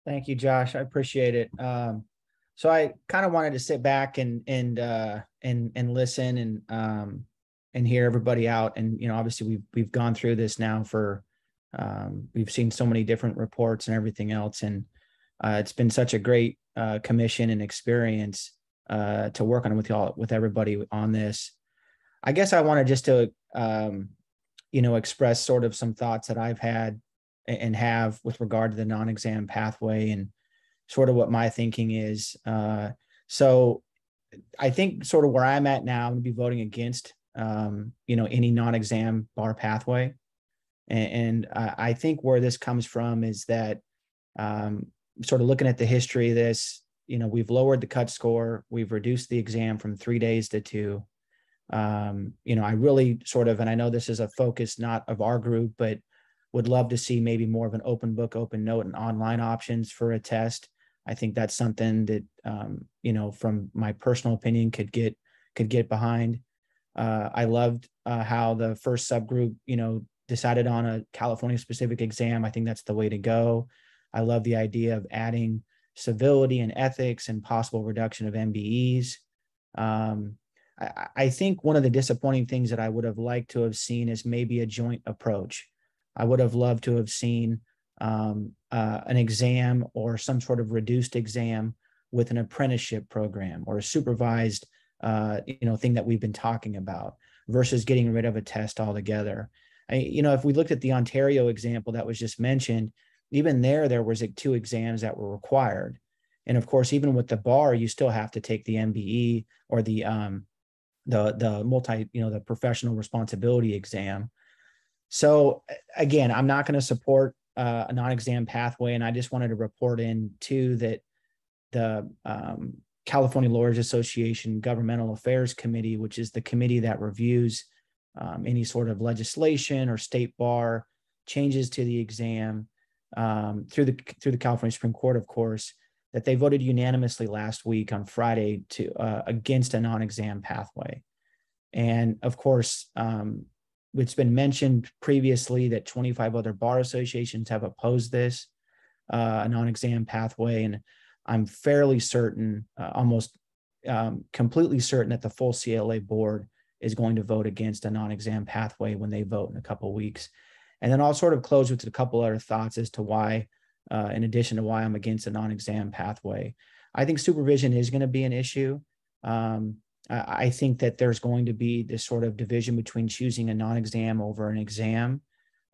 Thank you, Josh. I appreciate it. Um, so I kind of wanted to sit back and and uh, and and listen and um, and hear everybody out. And you know, obviously we've we've gone through this now for Um, we've seen so many different reports and everything else, and uh, it's been such a great uh, commission and experience uh, to work on with y'all, with everybody on this. I guess I wanted just to, um, you know, express sort of some thoughts that I've had and have with regard to the non-exam pathway and sort of what my thinking is. Uh, so I think sort of where I'm at now, I'm going to be voting against, um, you know, any non-exam bar pathway. And, and I think where this comes from is that um, sort of looking at the history of this, you know, we've lowered the cut score, we've reduced the exam from three days to two. Um, you know, I really sort of, and I know this is a focus not of our group, but would love to see maybe more of an open book, open note, and online options for a test. I think that's something that um, you know, from my personal opinion, could get could get behind. Uh, I loved uh, how the first subgroup, you know, decided on a California specific exam. I think that's the way to go. I love the idea of adding civility and ethics and possible reduction of MBEs. Um, I, I think one of the disappointing things that I would have liked to have seen is maybe a joint approach. I would have loved to have seen um, uh, an exam or some sort of reduced exam with an apprenticeship program or a supervised uh, you know thing that we've been talking about versus getting rid of a test altogether. I, you know, if we looked at the Ontario example that was just mentioned, even there there was like two exams that were required, and of course, even with the bar, you still have to take the MBE or the um, the the multi you know the professional responsibility exam. So again, I'm not going to support uh, a non-exam pathway, and I just wanted to report in too that the um, California Lawyers Association Governmental Affairs Committee, which is the committee that reviews um, any sort of legislation or state bar changes to the exam um, through the through the California Supreme Court, of course, that they voted unanimously last week on Friday to uh, against a non-exam pathway, and of course, um, it's been mentioned previously that 25 other bar associations have opposed this uh, a non-exam pathway, and I'm fairly certain, uh, almost um, completely certain that the full CLA board is going to vote against a non-exam pathway when they vote in a couple weeks. And then I'll sort of close with a couple other thoughts as to why, uh, in addition to why I'm against a non-exam pathway. I think supervision is going to be an issue. Um, I think that there's going to be this sort of division between choosing a non-exam over an exam.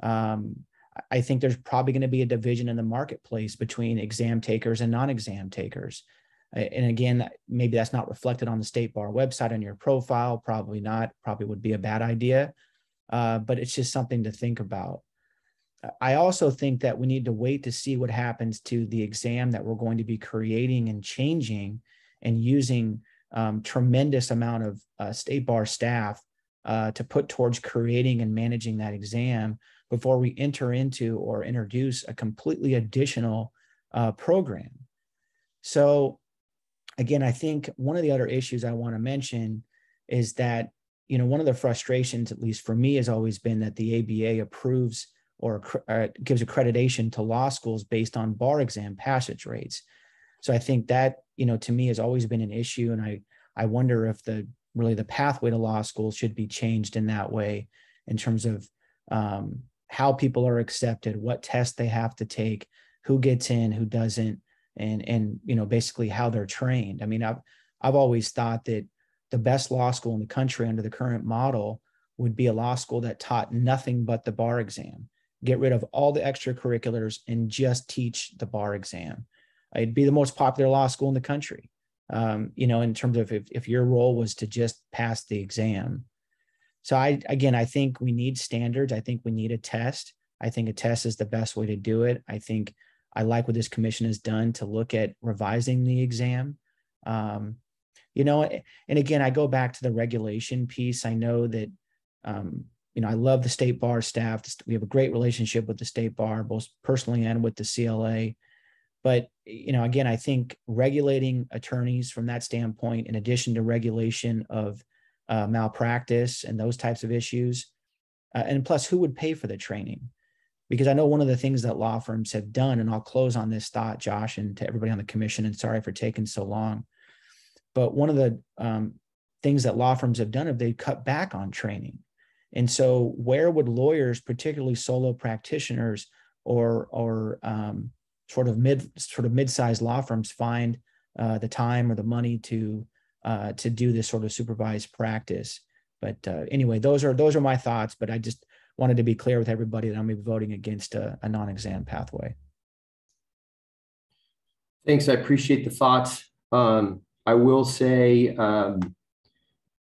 Um, I think there's probably going to be a division in the marketplace between exam takers and non-exam takers. And again, maybe that's not reflected on the state bar website on your profile. Probably not. Probably would be a bad idea. Uh, but it's just something to think about. I also think that we need to wait to see what happens to the exam that we're going to be creating and changing and using um, tremendous amount of uh, state bar staff uh, to put towards creating and managing that exam before we enter into or introduce a completely additional uh, program. So again, I think one of the other issues I want to mention is that, you know, one of the frustrations, at least for me, has always been that the ABA approves or uh, gives accreditation to law schools based on bar exam passage rates. So I think that, you know, to me has always been an issue. And I, I wonder if the really the pathway to law school should be changed in that way in terms of um, how people are accepted, what tests they have to take, who gets in, who doesn't, and and you know basically how they're trained. I mean, I've I've always thought that the best law school in the country under the current model would be a law school that taught nothing but the bar exam. Get rid of all the extracurriculars and just teach the bar exam. It'd be the most popular law school in the country. Um, you know, in terms of if, if your role was to just pass the exam. So I again, I think we need standards. I think we need a test. I think a test is the best way to do it. I think I like what this commission has done to look at revising the exam. Um, you know, and again, I go back to the regulation piece. I know that, um, you know, I love the state bar staff. We have a great relationship with the state bar, both personally and with the CLA. But, you know, again, I think regulating attorneys from that standpoint, in addition to regulation of uh, malpractice and those types of issues, uh, and plus, who would pay for the training? because I know one of the things that law firms have done, and I'll close on this thought, Josh, and to everybody on the commission, and sorry for taking so long. But one of the um, things that law firms have done is they cut back on training. And so, where would lawyers, particularly solo practitioners or or um, sort of mid sort of mid-sized law firms, find uh, the time or the money to uh, to do this sort of supervised practice? But uh, anyway, those are those are my thoughts. But I just wanted to be clear with everybody that I'm voting against a, a non-exam pathway. Thanks. I appreciate the thoughts. Um, I will say, um,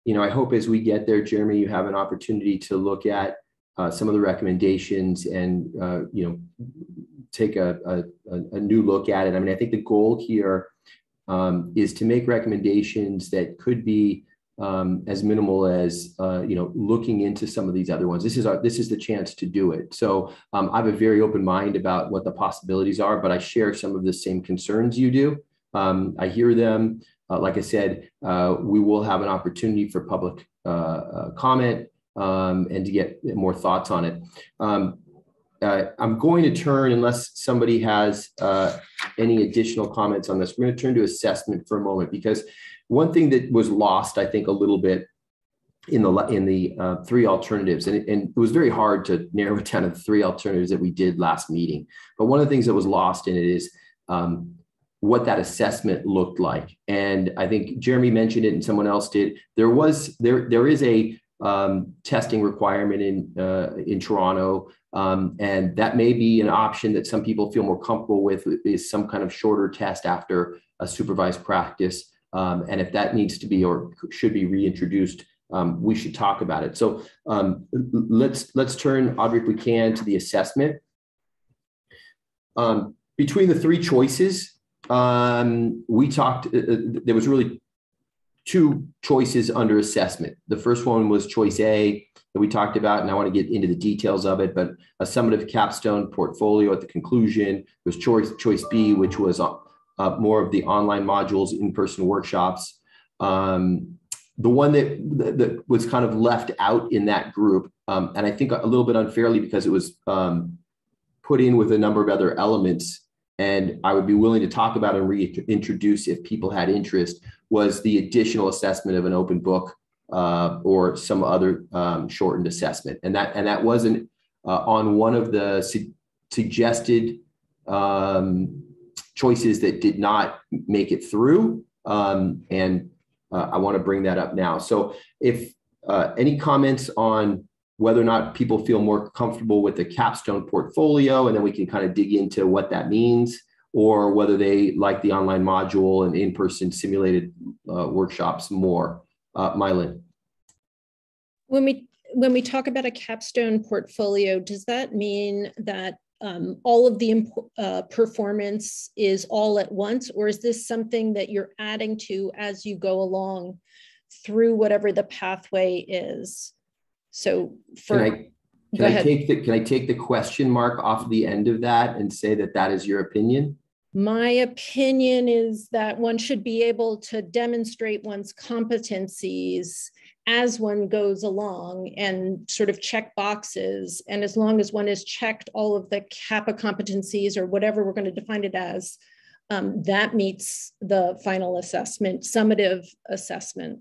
you know, I hope as we get there, Jeremy, you have an opportunity to look at uh, some of the recommendations and, uh, you know, take a, a, a, new look at it. I mean, I think the goal here um, is to make recommendations that could be um, as minimal as uh, you know looking into some of these other ones. This is our this is the chance to do it. So um, I have a very open mind about what the possibilities are, but I share some of the same concerns you do. Um, I hear them. Uh, like I said, uh, we will have an opportunity for public uh, uh, comment um, and to get more thoughts on it. Uh, I'm going to turn, unless somebody has any additional comments on this, we're going to turn to assessment for a moment because one thing that was lost, I think, a little bit in the in the uh, three alternatives, and it, and it was very hard to narrow it down to the three alternatives that we did last meeting. But one of the things that was lost in it is um, what that assessment looked like. And I think Jeremy mentioned it, and someone else did. There was there there is a um, testing requirement in uh, in Toronto, um, and that may be an option that some people feel more comfortable with is some kind of shorter test after a supervised practice. Um, and if that needs to be or should be reintroduced, um, we should talk about it. So um, let's let's turn, Audrey, if we can, to the assessment. Um, between the three choices, we talked. Uh, uh, there was really two choices under assessment. The first one was choice A that we talked about, and I want to get into the details of it. But a summative capstone portfolio at the conclusion was choice choice B, which was uh, uh, more of the online modules, in-person workshops. Um, the one that, that was kind of left out in that group, um, and I think a little bit unfairly because it was um, put in with a number of other elements, and I would be willing to talk about and reintroduce if people had interest, was the additional assessment of an open book uh, or some other um, shortened assessment, and that and that wasn't uh, on one of the su suggested um, choices that did not make it through. Um, and uh, I want to bring that up now. So if uh, any comments on whether or not people feel more comfortable with the capstone portfolio, and then we can kind of dig into what that means, or whether they like the online module and in-person simulated uh, workshops more. Uh, Mylin. When we when we talk about a capstone portfolio, does that mean that um, all of the uh, performance is all at once, or is this something that you're adding to as you go along through whatever the pathway is? So for can I, can I take the can I take the question mark off the end of that and say that that is your opinion? My opinion is that one should be able to demonstrate one's competencies as one goes along and sort of check boxes. And as long as one has checked all of the CAPA competencies or whatever we're going to define it as, um, that meets the final assessment, summative assessment.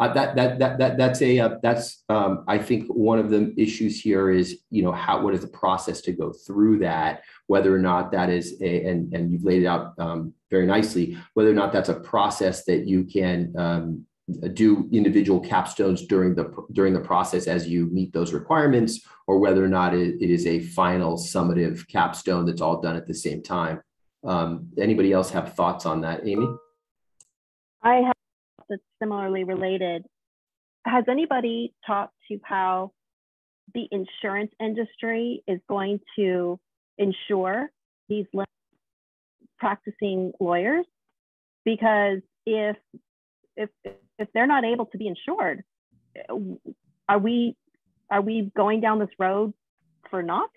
Uh, that, that that that that's a uh, that's um, I think one of the issues here is you know how what is the process to go through that? Whether or not that is a and and you've laid it out um, very nicely whether or not that's a process that you can um, do individual capstones during the during the process as you meet those requirements or whether or not it, it is a final summative capstone that's all done at the same time. Um, anybody else have thoughts on that? Amy? I that's similarly related has anybody talked to how the insurance industry is going to insure these practicing lawyers because if if if they're not able to be insured, are we are we going down this road for not?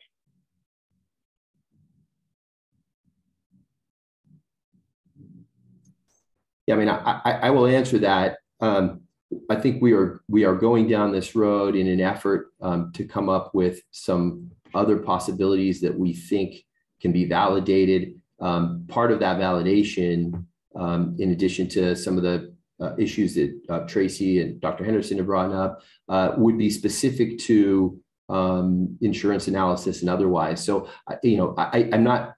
Yeah, I mean, I, I, I will answer that. Um, I think we are we are going down this road in an effort um, to come up with some other possibilities that we think can be validated. Um, part of that validation, um, in addition to some of the uh, issues that uh, Tracy and Dr. Henderson have brought up uh, would be specific to um, insurance analysis and otherwise. So, you know, I, I'm not,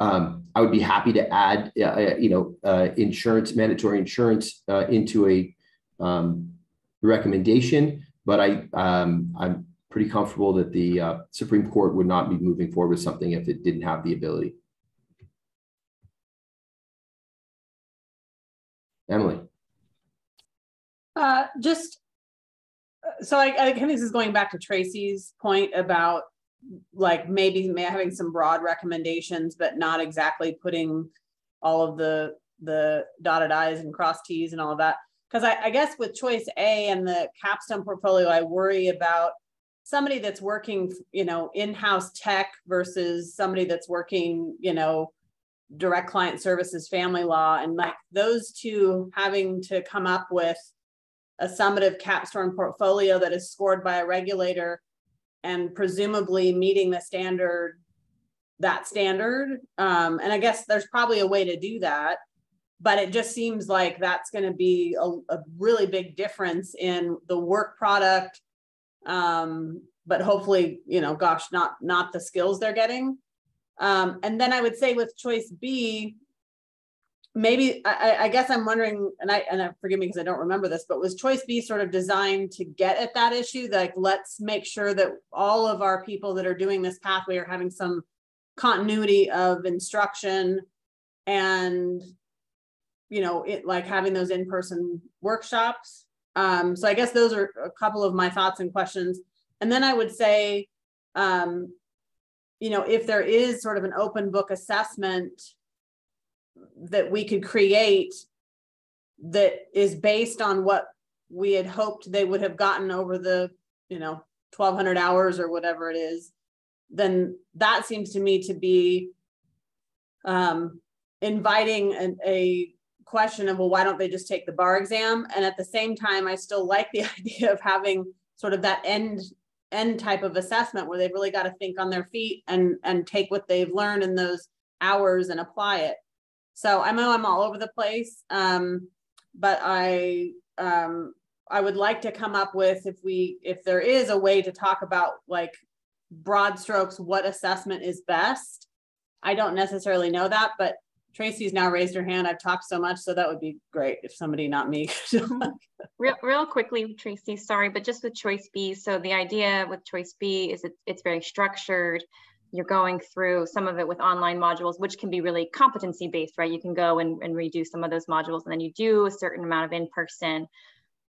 um, I would be happy to add, uh, uh, you know, uh, insurance, mandatory insurance into a um, recommendation, but I, um, I'm pretty comfortable that the Supreme Court would not be moving forward with something if it didn't have the ability. Emily. Uh, just uh, so I, I think this is going back to Tracy's point about like maybe having some broad recommendations, but not exactly putting all of the the dotted i's and cross t's and all of that. Because I, I guess with choice A and the capstone portfolio, I worry about somebody that's working, you know, in-house tech versus somebody that's working, you know, direct client services, family law, and like those two having to come up with a summative capstone portfolio that is scored by a regulator and presumably meeting the standard that standard. Um, and i guess there's probably a way to do that but it just seems like that's going to be a, a, really big difference in the work product. Um, but hopefully you know gosh not not the skills they're getting. Um, and then i would say with choice b maybe I, I, guess I'm wondering, and I and I, forgive me because I don't remember this, but was Choice B sort of designed to get at that issue? Like, let's make sure that all of our people that are doing this pathway are having some continuity of instruction, and you know, it like having those in-person workshops. Um, so I guess those are a couple of my thoughts and questions. And then I would say, um, you know, if there is sort of an open book assessment that we could create that is based on what we had hoped they would have gotten over the you know 1200 hours or whatever it is then that seems to me to be um, inviting a, a question of well why don't they just take the bar exam? And at the same time i still like the idea of having sort of that end end type of assessment where they've really got to think on their feet and and take what they've learned in those hours and apply it so I know I'm all over the place, um, but I um, I would like to come up with if we if there is a way to talk about like broad strokes what assessment is best. I don't necessarily know that, but Tracy's now raised her hand. I've talked so much, so that would be great if somebody, not me. real, real quickly, Tracy, sorry, but just with choice B. So the idea with choice B is it, it's very structured you're going through some of it with online modules, which can be really competency based, right? You can go and, and redo some of those modules and then you do a certain amount of in-person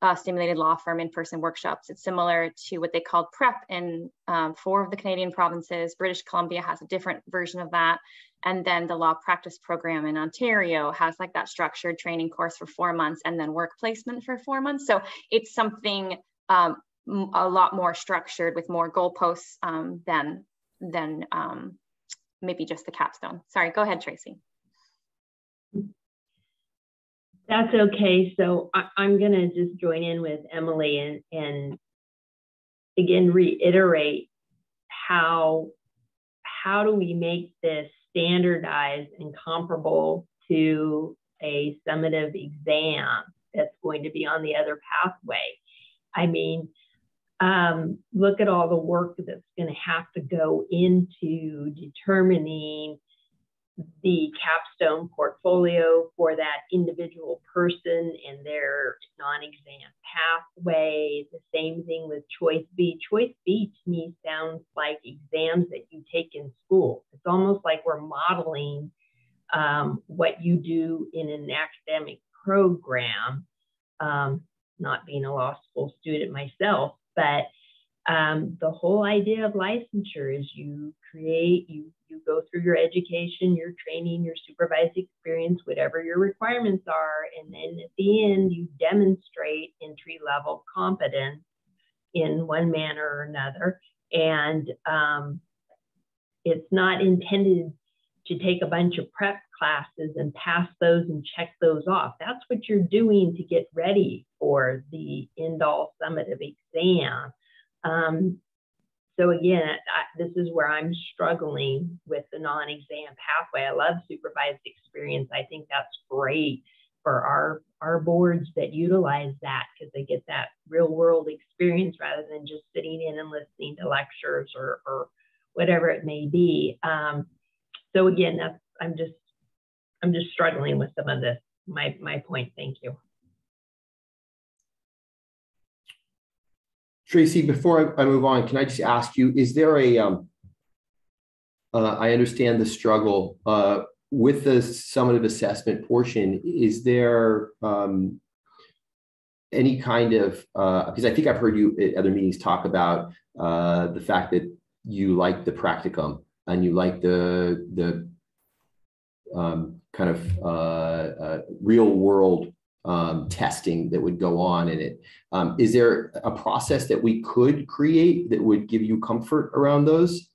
uh, stimulated law firm in-person workshops. It's similar to what they called PREP in um, four of the Canadian provinces. British Columbia has a different version of that. And then the law practice program in Ontario has like that structured training course for four months and then work placement for four months. So it's something um, a lot more structured with more goalposts um, than than um, maybe just the capstone. Sorry, go ahead, Tracy. That's okay. So I, am going to just join in with Emily and, and again reiterate how how do we make this standardized and comparable to a summative exam that's going to be on the other pathway? I mean, um, look at all the work that's going to have to go into determining the capstone portfolio for that individual person and their non-exam pathway. The same thing with choice B. Choice B to me sounds like exams that you take in school. It's almost like we're modeling um, what you do in an academic program. Um, not being a law school student myself, but um, the whole idea of licensure is you create, you, you go through your education, your training, your supervised experience, whatever your requirements are. And then at the end, you demonstrate entry level competence in one manner or another. And um, it's not intended to take a bunch of prep classes and pass those and check those off. That's what you're doing to get ready for the end all summative exam. Um, so again, I, this is where I'm struggling with the non-exam pathway. I love supervised experience. I think that's great. for our our boards that utilize that because they get that real world experience rather than just sitting in and listening to lectures or, or whatever it may be. Um, so again, that's I'm just I'm just struggling with some of this. My my point. Thank you. Tracy, before I, I move on, can I just ask you, is there a, um, uh, I understand the struggle uh, with the summative assessment portion. Is there um, any kind of, because uh, I think I've heard you at other meetings talk about uh, the fact that you like the practicum and you like the, the um, kind of uh, uh, real world um, testing that would go on in it. Um, is there a process that we could create that would give you comfort around those?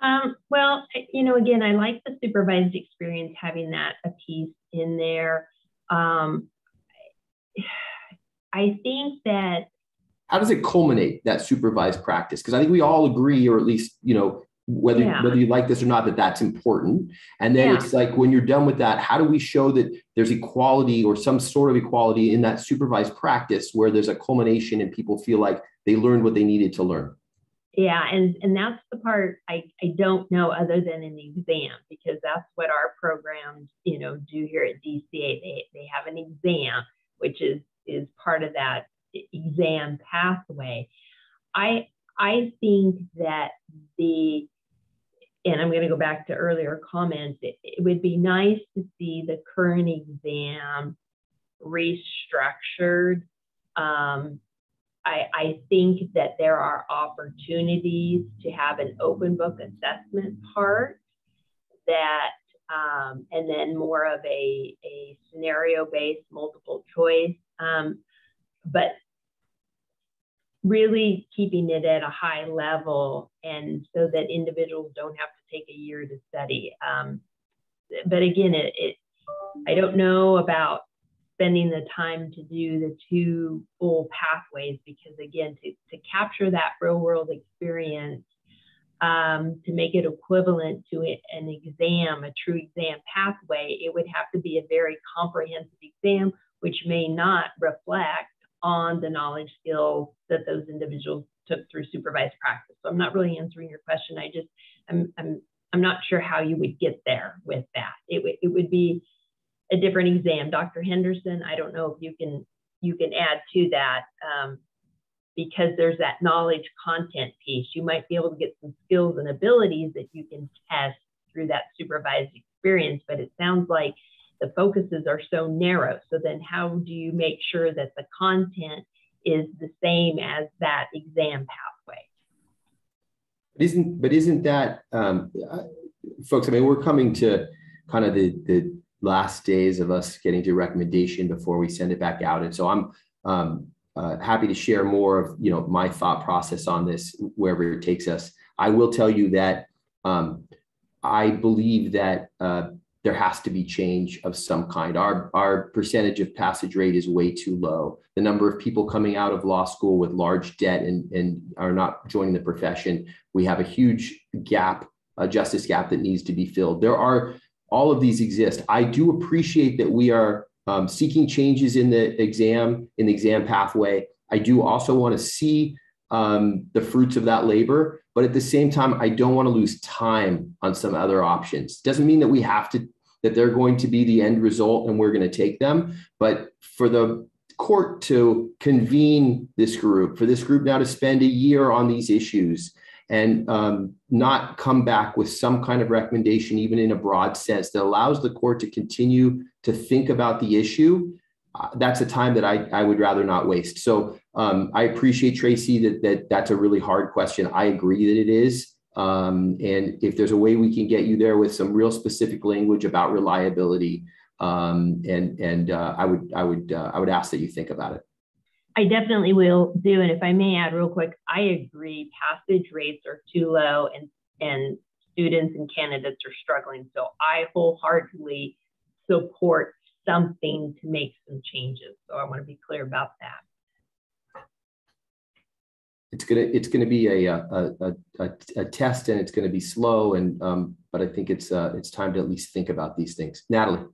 Um, well, you know, again, I like the supervised experience having that a piece in there. Um, I think that. How does it culminate that supervised practice? Because I think we all agree, or at least, you know, whether yeah. whether you like this or not that that's important and then yeah. it's like when you're done with that how do we show that there's equality or some sort of equality in that supervised practice where there's a culmination and people feel like they learned what they needed to learn yeah and and that's the part i i don't know other than an exam because that's what our programs you know do here at dca they they have an exam which is is part of that exam pathway i i think that the and I'm going to go back to earlier comments, it, it, would be nice to see the current exam restructured. Um, I, I, think that there are opportunities to have an open book assessment part that, um, and then more of a, a scenario based multiple choice. Um, but really keeping it at a high level and so that individuals don't have to take a year to study. Um, but again, it, it, I don't know about spending the time to do the two full pathways because again, to, to capture that real world experience, um, to make it equivalent to an exam, a true exam pathway, it would have to be a very comprehensive exam, which may not reflect on the knowledge skills that those individuals took through supervised practice. So I'm not really answering your question. I just, I'm, I'm, I'm not sure how you would get there with that. It, it would be a different exam. Dr. Henderson, I don't know if you can, you can add to that um, because there's that knowledge content piece. You might be able to get some skills and abilities that you can test through that supervised experience, but it sounds like the focuses are so narrow. So then how do you make sure that the content is the same as that exam pathway? But isn't but isn't that um, folks? I mean, we're coming to kind of the the last days of us getting to recommendation before we send it back out, and so I'm um, uh, happy to share more of you know my thought process on this wherever it takes us. I will tell you that um, I believe that uh, there has to be change of some kind. Our, our percentage of passage rate is way too low. The number of people coming out of law school with large debt and, and are not joining the profession, we have a huge gap, a justice gap that needs to be filled. There are, all of these exist. I do appreciate that we are um, seeking changes in the exam, in the exam pathway. I do also want to see um, the fruits of that labor. But at the same time, I don't want to lose time on some other options. Doesn't mean that we have to that they're going to be the end result and we're going to take them. But for the court to convene this group, for this group now to spend a year on these issues and um, not come back with some kind of recommendation, even in a broad sense, that allows the court to continue to think about the issue. Uh, that's a time that I, I would rather not waste. So um, I appreciate Tracy that, that that's a really hard question. I agree that it is. Um, and if there's a way we can get you there with some real specific language about reliability, um, and and uh, I would I would uh, I would ask that you think about it. I definitely will do. And if I may add real quick, I agree. Passage rates are too low, and and students and candidates are struggling. So I wholeheartedly support something to make some changes. So I want to be clear about that. It's gonna it's gonna be a a, a, a, a test and it's gonna be slow and um, but I think it's uh, it's time to at least think about these things. Natalie.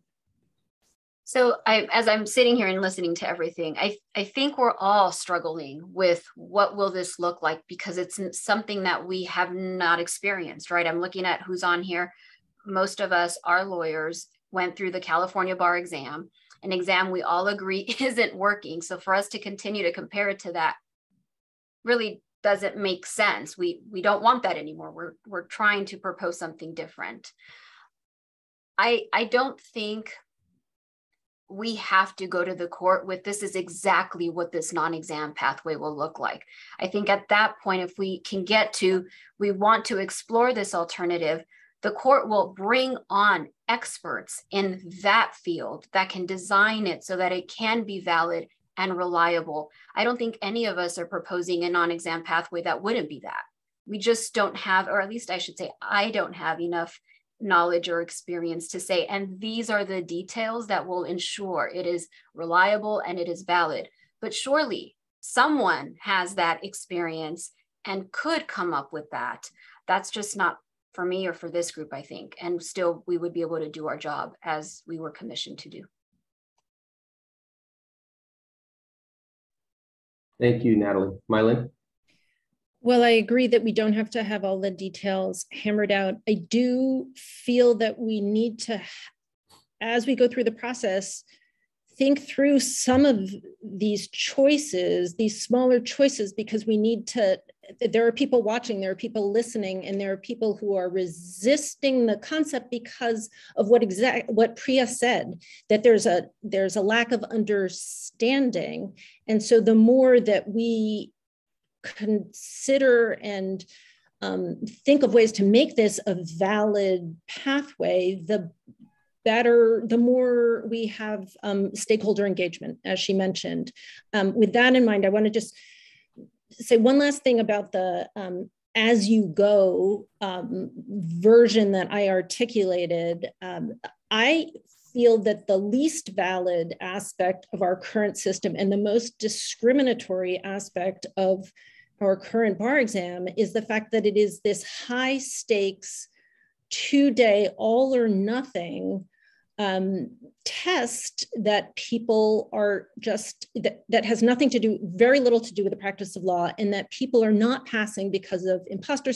So I, as I'm sitting here and listening to everything, I, I think we're all struggling with what will this look like because it's something that we have not experienced, right? I'm looking at who's on here. Most of us are lawyers, went through the California bar exam, an exam we all agree isn't working. So for us to continue to compare it to that really doesn't make sense. We we don't want that anymore. We're we're trying to propose something different. I I don't think we have to go to the court with this is exactly what this non-exam pathway will look like. I think at that point, if we can get to, we want to explore this alternative, the court will bring on experts in that field that can design it so that it can be valid and reliable. I don't think any of us are proposing a non-exam pathway that wouldn't be that. We just don't have, or at least I should say, I don't have enough knowledge or experience to say, and these are the details that will ensure it is reliable and it is valid. But surely someone has that experience and could come up with that. That's just not for me or for this group, I think. And still, we would be able to do our job as we were commissioned to do. Thank you, Natalie. Mylin? Well, I agree that we don't have to have all the details hammered out. I do feel that we need to, as we go through the process, think through some of these choices, these smaller choices, because we need to. There are people watching, there are people listening, and there are people who are resisting the concept because of what exact what Priya said that there's a there's a lack of understanding, and so the more that we consider and um, think of ways to make this a valid pathway, the better, the more we have um, stakeholder engagement, as she mentioned. Um, with that in mind, I want to just say one last thing about the um, as you go um, version that I articulated. Um, I feel that the least valid aspect of our current system and the most discriminatory aspect of our current bar exam is the fact that it is this high stakes, two day, all or nothing um, test that people are just, that, that has nothing to do, very little to do with the practice of law, and that people are not passing because of imposter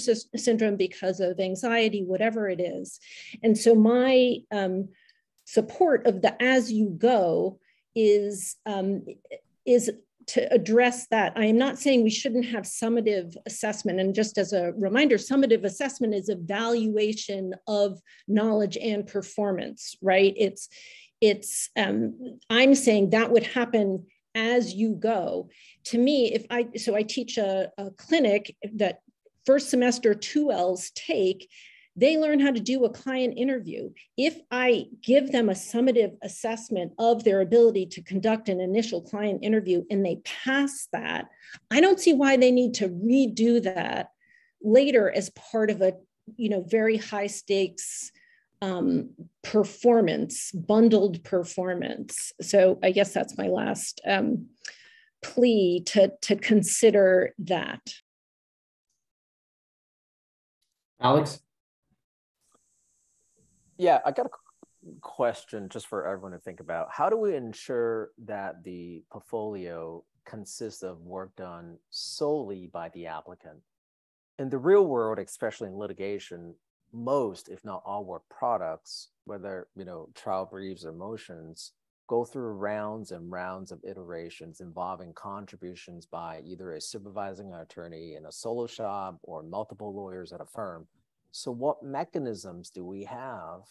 syndrome, because of anxiety, whatever it is. And so my, um, support of the as you go is um, is to address that. I am not saying we shouldn't have summative assessment. And just as a reminder, summative assessment is evaluation of knowledge and performance, right? It's it's um, I'm saying that would happen as you go. To me, if I so I teach a, a clinic that first semester 2Ls take they learn how to do a client interview. If I give them a summative assessment of their ability to conduct an initial client interview and they pass that, I don't see why they need to redo that later as part of a you know very high stakes um, performance, bundled performance. So I guess that's my last um, plea to, to consider that. Alex? Yeah, I got a question just for everyone to think about. How do we ensure that the portfolio consists of work done solely by the applicant? In the real world, especially in litigation, most, if not all work products, whether you know trial briefs or motions, go through rounds and rounds of iterations involving contributions by either a supervising attorney in a solo shop or multiple lawyers at a firm so what mechanisms do we have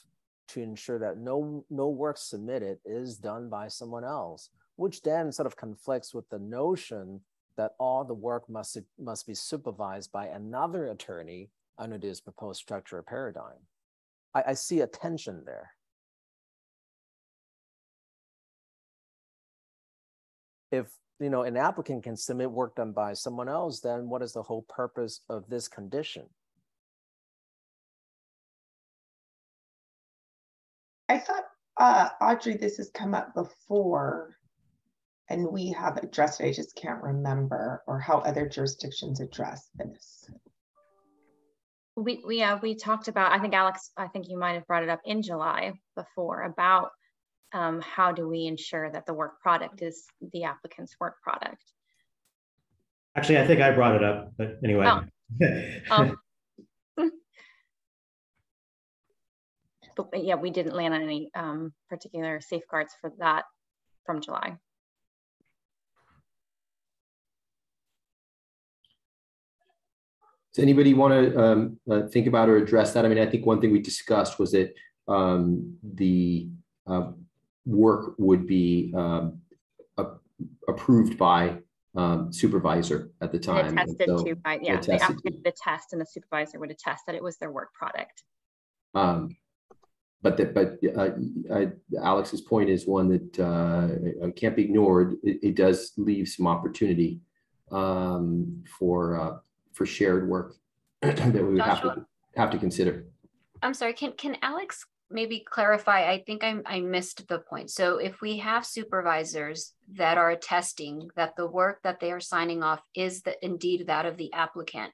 to ensure that no no work submitted is done by someone else, which then sort of conflicts with the notion that all the work must must be supervised by another attorney under this proposed structure or paradigm. I, I see a tension there. If you know an applicant can submit work done by someone else, then what is the whole purpose of this condition? I thought, uh, Audrey, this has come up before. and we have addressed it, I just can't remember, or how other jurisdictions address this. We, we, uh, we talked about, I think Alex, I think you might have brought it up in July before about um, how do we ensure that the work product is the applicant's work product. Actually, I think I brought it up, but anyway. Oh. um, but yeah, we didn't land on any um, particular safeguards for that from July. Does anybody want to um, uh, think about or address that? I mean, I think one thing we discussed was that um, the uh, work would be um, approved by um, supervisor at the time. Attested so to by, yeah, the applicant did test and the supervisor would attest that it was their work product. But that, but uh, I, Alex's point is one that uh, can't be ignored. It, it, does leave some opportunity um, for uh, for shared work that we would have to have to consider. I'm sorry. Can can Alex maybe clarify? I think I I missed the point. So if we have supervisors that are attesting that the work that they are signing off is the, indeed that of the applicant,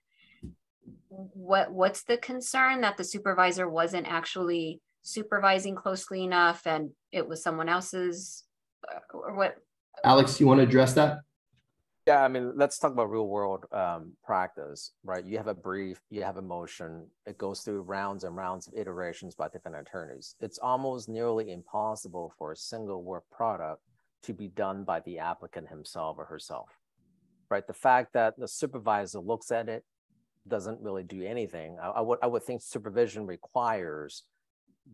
what what's the concern that the supervisor wasn't actually supervising closely enough and it was someone else's uh, or what? Alex, you want to address that? Yeah, I mean, let's talk about real world um, practice, right? You have a brief, you have a motion, it goes through rounds and rounds of iterations by different attorneys. It's almost nearly impossible for a single work product to be done by the applicant himself or herself, right? The fact that the supervisor looks at it doesn't really do anything. I, I would, I would think supervision requires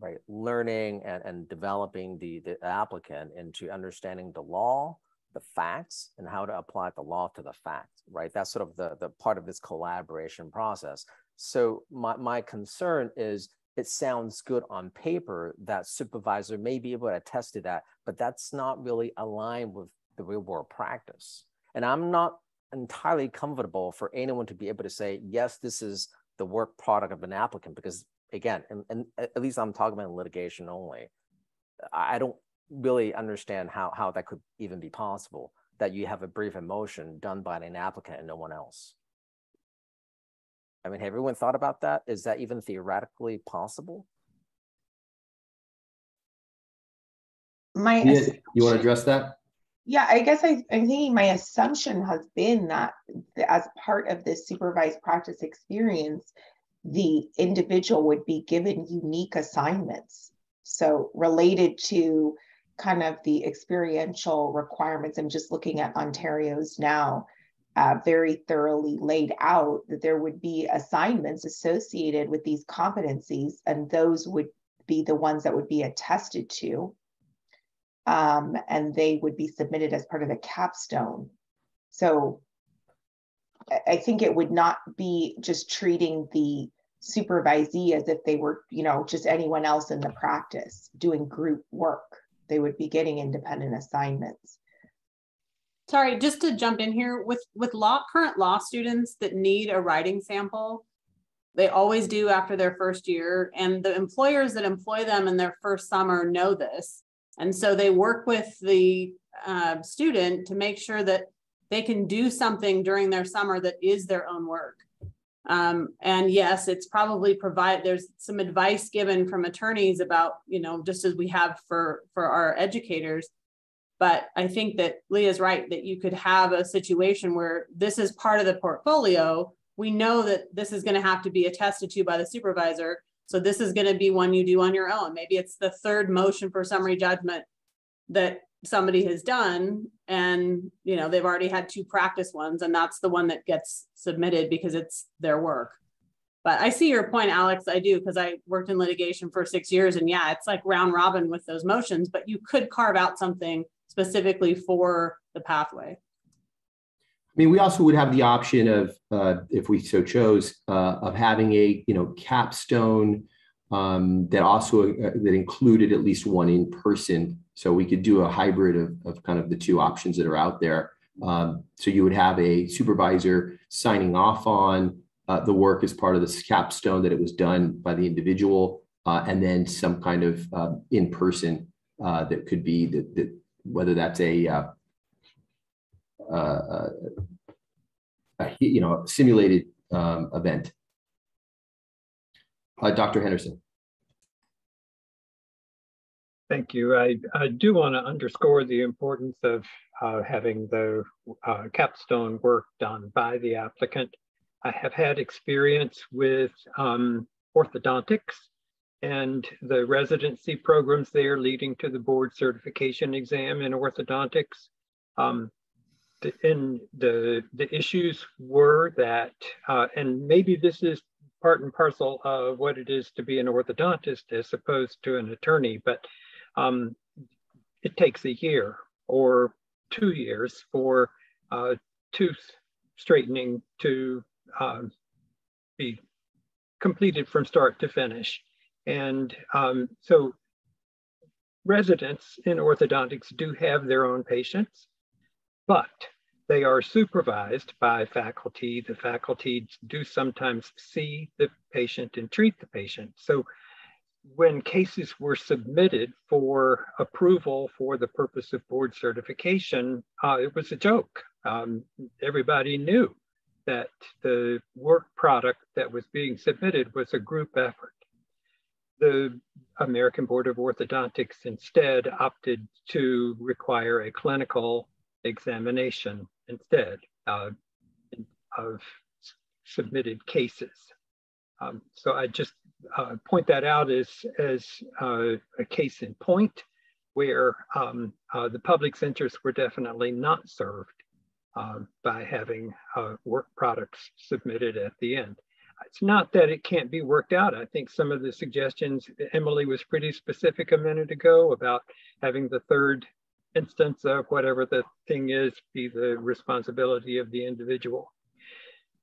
right learning and, and developing the, the applicant into understanding the law the facts and how to apply the law to the fact, right? That's sort of the, the part of this collaboration process. So my, my concern is it sounds good on paper that supervisor may be able to attest to that, but that's not really aligned with the real world practice. And I'm not entirely comfortable for anyone to be able to say, yes, this is the work product of an applicant, because again, and, and uh, at least I'm talking about litigation only. I don't really understand how, how that could even be possible, that you have a brief emotion done by an applicant and no one else. I mean, have everyone thought about that? Is that even theoretically possible? My yeah, you want to address that? Yeah, I guess I, I'm thinking my assumption has been that as part of this supervised practice experience, the individual would be given unique assignments. So related to kind of the experiential requirements. I'm just looking at Ontario's now uh, very thoroughly laid out that there would be assignments associated with these competencies, and those would be the ones that would be attested to. Um, and they would be submitted as part of the capstone. So I think it would not be just treating the supervisee as if they were, you know, just anyone else in the practice doing group work they would be getting independent assignments. Sorry, just to jump in here with with law current law students that need a writing sample, they always do after their first year, and the employers that employ them in their first summer know this, and so they work with the uh, student to make sure that they can do something during their summer that is their own work. Um, and yes, it's probably provide, there's some advice given from attorneys about, you know, just as we have for, for our educators. But I think that Leah's right that you could have a situation where this is part of the portfolio. We know that this is going to have to be attested to by the supervisor. So this is going to be one you do on your own. Maybe it's the third motion for summary judgment that somebody has done and you know they've already had two practice ones and that's the one that gets submitted because it's their work. But i see your point alex. I do because i worked in litigation for six years and yeah it's like round robin with those motions but you could carve out something specifically for the pathway. I mean, we also would have the option of, uh, if we so chose, uh, of having a you know capstone um, that also uh, that included at least one in person so we could do a hybrid of, of kind of the two options that are out there. Um, so you would have a supervisor signing off on uh, the work as part of this capstone that it was done by the individual, uh, and then some kind of uh, in person uh, that could be that, that whether that's a uh, uh, you know, simulated um, event. Uh, Dr. Henderson. Thank you. I, I do want to underscore the importance of uh, having the uh, capstone work done by the applicant. I have had experience with um, orthodontics and the residency programs there leading to the board certification exam in orthodontics. Um, the, and the, the issues were that, uh, and maybe this is part and parcel of what it is to be an orthodontist as opposed to an attorney, but um, it takes a year or two years for uh, tooth straightening to uh, be completed from start to finish. And um, so residents in orthodontics do have their own patients, but they are supervised by faculty. The faculty do sometimes see the patient and treat the patient. So when cases were submitted for approval for the purpose of board certification, uh, it was a joke. Um, everybody knew that the work product that was being submitted was a group effort. The American Board of Orthodontics instead opted to require a clinical examination instead uh, of submitted cases. Um, so I just uh, point that out as, as uh, a case in point where um, uh, the public's interests were definitely not served uh, by having uh, work products submitted at the end. It's not that it can't be worked out. I think some of the suggestions, Emily was pretty specific a minute ago about having the third instance of whatever the thing is be the responsibility of the individual.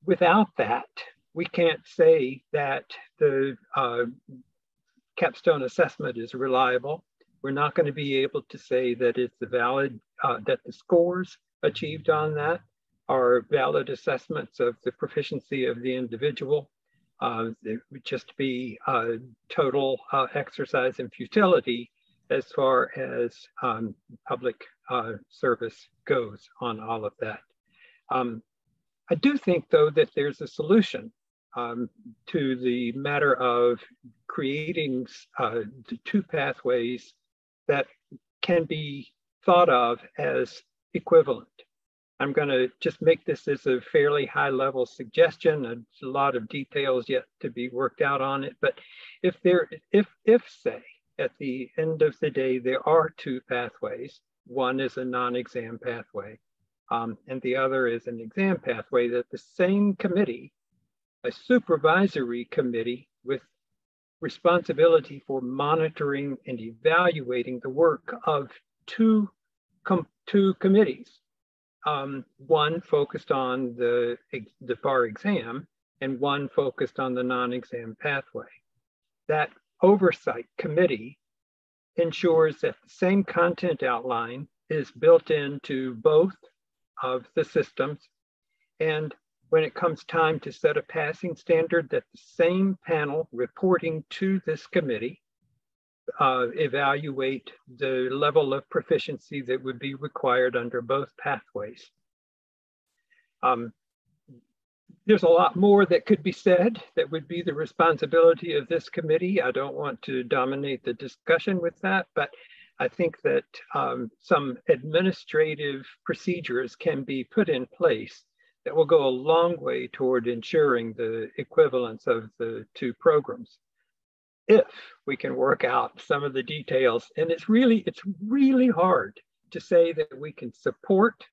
Without that, we can't say that the uh, capstone assessment is reliable. We're not going to be able to say that it's valid, uh, that the scores achieved on that are valid assessments of the proficiency of the individual. Uh, it would just be a total uh, exercise in futility as far as um, public uh, service goes on all of that. Um, I do think, though, that there's a solution um, to the matter of creating uh, two pathways that can be thought of as equivalent. I'm going to just make this as a fairly high level suggestion. There's a lot of details yet to be worked out on it. But if there, if, if say, at the end of the day, there are two pathways. One is a non-exam pathway, um, and the other is an exam pathway that the same committee a supervisory committee with responsibility for monitoring and evaluating the work of two, com two committees. Um, one focused on the, the bar exam and one focused on the non-exam pathway. That oversight committee ensures that the same content outline is built into both of the systems and when it comes time to set a passing standard that the same panel reporting to this committee uh, evaluate the level of proficiency that would be required under both pathways. Um, there's a lot more that could be said that would be the responsibility of this committee. I don't want to dominate the discussion with that, but I think that um, some administrative procedures can be put in place that will go a long way toward ensuring the equivalence of the two programs if we can work out some of the details and it's really it's really hard to say that we can support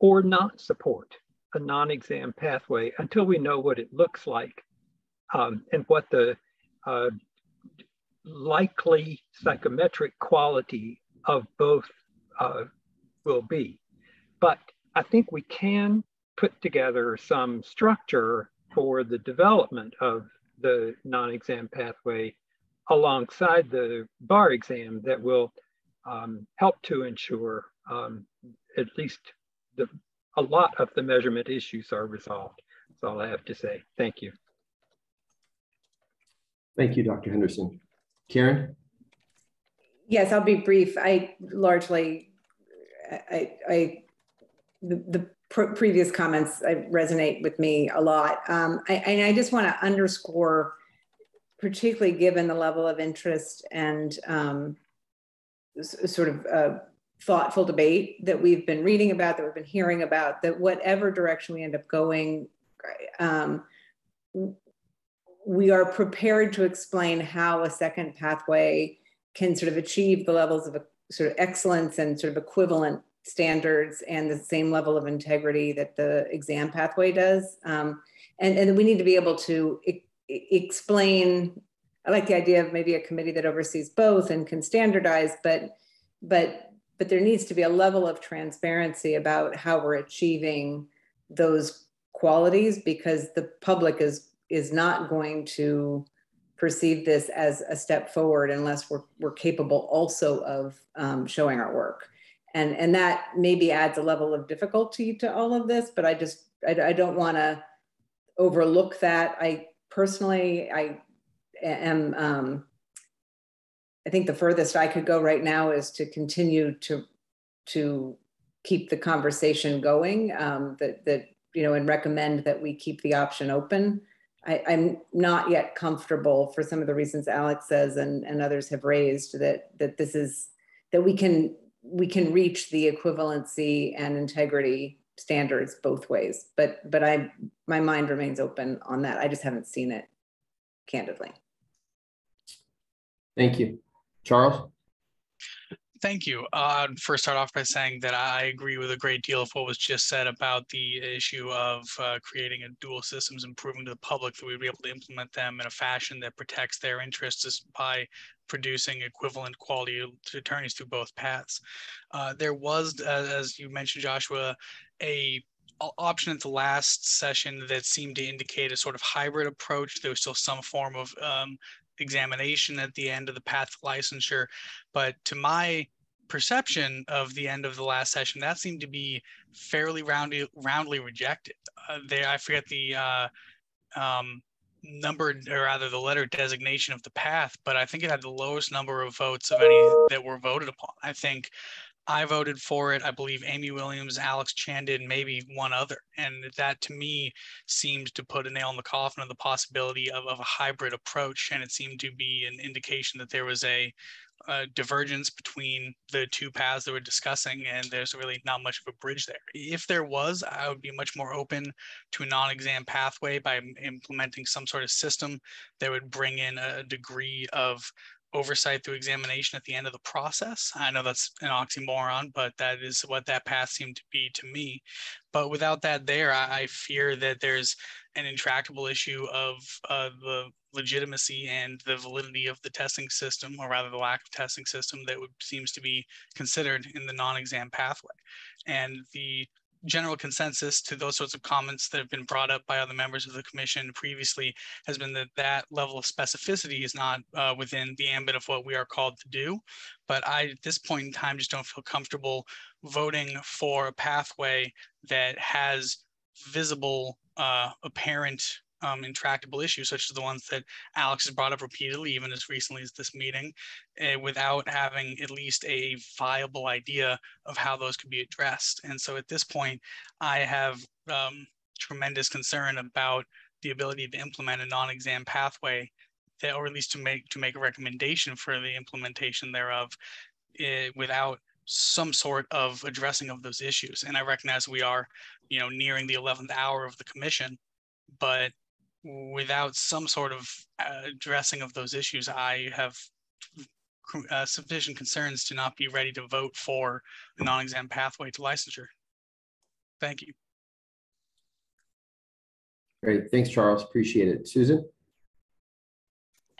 or not support a non-exam pathway until we know what it looks like um, and what the uh, likely psychometric quality of both uh, will be. But I think we can put together some structure for the development of the non-exam pathway alongside the bar exam that will um, help to ensure um, at least the, a lot of the measurement issues are resolved. That's all I have to say. Thank you. Thank you, Dr. Henderson. Karen? Yes, I'll be brief. I largely, I, I the, the previous comments I resonate with me a lot. Um, I, and I just want to underscore, particularly given the level of interest and um, sort of uh, thoughtful debate that we've been reading about, that we've been hearing about, that whatever direction we end up going, um, we are prepared to explain how a second pathway can sort of achieve the levels of sort of excellence and sort of equivalent standards and the same level of integrity that the exam pathway does. Um, and, and we need to be able to explain, I like the idea of maybe a committee that oversees both and can standardize, but, but, but there needs to be a level of transparency about how we're achieving those qualities because the public is, is not going to perceive this as a step forward unless we're, we're capable also of um, showing our work. And and that maybe adds a level of difficulty to all of this but i just i, I don't want to overlook that. I personally i am um, i think the furthest i could go right now is to continue to to keep the conversation going um, that that you know and recommend that we keep the option open I, am not yet comfortable for some of the reasons Alex says and, and others have raised that that this is that we can we can reach the equivalency and integrity standards both ways. But but I my mind remains open on that. I just haven't seen it candidly. Thank you. Charles? Thank you. Uh, first, start off by saying that I agree with a great deal of what was just said about the issue of uh, creating a dual systems and proving to the public that we'd be able to implement them in a fashion that protects their interests by producing equivalent quality attorneys through both paths. Uh, there was, as you mentioned, Joshua, a option at the last session that seemed to indicate a sort of hybrid approach. There was still some form of um, examination at the end of the path to licensure. But to my perception of the end of the last session, that seemed to be fairly roundly, roundly rejected. Uh, there, I forget the uh, um, or rather the letter designation of the path, but I think it had the lowest number of votes of any that were voted upon. I think I voted for it. I believe Amy Williams, Alex Chan did, and maybe one other. And that to me seemed to put a nail in the coffin of the possibility of, of a hybrid approach. And it seemed to be an indication that there was a, a divergence between the two paths that we're discussing, and there's really not much of a bridge there. If there was, I would be much more open to a non exam pathway by implementing some sort of system that would bring in a degree of oversight through examination at the end of the process. I know that's an oxymoron, but that is what that path seemed to be to me. But without that there, I, I fear that there's an intractable issue of uh, the legitimacy and the validity of the testing system, or rather the lack of testing system that would, seems to be considered in the non-exam pathway. And the general consensus to those sorts of comments that have been brought up by other members of the commission previously has been that that level of specificity is not uh, within the ambit of what we are called to do. But I, at this point in time, just don't feel comfortable voting for a pathway that has visible, uh, apparent um, intractable issues, such as the ones that Alex has brought up repeatedly, even as recently as this meeting, uh, without having at least a viable idea of how those could be addressed. And so at this point, I have um, tremendous concern about the ability to implement a non-exam pathway, that, or at least to make to make a recommendation for the implementation thereof, uh, without some sort of addressing of those issues. And I recognize we are, you know, nearing the 11th hour of the commission, but without some sort of uh, addressing of those issues, I have uh, sufficient concerns to not be ready to vote for a non-exam pathway to licensure. Thank you. Great. Thanks, Charles. Appreciate it. Susan?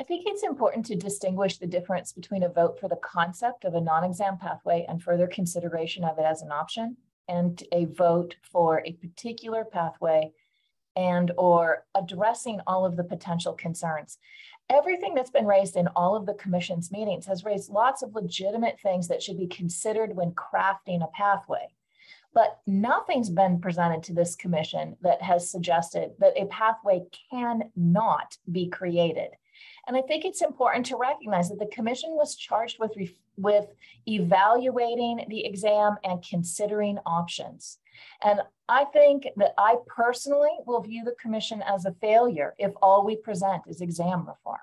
I think it's important to distinguish the difference between a vote for the concept of a non-exam pathway and further consideration of it as an option and a vote for a particular pathway and or addressing all of the potential concerns. Everything that's been raised in all of the commission's meetings has raised lots of legitimate things that should be considered when crafting a pathway. But nothing's been presented to this commission that has suggested that a pathway cannot be created. And I think it's important to recognize that the commission was charged with, with evaluating the exam and considering options. And I think that I personally will view the commission as a failure if all we present is exam reform.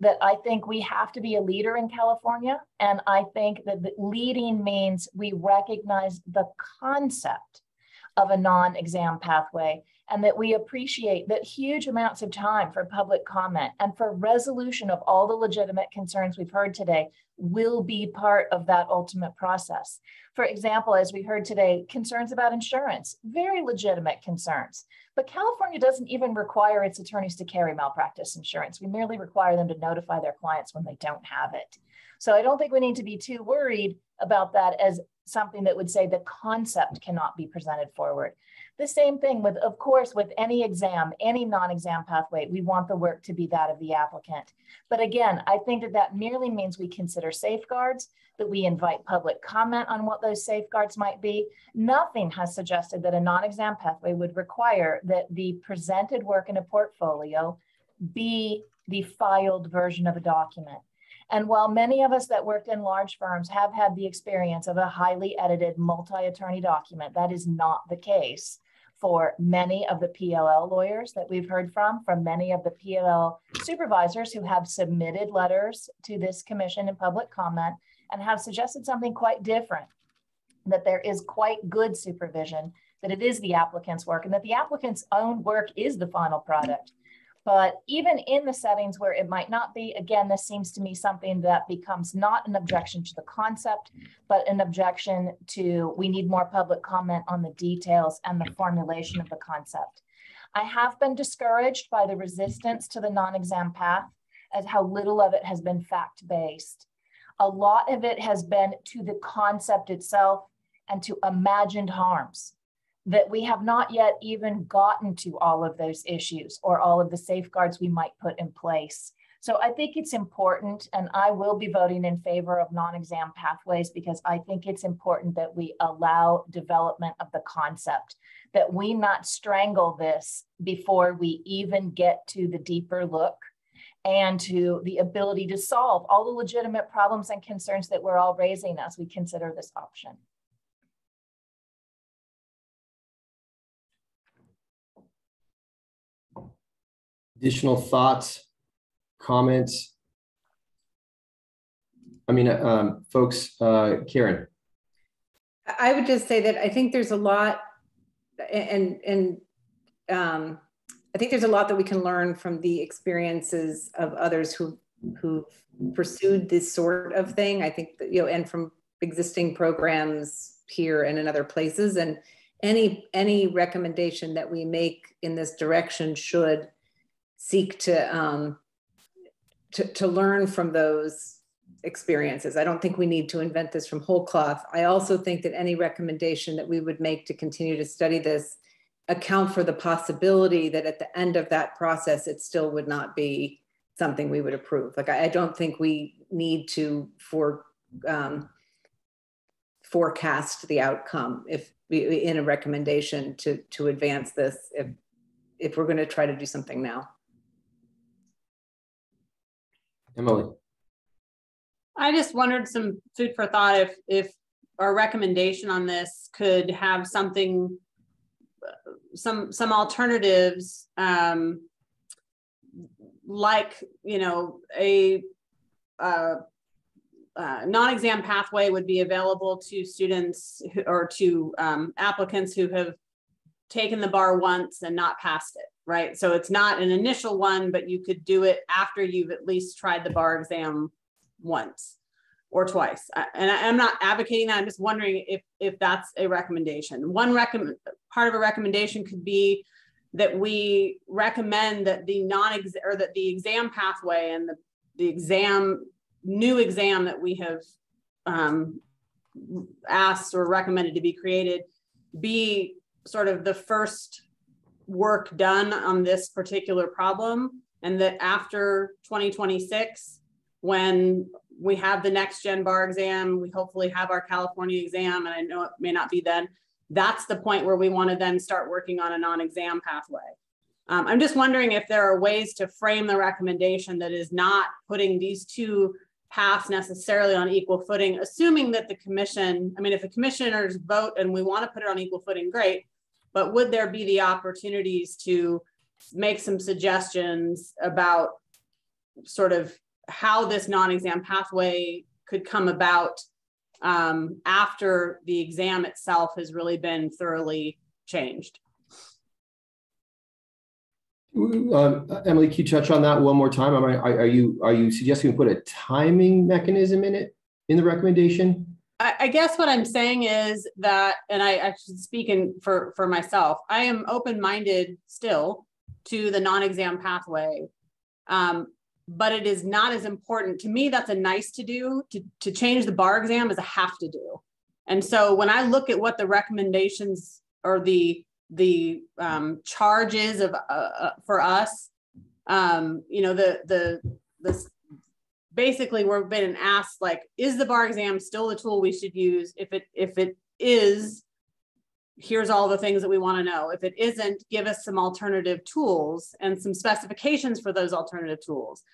That I think we have to be a leader in California. And I think that leading means we recognize the concept of a non exam pathway and that we appreciate that huge amounts of time for public comment and for resolution of all the legitimate concerns we've heard today will be part of that ultimate process. For example, as we heard today, concerns about insurance, very legitimate concerns. But California doesn't even require its attorneys to carry malpractice insurance. We merely require them to notify their clients when they don't have it. So I don't think we need to be too worried about that as something that would say the concept cannot be presented forward. The same thing with, of course, with any exam, any non-exam pathway, we want the work to be that of the applicant. But again, I think that that merely means we consider safeguards, that we invite public comment on what those safeguards might be. Nothing has suggested that a non-exam pathway would require that the presented work in a portfolio be the filed version of a document. And while many of us that worked in large firms have had the experience of a highly edited multi-attorney document, that is not the case for many of the PLL lawyers that we've heard from, from many of the PLL supervisors who have submitted letters to this commission in public comment and have suggested something quite different, that there is quite good supervision, that it is the applicant's work and that the applicant's own work is the final product. But even in the settings where it might not be, again, this seems to me something that becomes not an objection to the concept, but an objection to we need more public comment on the details and the formulation of the concept. I have been discouraged by the resistance to the non-exam path as how little of it has been fact-based. A lot of it has been to the concept itself and to imagined harms that we have not yet even gotten to all of those issues or all of the safeguards we might put in place. So I think it's important, and I will be voting in favor of non-exam pathways because I think it's important that we allow development of the concept, that we not strangle this before we even get to the deeper look and to the ability to solve all the legitimate problems and concerns that we're all raising as we consider this option. Additional thoughts, comments? I mean, um, folks, uh, Karen. I would just say that I think there's a lot, and and um, I think there's a lot that we can learn from the experiences of others who who've pursued this sort of thing. I think that, you know, and from existing programs here and in other places, and any any recommendation that we make in this direction should seek to um, to, to learn from those experiences. I don't think we need to invent this from whole cloth. I also think that any recommendation that we would make to continue to study this account for the possibility that at the end of that process, it still would not be something we would approve. Like I, I don't think we need to for um, forecast the outcome if in a recommendation to to advance this if if we're going to try to do something now. Emily. I just wondered some food for thought if if our recommendation on this could have something some some alternatives um, like you know a uh, uh, non-exam pathway would be available to students who, or to um, applicants who have taken the bar once and not passed it right? So it's not an initial one, but you could do it after you've at least tried the bar exam once or twice. And I, am not advocating that. I'm just wondering if if that's a recommendation. One recommend part of a recommendation could be that we recommend that the non or that the exam pathway and the the exam new exam that we have um, asked or recommended to be created be sort of the first work done on this particular problem and that after 2026 when we have the next gen bar exam we hopefully have our california exam and i know it may not be then that's the point where we want to then start working on a non-exam pathway um, i'm just wondering if there are ways to frame the recommendation that is not putting these two paths necessarily on equal footing, assuming that the commission, I mean, if the commissioners vote and we want to put it on equal footing, great. But would there be the opportunities to make some suggestions about sort of how this non-exam pathway could come about um, after the exam itself has really been thoroughly changed. Um, Emily, can you touch on that one more time? Are, are, you are you suggesting we put a timing mechanism in it in the recommendation? I, I guess what I'm saying is that, and I, I should speak in for for myself. I am open minded still to the non-exam pathway. Um, but it is not as important to me. That's a nice to do. To, to change the bar exam is a have to do. And so when I look at what the recommendations or the the um, charges of uh, uh, for us, um, you know, the the the basically we're been asked like, is the bar exam still the tool we should use? If it if it is, here's all the things that we want to know. If it isn't, give us some alternative tools and some specifications for those alternative tools.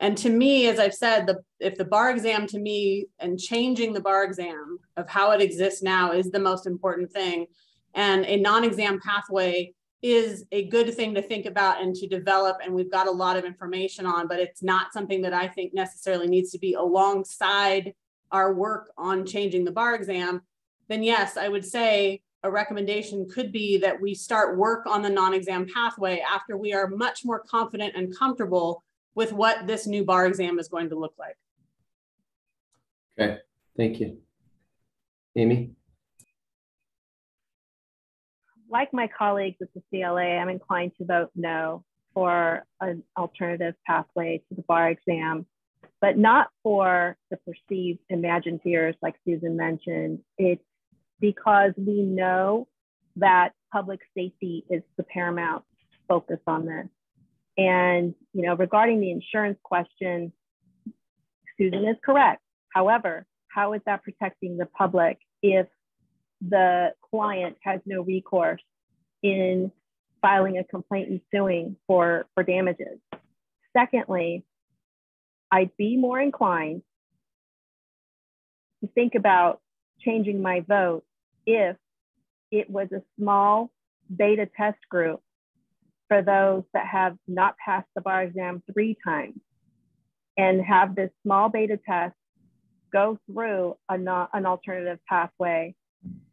And to me, as I've said, the if the bar exam to me and changing the bar exam of how it exists now is the most important thing. And a non-exam pathway is a good thing to think about and to develop. And we've got a lot of information on, but it's not something that I think necessarily needs to be alongside our work on changing the bar exam. Then yes, I would say a recommendation could be that we start work on the non-exam pathway after we are much more confident and comfortable with what this new bar exam is going to look like. Okay, thank you. Amy? Like my colleagues at the CLA, I'm inclined to vote no for an alternative pathway to the bar exam, but not for the perceived imagined fears like Susan mentioned. It's because we know that public safety is the paramount focus on this. And, you know, regarding the insurance question, Susan is correct. However, how is that protecting the public if the client has no recourse in filing a complaint and suing for, for damages? Secondly, I'd be more inclined to think about changing my vote if it was a small beta test group for those that have not passed the bar exam three times and have this small beta test go through a an alternative pathway,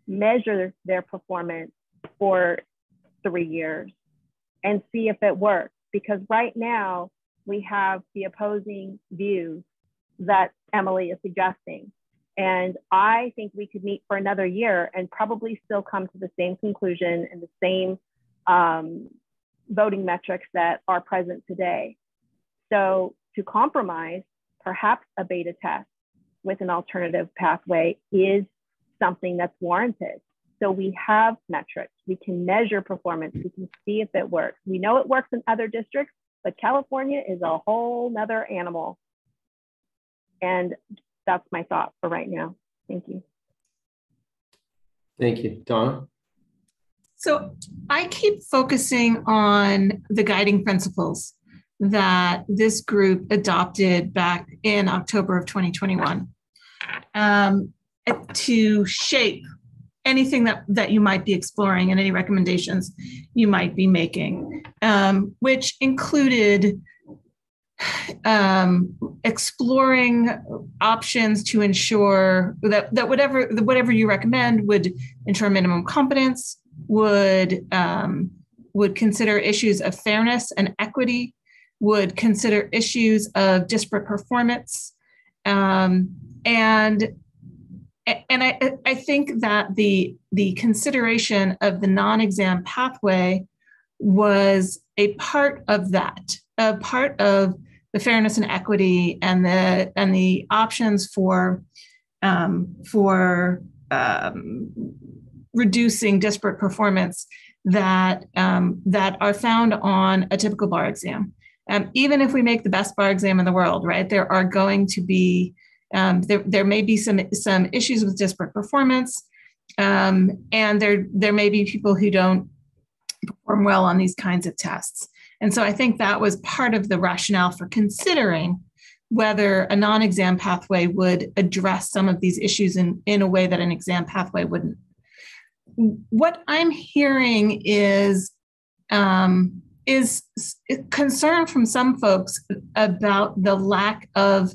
measure their performance for three years and see if it works. Because right now we have the opposing views that Emily is suggesting. And I think we could meet for another year and probably still come to the same conclusion and the same um, voting metrics that are present today. So to compromise, perhaps a beta test with an alternative pathway is something that's warranted. So we have metrics, we can measure performance, we can see if it works. We know it works in other districts, but California is a whole nother animal. And that's my thought for right now. Thank you. Thank you. Donna? So I keep focusing on the guiding principles that this group adopted back in October of 2021 um, to shape anything that, that you might be exploring and any recommendations you might be making, um, which included um, exploring options to ensure that, that whatever whatever you recommend would ensure minimum competence, would um, would consider issues of fairness and equity, would consider issues of disparate performance, um, and and I, I think that the the consideration of the non-exam pathway was a part of that, a part of the fairness and equity and the and the options for um, for um, reducing disparate performance that um, that are found on a typical bar exam. Um, even if we make the best bar exam in the world, right, there are going to be um, there, there may be some some issues with disparate performance, um, and there there may be people who don't perform well on these kinds of tests. And so I think that was part of the rationale for considering whether a non-exam pathway would address some of these issues in, in a way that an exam pathway wouldn't. What I'm hearing is um, is concern from some folks about the lack of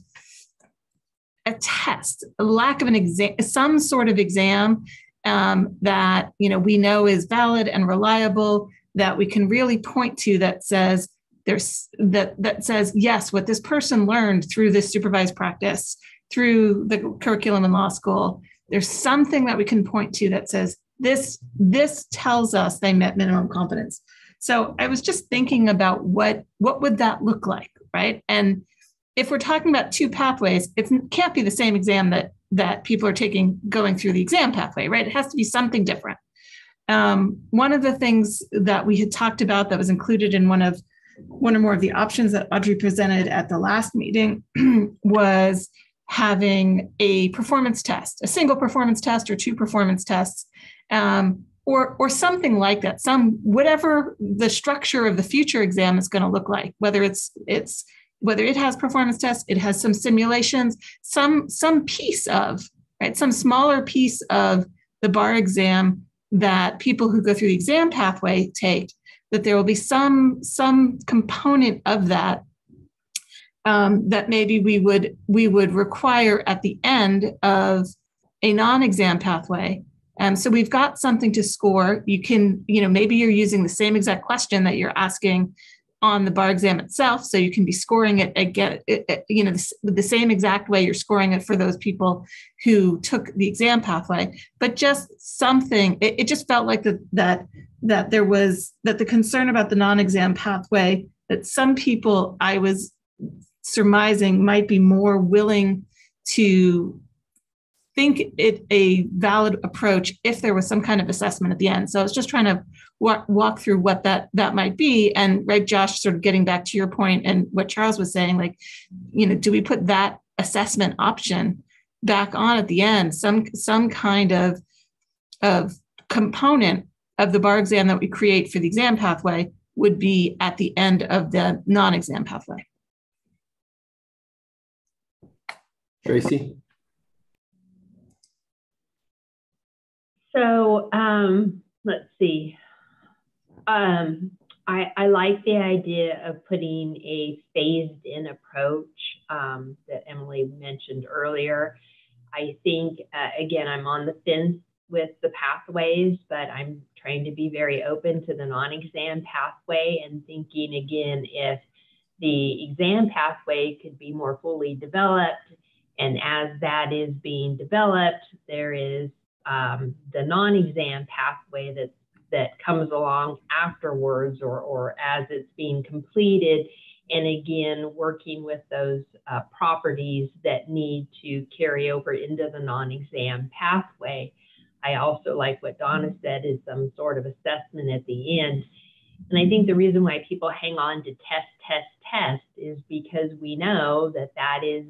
a test, a lack of an exam, some sort of exam um, that you know we know is valid and reliable that we can really point to that says there's that that says yes what this person learned through this supervised practice through the curriculum in law school there's something that we can point to that says this this tells us they met minimum competence. So i was just thinking about what what would that look like right? And if we're talking about two pathways it can't be the same exam that that people are taking going through the exam pathway right it has to be something different um, one of the things that we had talked about that was included in one of one or more of the options that Audrey presented at the last meeting was having a performance test, a single performance test or two performance tests, um, or or something like that. Some whatever the structure of the future exam is going to look like, whether it's it's whether it has performance tests, it has some simulations, some some piece of right, some smaller piece of the bar exam that people who go through the exam pathway take that there will be some some component of that um, that maybe we would we would require at the end of a non-exam pathway. Um, so we've got something to score. You can, you know, maybe you're using the same exact question that you're asking on the bar exam itself. So you can be scoring it again, you know, the, the same exact way you're scoring it for those people who took the exam pathway. But just something, it, it just felt like that that that there was that the concern about the non-exam pathway that some people I was surmising might be more willing to think it a valid approach if there was some kind of assessment at the end. So I was just trying to walk, walk through what that that might be. And right, Josh, sort of getting back to your point and what Charles was saying, like, you know, do we put that assessment option back on at the end? Some some kind of of component of the bar exam that we create for the exam pathway would be at the end of the non-exam pathway. Tracy? So um, let's see. Um, I, I, like the idea of putting a phased in approach um, that Emily mentioned earlier. I think, uh, again, I'm on the fence with the pathways, but I'm trying to be very open to the non-exam pathway and thinking again if the exam pathway could be more fully developed and as that is being developed there is um, the non-exam pathway that that comes along afterwards or, or as it's being completed and again working with those uh, properties that need to carry over into the non-exam pathway I also like what Donna mm-hmm. said is some sort of assessment at the end. And I think the reason why people hang on to test, test, test is because we know that that is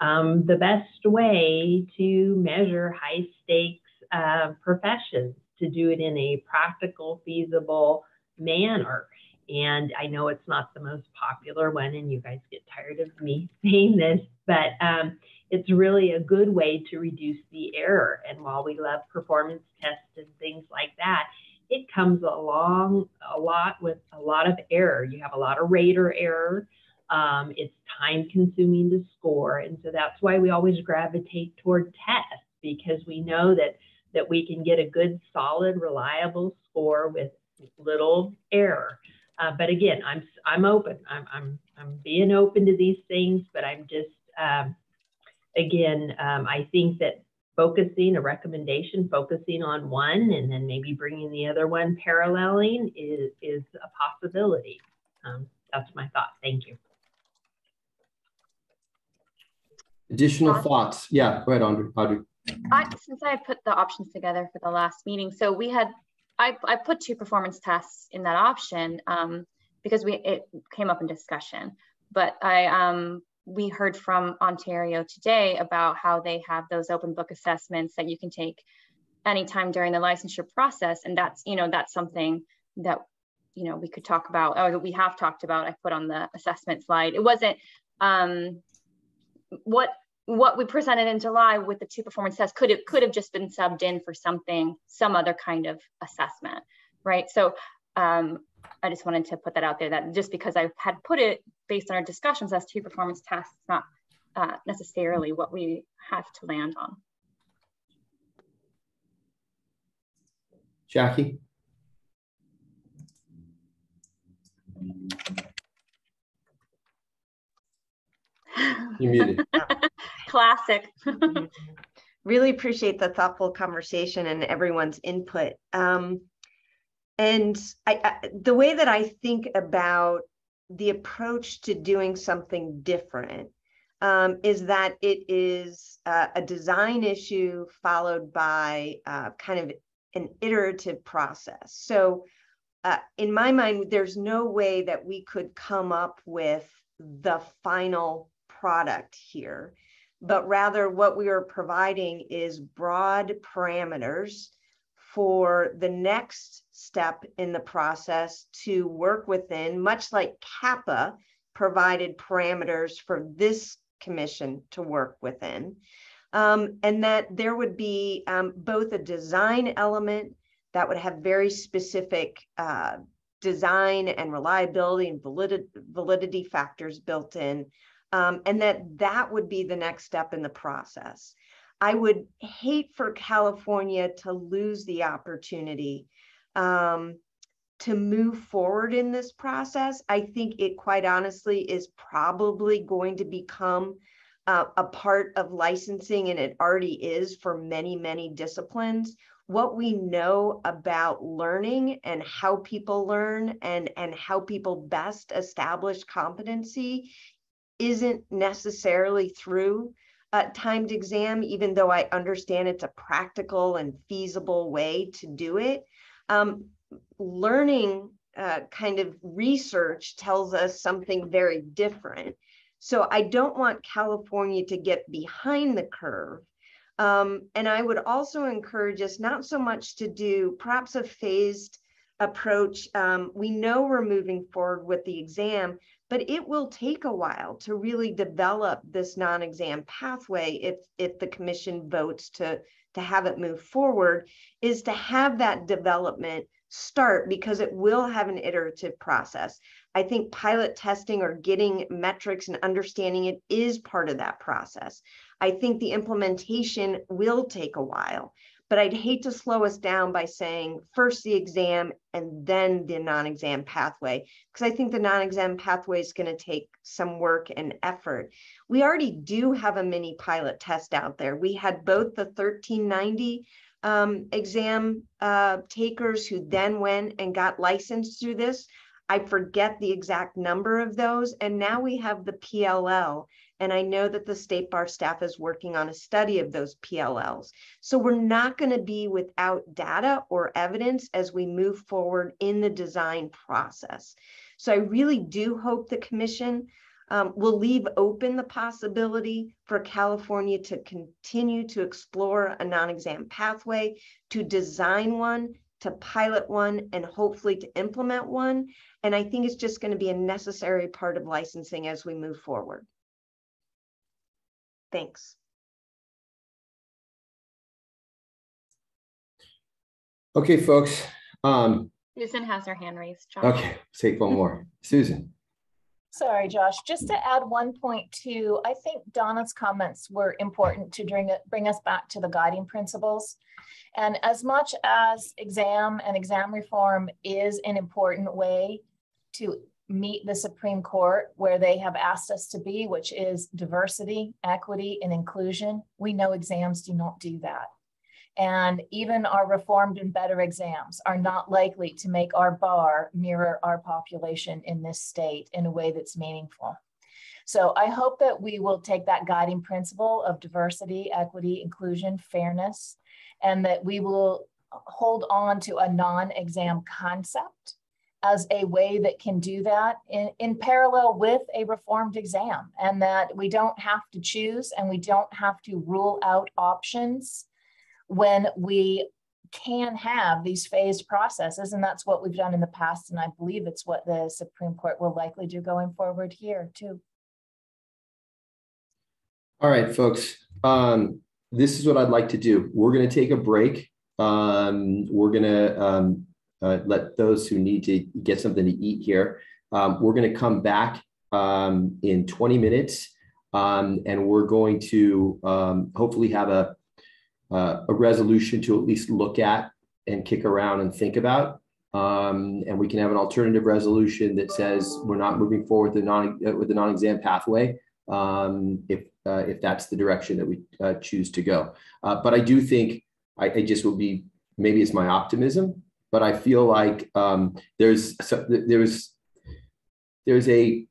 um, the best way to measure high stakes uh, professions, to do it in a practical, feasible manner. And I know it's not the most popular one, and you guys get tired of me saying this, but um, it's really a good way to reduce the error. And while we love performance tests and things like that, it comes along a lot with a lot of error. You have a lot of rater error. Um, it's time consuming to score. And so that's why we always gravitate toward tests because we know that that we can get a good, solid, reliable score with little error. Uh, but again, I'm I'm open. I'm I'm I'm being open to these things, but I'm just um, again, um, I think that focusing a recommendation, focusing on one and then maybe bringing the other one paralleling is, is a possibility. Um, that's my thought. Thank you. Additional thoughts? Yeah, go ahead, Audrey. Audrey. I, since I put the options together for the last meeting, so we had, I, I put two performance tests in that option um, because we it came up in discussion. But I um, we heard from Ontario today about how they have those open book assessments that you can take anytime during the licensure process. And that's, you know, that's something that, you know, we could talk about, or we have talked about, I put on the assessment slide. It wasn't, um, what what we presented in July with the two performance tests could have could have just been subbed in for something, some other kind of assessment, right? So um, I just wanted to put that out there that just because I had put it based on our discussions as two performance tests, not uh, necessarily what we have to land on. Jackie? You're muted. Classic. really appreciate the thoughtful conversation and everyone's input. Um, and I, I, the way that I think about the approach to doing something different um, is that it is uh, a design issue followed by uh, kind of an iterative process. So uh, in my mind, there's no way that we could come up with the final product here, but rather what we are providing is broad parameters for the next step in the process to work within, much like CAPA provided parameters for this commission to work within. Um, and that there would be um, both a design element that would have very specific uh, design and reliability and validity, validity factors built in, um, and that that would be the next step in the process. I would hate for California to lose the opportunity um, to move forward in this process. I think it quite honestly is probably going to become uh, a part of licensing, and it already is for many, many disciplines. What we know about learning and how people learn and, and how people best establish competency isn't necessarily through a timed exam, even though I understand it's a practical and feasible way to do it. Um, learning uh, kind of research tells us something very different. So I don't want California to get behind the curve. Um, and I would also encourage us not so much to do perhaps a phased approach. Um, we know we're moving forward with the exam, but it will take a while to really develop this non-exam pathway if, if the commission votes to, to have it move forward, is to have that development start because it will have an iterative process. I think pilot testing or getting metrics and understanding it is part of that process. I think the implementation will take a while, but I'd hate to slow us down by saying first the exam and then the non-exam pathway, because I think the non-exam pathway is going to take some work and effort. We already do have a mini pilot test out there. We had both the 1390 um, exam uh, takers who then went and got licensed through this. I forget the exact number of those. And now we have the PLL. And I know that the state bar staff is working on a study of those PLLs. So we're not going to be without data or evidence as we move forward in the design process. So I really do hope the commission um, will leave open the possibility for California to continue to explore a non-exam pathway, to design one, to pilot one, and hopefully to implement one. And I think it's just going to be a necessary part of licensing as we move forward. Thanks. Okay, folks. Um, Susan has her hand raised. John. Okay, take one more. Susan. Sorry, Josh. Just to add one point to, I think Donna's comments were important to bring, bring us back to the guiding principles. And as much as exam and exam reform is an important way to meet the Supreme Court where they have asked us to be, which is diversity, equity, and inclusion, we know exams do not do that. And even our reformed and better exams are not likely to make our bar mirror our population in this state in a way that's meaningful. So I hope that we will take that guiding principle of diversity, equity, inclusion, fairness, and that we will hold on to a non-exam concept as a way that can do that in, in parallel with a reformed exam and that we don't have to choose and we don't have to rule out options when we can have these phased processes. And that's what we've done in the past. And I believe it's what the Supreme Court will likely do going forward here too. All right, folks. Um, this is what I'd like to do. We're going to take a break. Um, we're going to um, uh, let those who need to get something to eat here. Um, we're going to come back um, in 20 minutes, um, and we're going to um, hopefully have a uh, a resolution to at least look at and kick around and think about. Um, and we can have an alternative resolution that says we're not moving forward with the non uh, with the non-exam pathway um, if uh, if that's the direction that we uh, choose to go. Uh, but I do think I, I, just will be maybe it's my optimism, but I feel like um, there's there's there's a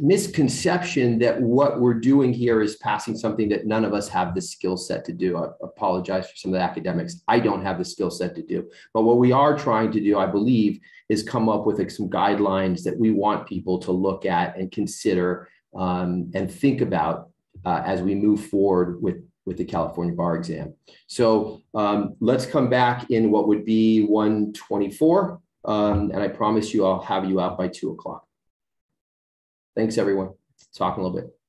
misconception that what we're doing here is passing something that none of us have the skill set to do. I apologize for some of the academics. I don't have the skill set to do. But what we are trying to do, I believe, is come up with like some guidelines that we want people to look at and consider um, and think about uh, as we move forward with with the California bar exam. So um, let's come back in what would be 124. Um, and I promise you I'll have you out by two o'clock. Thanks, everyone. Talk a little bit.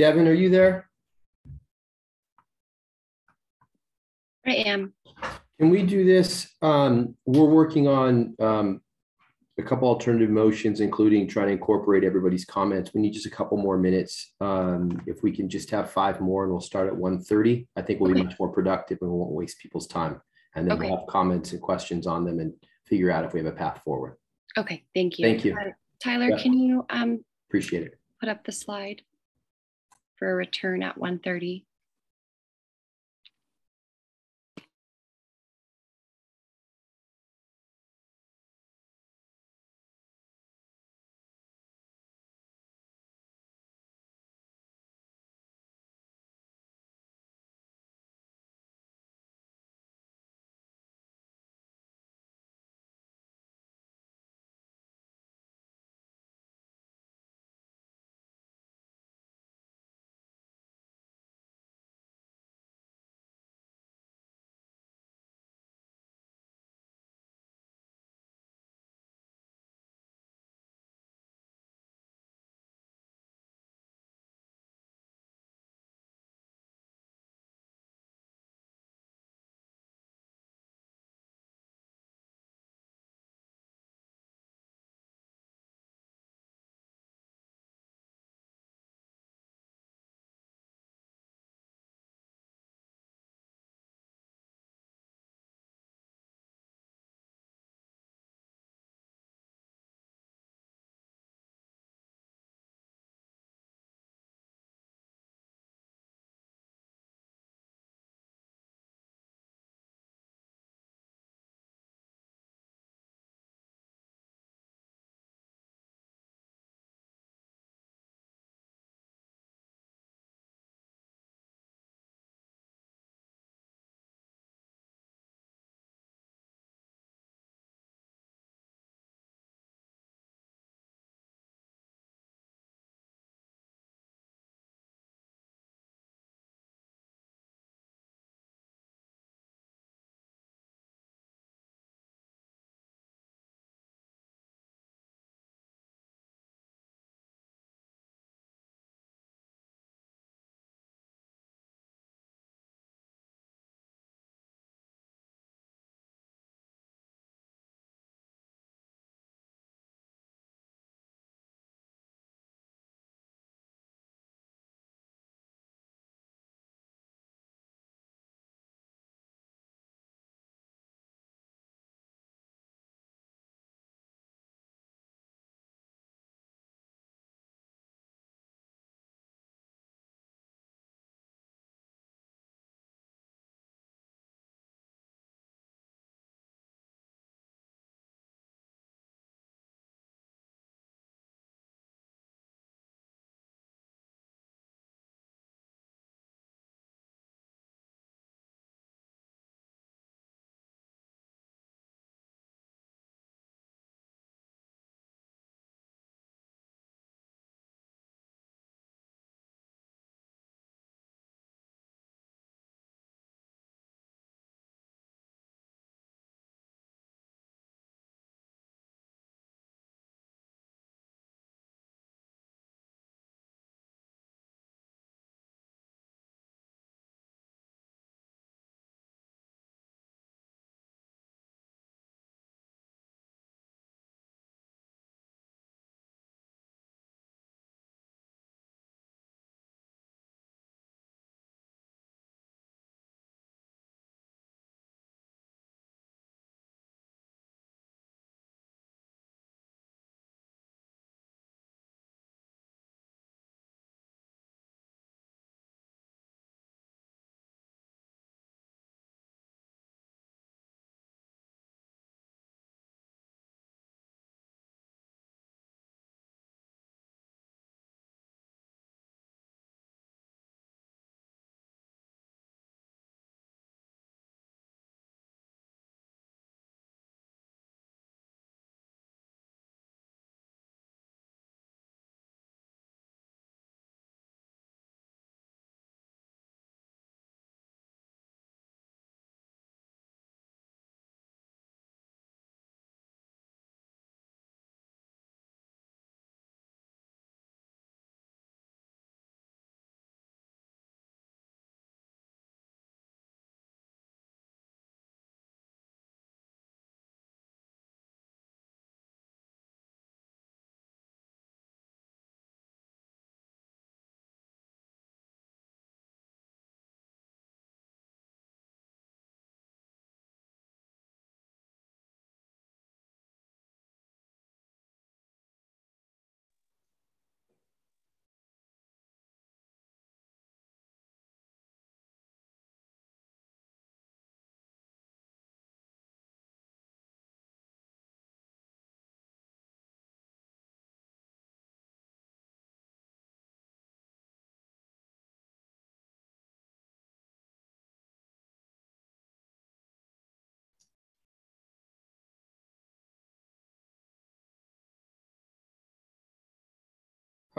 Devin, are you there? I am. Can we do this? Um, we're working on um, a couple alternative motions, including trying to incorporate everybody's comments. We need just a couple more minutes. Um, if we can just have five more and we'll start at 1.30, I think we'll be much more productive and we won't waste people's time. And then Okay. we'll have comments and questions on them and figure out if we have a path forward. Okay, thank you. Thank you. Uh, Tyler, Yeah. can you um, Appreciate it. put up the slide for a return at 1:30?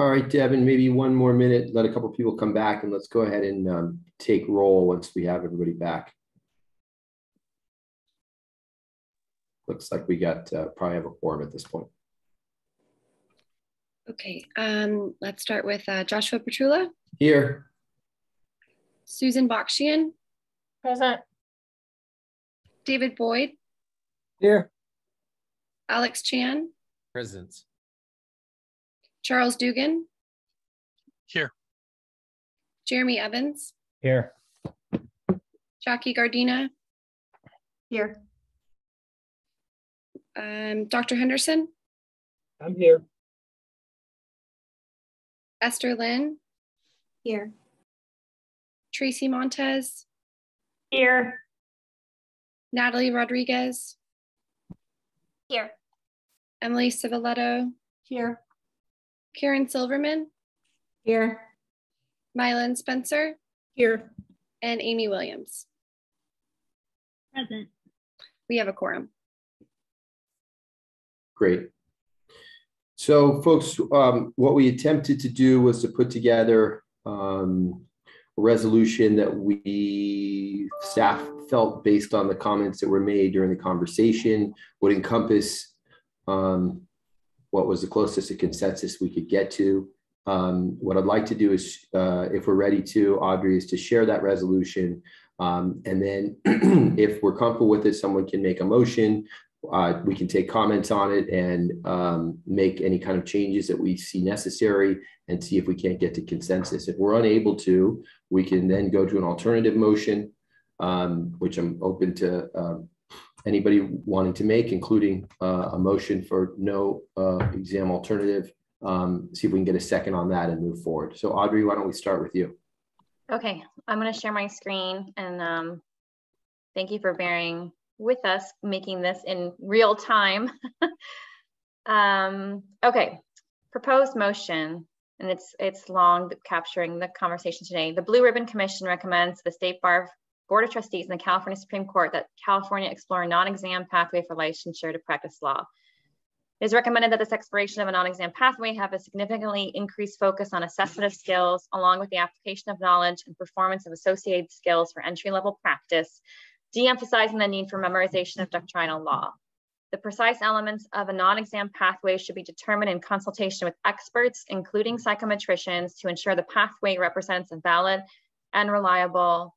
All right, Devin, maybe one more minute, let a couple people come back and let's go ahead and um, take roll once we have everybody back. Looks like we got uh, probably have a quorum at this point. Okay, um, let's start with uh, Joshua Perttula, Here. Susan Bakshian, Present. David Boyd, Here. Alex Chan, Present. Charles Dugan, Here. Jeremy Evans, Here. Jackie Gardina, Here. um, Dr. Henderson, I'm here. Esther Lynn, Here. Tracy Montez, Here. Natalie Rodriguez, Here. Emily Civiletto, Here. Karen Silverman, Here. Mylan Spencer, Here. and Amy Williams. Present. We have a quorum. Great. So folks, um, what we attempted to do was to put together um, a resolution that we staff felt based on the comments that were made during the conversation would encompass um, what was the closest to consensus we could get to. Um, what I'd like to do is, uh, if we're ready to, Audrey, is to share that resolution. Um, and then if we're comfortable with it, someone can make a motion uh, we can take comments on it and um, make any kind of changes that we see necessary and see if we can't get to consensus. If we're unable to, we can then go to an alternative motion, um, which I'm open to um, anybody wanting to make, including uh, a motion for no uh, exam alternative. Um, see if we can get a second on that and move forward. So Audrey, why don't we start with you? Okay, I'm going to share my screen and um, thank you for bearing with us making this in real time. um, okay, proposed motion, and it's it's long capturing the conversation today. The Blue Ribbon Commission recommends the State Bar Board of Trustees and the California Supreme Court that California explore a non-exam pathway for licensure to practice law. It is recommended that this exploration of a non-exam pathway have a significantly increased focus on assessment of skills, along with the application of knowledge and performance of associated skills for entry-level practice de-emphasizing the need for memorization of doctrinal law. The precise elements of a non-exam pathway should be determined in consultation with experts, including psychometricians, to ensure the pathway represents a valid and reliable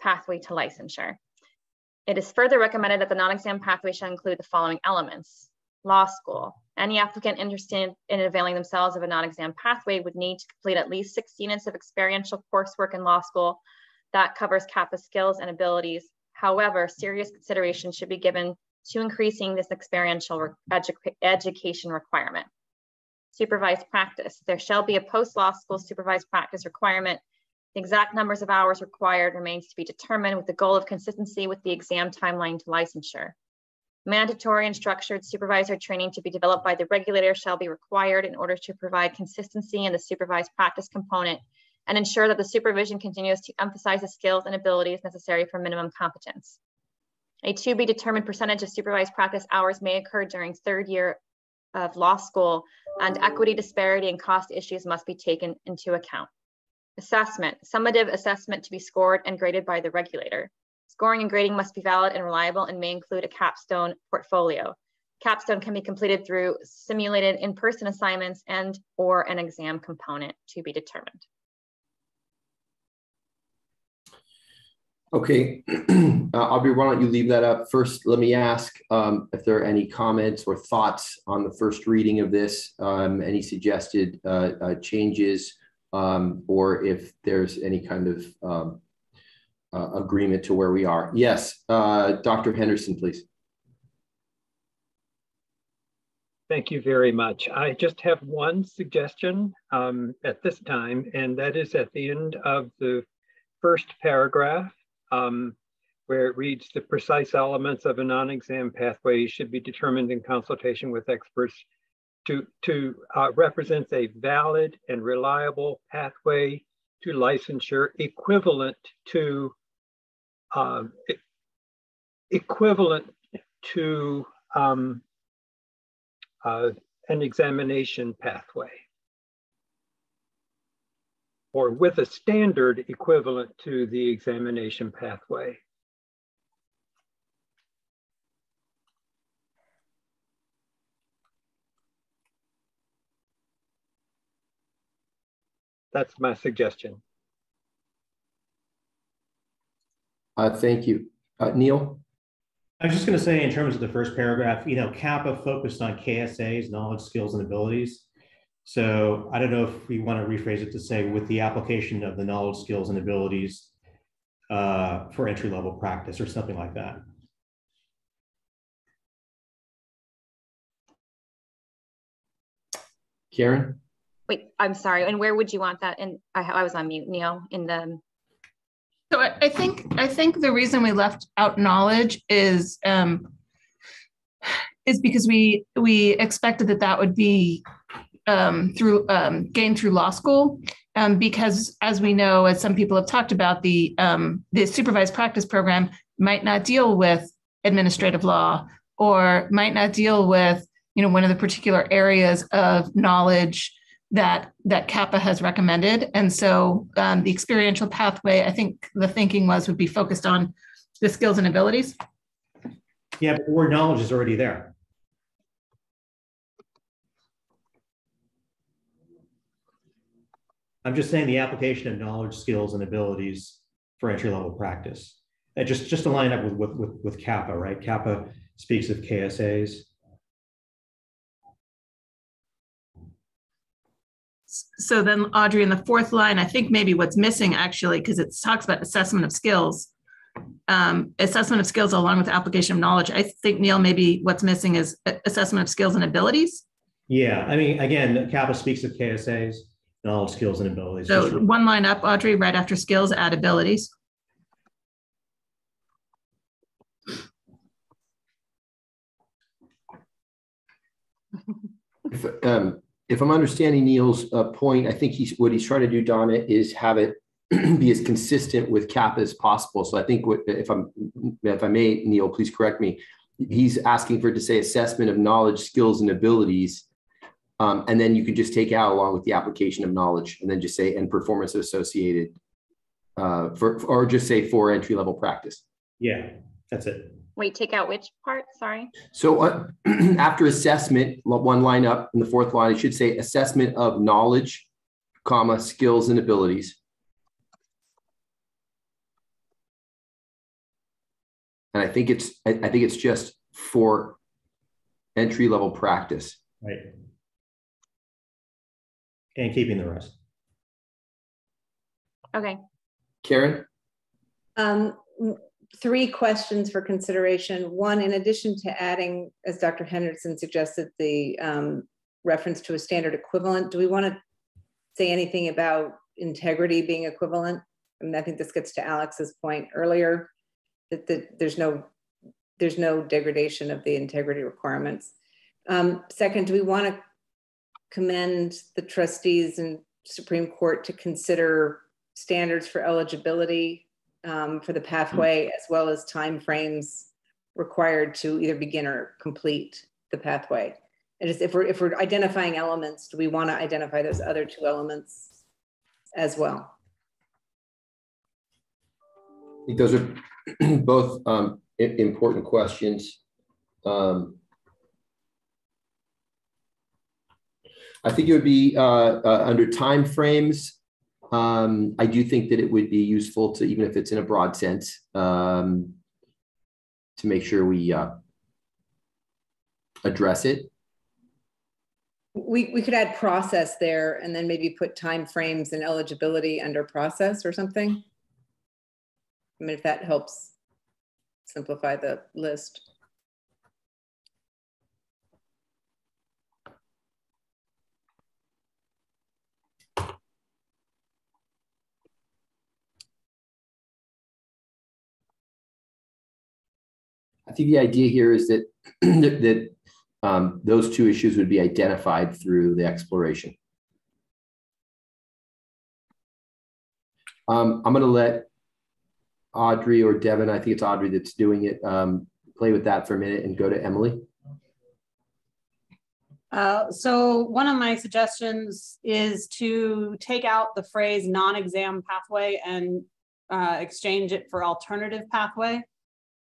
pathway to licensure. It is further recommended that the non-exam pathway shall include the following elements. Law school. Any applicant interested in availing themselves of a non-exam pathway would need to complete at least six units of experiential coursework in law school that covers CAPA skills and abilities However, serious consideration should be given to increasing this experiential edu education requirement. Supervised practice. There shall be a post-law school supervised practice requirement. The exact numbers of hours required remains to be determined with the goal of consistency with the exam timeline to licensure. Mandatory and structured supervisor training to be developed by the regulator shall be required in order to provide consistency in the supervised practice component and ensure that the supervision continues to emphasize the skills and abilities necessary for minimum competence. A to be determined percentage of supervised practice hours may occur during third year of law school and equity disparity and cost issues must be taken into account. Assessment, summative assessment to be scored and graded by the regulator. Scoring and grading must be valid and reliable and may include a capstone portfolio. Capstone can be completed through simulated in-person assignments and or an exam component to be determined. Okay, uh, Aubrey, why don't you leave that up? First, let me ask um, if there are any comments or thoughts on the first reading of this, um, any suggested uh, uh, changes, um, or if there's any kind of um, uh, agreement to where we are. Yes, uh, Dr. Henderson, please. Thank you very much. I just have one suggestion um, at this time, and that is at the end of the first paragraph um, where it reads the precise elements of a non-exam pathway should be determined in consultation with experts to, to uh, represents a valid and reliable pathway to licensure equivalent to um, equivalent to um, uh, an examination pathway. or with a standard equivalent to the examination pathway. That's my suggestion. Uh, thank you. Uh, Neil? I was just going to say, in terms of the first paragraph, you know, CAPA focused on KSA's knowledge, skills, and abilities. So I don't know if we want to rephrase it to say with the application of the knowledge, skills, and abilities uh, for entry level practice or something like that. Karen? Wait, I'm sorry. And where would you want that? And I, I was on mute, Neil, in the. So I, I think I think the reason we left out knowledge is um, is because we we expected that that would be um, through um, gained through law school. Um, because as we know, as some people have talked about, the um, the supervised practice program might not deal with administrative law or might not deal with you know one of the particular areas of knowledge that that CAPA has recommended. And so um, the experiential pathway, I think the thinking was would be focused on the skills and abilities. Yeah, but the word knowledge is already there. I'm just saying the application of knowledge, skills, and abilities for entry level practice. And just just to line up with with with, with CAPA, right? CAPA speaks of KSAs. So then, Audrey, in the fourth line, I think maybe what's missing actually, because it talks about assessment of skills, um, assessment of skills along with application of knowledge. I think Neil, maybe what's missing is assessment of skills and abilities. Yeah, I mean, again, CAPA speaks of KSAs knowledge, skills, and abilities. So one line up, Audrey, right after skills, add abilities. If, um, if I'm understanding Neil's uh, point, I think he's what he's trying to do, Donna, is have it be as consistent with CAPA as possible. So I think what, if I'm if I may, Neil, please correct me. He's asking for it to say assessment of knowledge, skills, and abilities um, and then you can just take out along with the application of knowledge and then just say and performance associated uh, for, or just say for entry level practice. Yeah, that's it. Wait, take out which part? Sorry. So uh, after assessment, one line up in the fourth line, it should say assessment of knowledge, comma, skills and abilities. And I think it's, I, I think it's just for entry level practice. Right and keeping the rest. Okay. Karen? Um, three questions for consideration. One, in addition to adding, as Dr. Henderson suggested, the um, reference to a standard equivalent, do we want to say anything about integrity being equivalent? I mean, I think this gets to Alex's point earlier that the, there's no there's no degradation of the integrity requirements. Um, second, do we want to commend the trustees and Supreme Court to consider standards for eligibility um, for the pathway, as well as timeframes required to either begin or complete the pathway. And just if we're if we're identifying elements, do we want to identify those other two elements as well? I think those are both um, important questions. Um, I think it would be uh, uh, under time frames. Um, I do think that it would be useful to, even if it's in a broad sense, um, to make sure we uh, address it. We, we could add process there and then maybe put time frames and eligibility under process or something. I mean, if that helps simplify the list. I think the idea here is that that, um, those two issues would be identified through the exploration. Um, I'm going to let Audrey or Devin, I think it's Audrey that's doing it, um, play with that for a minute and go to Emily. Uh, so one of my suggestions is to take out the phrase non-exam pathway and uh, exchange it for alternative pathway.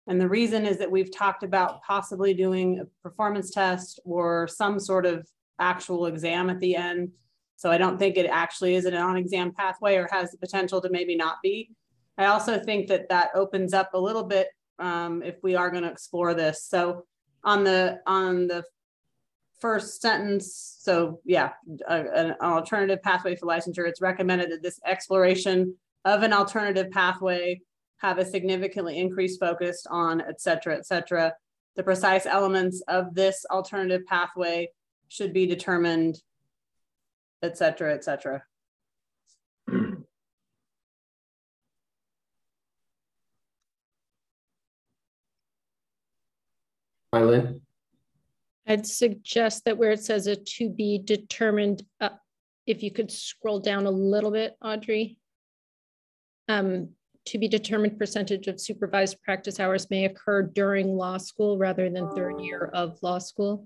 And the reason is that we've talked about possibly doing a performance test or some sort of actual exam at the end. So I don't think it actually is a non-exam pathway or has the potential to maybe not be. I also think that that opens up a little bit um, if we are going to explore this. So on the on the first sentence, so yeah, a, an alternative pathway for licensure. It's recommended that this exploration of an alternative pathway have a significantly increased focus on et cetera, et cetera. The precise elements of this alternative pathway should be determined, et cetera, et cetera. Eileen? I'd suggest that where it says a to be determined, uh, if you could scroll down a little bit, Audrey. Um, to be determined percentage of supervised practice hours may occur during law school rather than third year of law school.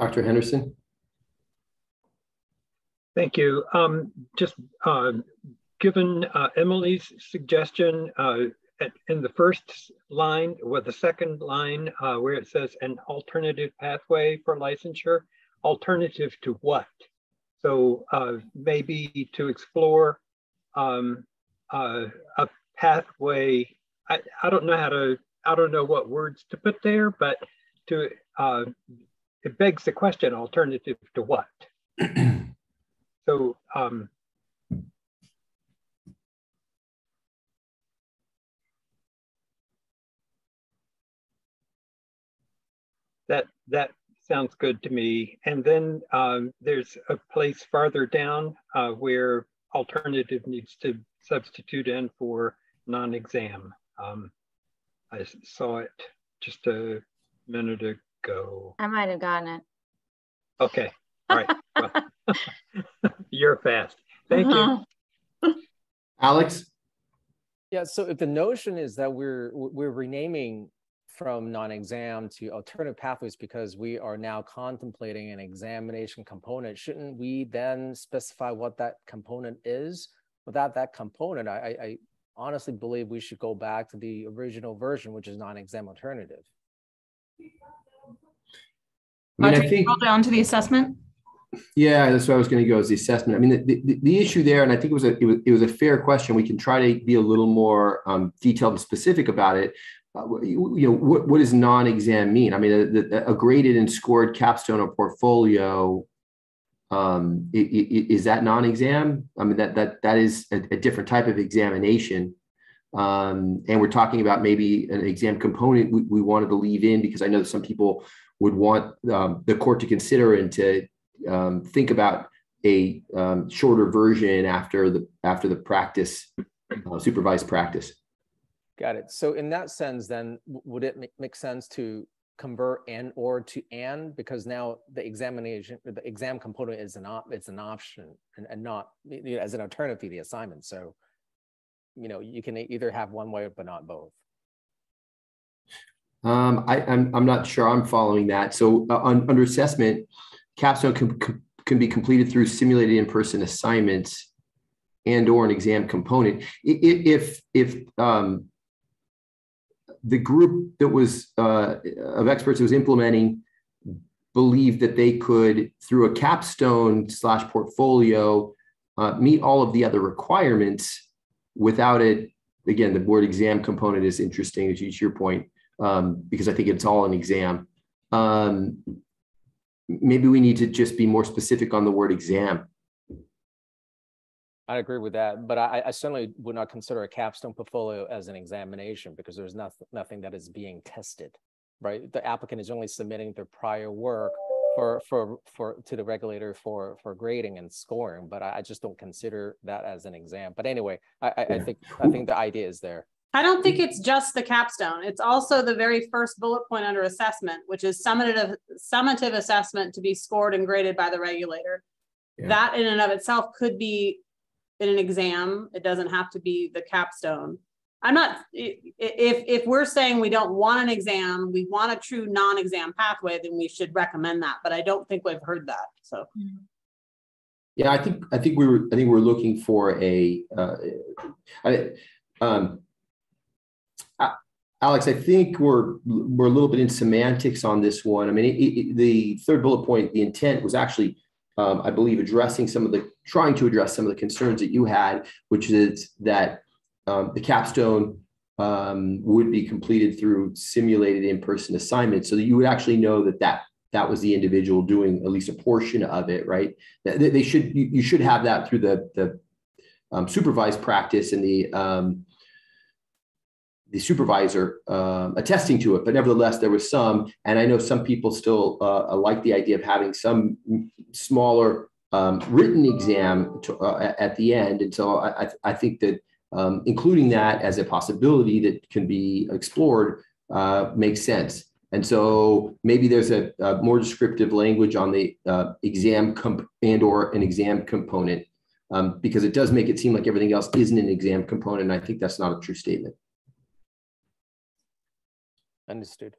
Dr. Henderson? Thank you. Um, just uh, given uh, Emily's suggestion uh, at, in the first line, or the second line, uh, where it says an alternative pathway for licensure, alternative to what? So uh, maybe to explore um, uh, a pathway. I, I don't know how to, I don't know what words to put there, but to it begs the question, alternative to what? so um, that that sounds good to me. And then um, there's a place farther down uh, where alternative needs to substitute in for non-exam. Um, I saw it just a minute ago. I might have gotten it. Okay. All right. well, you're fast. Thank uh -huh. you. Uh-huh. Alex? Yeah, so if the notion is that we're we're renaming from non-exam to alternative pathways because we are now contemplating an examination component, shouldn't we then specify what that component is? Without that component, I, I honestly believe we should go back to the original version, which is non-exam alternative. I mean, I think, down to the assessment. Yeah, that's what I was going to go is the assessment. I mean, the, the, the, issue there, and I think it was a it was, it was a fair question. We can try to be a little more um, detailed and specific about it. Uh, you, know, what, what does non-exam mean? I mean, a, a graded and scored capstone or portfolio um, is that non-exam? I mean, that that that is a, a different type of examination. Um, and we're talking about maybe an exam component we, we wanted to leave in because I know that some people would want um, the court to consider and to um, think about a um, shorter version after the after the practice uh, supervised practice. Got it. So in that sense, then would it make, sense to convert and or to and because now the examination the exam component is an op it's an option and, and not you know, as an alternative to the assignment. So you know you can either have one way but not both. Um, I, am I'm, I'm not sure I'm following that. So uh, on, under assessment, capstone can, can be completed through simulated in-person assignments and or an exam component. If, if um, the group that was uh, of experts that was implementing believed that they could, through a capstone slash portfolio, uh, meet all of the other requirements without it. Again, the board exam component is interesting, to your point, um, because I think it's all an exam. Um, maybe we need to just be more specific on the word exam. I agree with that, but I, I, certainly would not consider a capstone portfolio as an examination because there's nothing, nothing that is being tested, right? The applicant is only submitting their prior work for for for to the regulator for for grading and scoring, but I, I just don't consider that as an exam. But anyway, I, I, I think I think the idea is there. I don't think it's just the capstone. It's also the very first bullet point under assessment, which is summative, summative assessment to be scored and graded by the regulator. Yeah. That in and of itself could be in an exam. It doesn't have to be the capstone. I'm not, if, if we're saying we don't want an exam, we want a true non-exam pathway, then we should recommend that. But I don't think we've heard that, so. Yeah, I think, I think we were, I think we're looking for a, uh, I, um, Alex, I think we're we're a little bit in semantics on this one. I mean, it, it, the third bullet point, the intent was actually, um, I believe, addressing some of the trying to address some of the concerns that you had, which is that um, the capstone um, would be completed through simulated in-person assignments, so that you would actually know that that that was the individual doing at least a portion of it, right? They, should you, you, should have that through the the um, supervised practice and the um, the supervisor um, attesting to it, but nevertheless, there was some, and I know some people still uh, like the idea of having some smaller um, written exam to, uh, at the end. And so I, I think that um, including that as a possibility that can be explored uh, makes sense. And so maybe there's a, a more descriptive language on the uh, exam comp- and or an exam component um, because it does make it seem like everything else isn't an exam component. And I think that's not a true statement. Understood.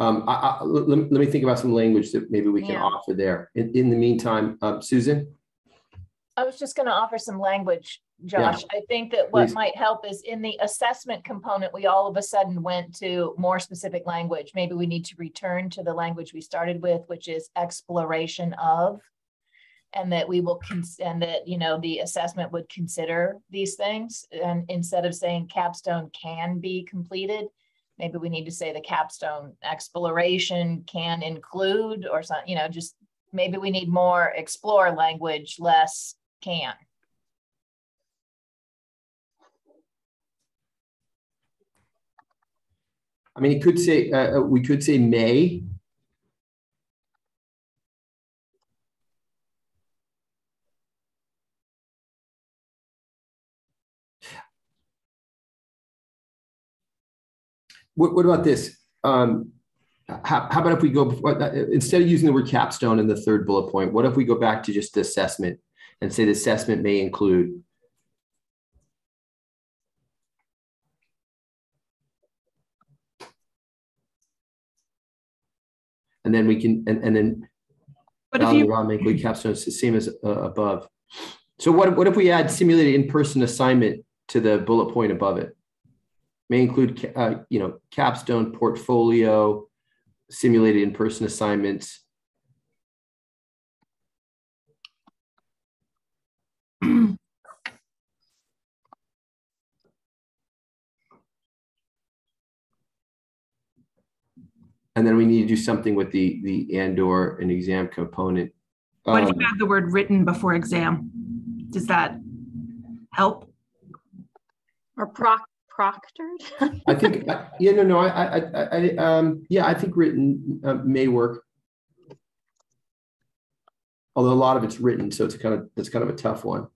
Um, I, I, let, let, me think about some language that maybe we can yeah. offer there. In, in the meantime, uh, Susan? I was just going to offer some language, Josh. Yeah. I think that what Please. might help is in the assessment component, we all of a sudden went to more specific language. Maybe we need to return to the language we started with, which is exploration of and that we will cons- and that you know the assessment would consider these things and instead of saying capstone can be completed maybe we need to say the capstone exploration can include or something you know just maybe we need more explore language less can. I mean it could say uh, uh we could say may what, what about this? Um, how, how, about if we go instead of using the word capstone in the third bullet point, what if we go back to just the assessment and say the assessment may include and then we can and, and then but if you make capstone it's the same as uh, above. So what, what if we add simulated in-person assignment to the bullet point above it? May include, uh, you know, capstone portfolio, simulated in-person assignments. and then we need to do something with the the and or an exam component. What um, if you add the word written before exam? Does that help? Or proc proctored? I think, yeah, no, no, I, I, I, I um, yeah, I think written uh, may work. Although a lot of it's written, so it's kind of it's kind of a tough one.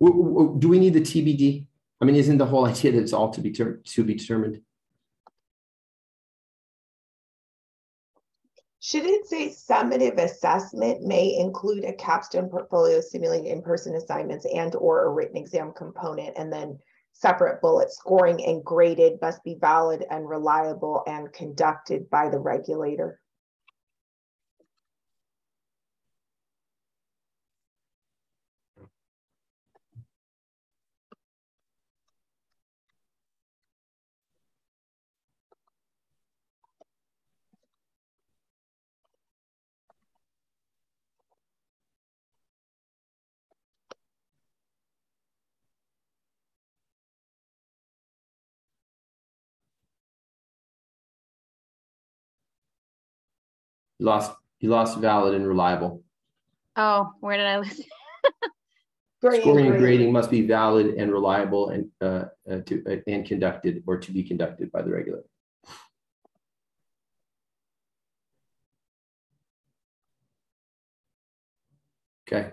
Do we need the TBD? I mean, isn't the whole idea that it's all to be to be determined? Should it say summative assessment may include a capstone portfolio simulating in-person assignments and or a written exam component and then separate bullet scoring and graded must be valid and reliable and conducted by the regulator. You lost you lost valid and reliable. Oh, where did I lose? Scoring and grading must be valid and reliable and uh, uh, to uh, and conducted or to be conducted by the regulator. Okay.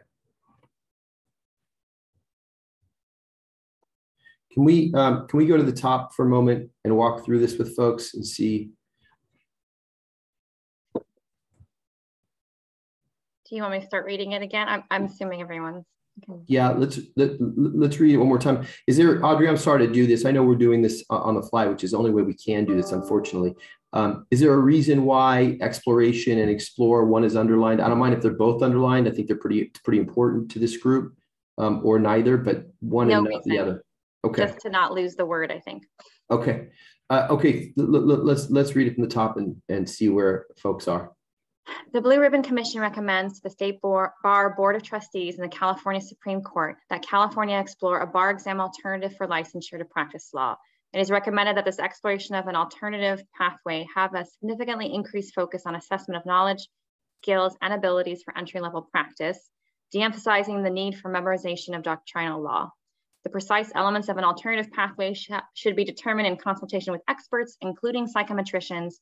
Can we um, can we go to the top for a moment and walk through this with folks and see? Do you want me to start reading it again? I'm, I'm assuming everyone's. Okay. Yeah, let's let, let's read it one more time. Is there Audrey? I'm sorry to do this. I know we're doing this on the fly, which is the only way we can do this, unfortunately. Um, is there a reason why exploration and explore one is underlined? I don't mind if they're both underlined. I think they're pretty pretty important to this group, um, or neither, but one no and not the other. Okay. Just to not lose the word, I think. Okay. Uh, okay. L let's let's read it from the top and and see where folks are. The Blue Ribbon Commission recommends to the State Bar Board of Trustees and the California Supreme Court that California explore a bar exam alternative for licensure to practice law. It is recommended that this exploration of an alternative pathway have a significantly increased focus on assessment of knowledge, skills, and abilities for entry-level practice, de-emphasizing the need for memorization of doctrinal law. The precise elements of an alternative pathway sh should be determined in consultation with experts, including psychometricians,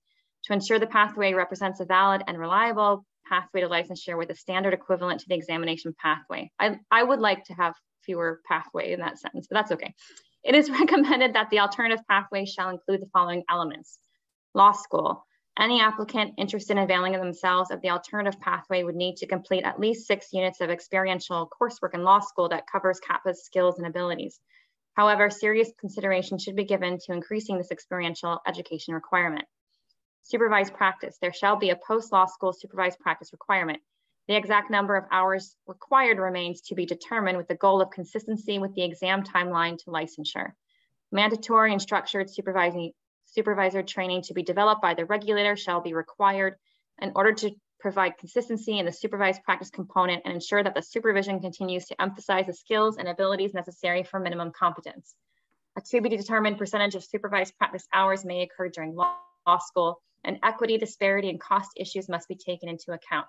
to ensure the pathway represents a valid and reliable pathway to licensure with a standard equivalent to the examination pathway. I, I would like to have fewer pathway in that sentence, but that's okay. It is recommended that the alternative pathway shall include the following elements. Law school, any applicant interested in availing themselves of the alternative pathway would need to complete at least six units of experiential coursework in law school that covers CAPA's skills and abilities. However, serious consideration should be given to increasing this experiential education requirement. Supervised practice. There shall be a post-law school supervised practice requirement. The exact number of hours required remains to be determined with the goal of consistency with the exam timeline to licensure. Mandatory and structured supervising supervisor training to be developed by the regulator shall be required in order to provide consistency in the supervised practice component and ensure that the supervision continues to emphasize the skills and abilities necessary for minimum competence. A to be determined percentage of supervised practice hours may occur during law school, and equity, disparity, and cost issues must be taken into account.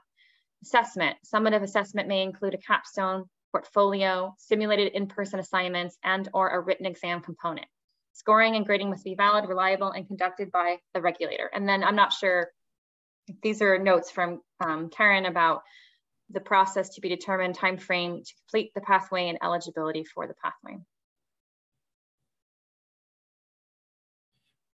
Assessment. Summative assessment may include a capstone, portfolio, simulated in-person assignments, and or a written exam component. Scoring and grading must be valid, reliable, and conducted by the regulator. And then I'm not sure, these are notes from um, Karen about the process to be determined, time frame to complete the pathway, and eligibility for the pathway.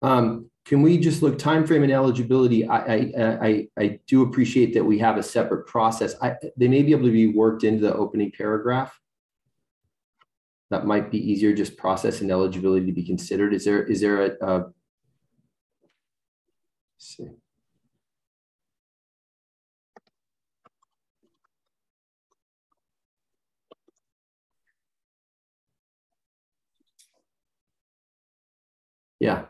Um, can we just look time frame and eligibility? I, I, I, I do appreciate that we have a separate process. I, they may be able to be worked into the opening paragraph that might be easier, just process and eligibility to be considered. Is there, is there a, a see. Yeah,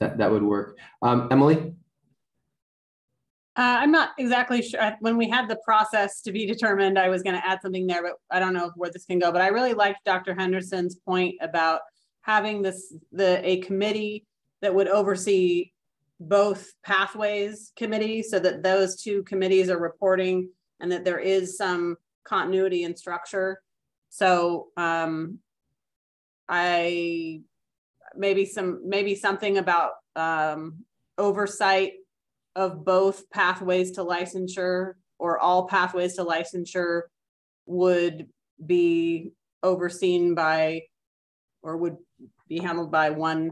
that, that would work. Um, Emily? Uh, I'm not exactly sure. When we had the process to be determined, I was going to add something there, but I don't know where this can go. But I really liked Dr. Henderson's point about having this the a committee that would oversee both pathways committee, so that those two committees are reporting and that there is some continuity and structure. So um, I maybe some maybe something about um, oversight of both pathways to licensure or all pathways to licensure would be overseen by or would be handled by one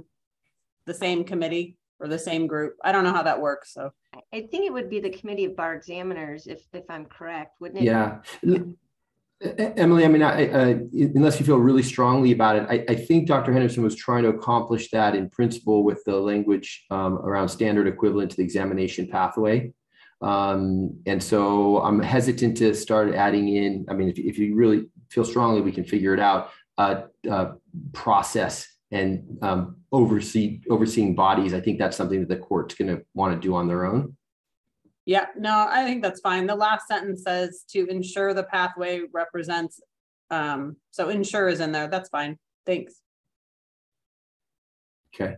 the same committee or the same group. I don't know how that works so. I think it would be the committee of bar examiners if if i'm correct wouldn't it? Yeah Emily, I mean, I, unless you feel really strongly about it, I, I, think Dr. Henderson was trying to accomplish that in principle with the language um, around standard equivalent to the examination pathway. Um, and so I'm hesitant to start adding in, I mean, if, if you really feel strongly, we can figure it out, uh, uh, process and um, oversee overseeing bodies. I think that's something that the court's going to want to do on their own. Yeah, no, I think that's fine. The last sentence says to ensure the pathway represents, um, so ensure is in there. That's fine. Thanks. Okay.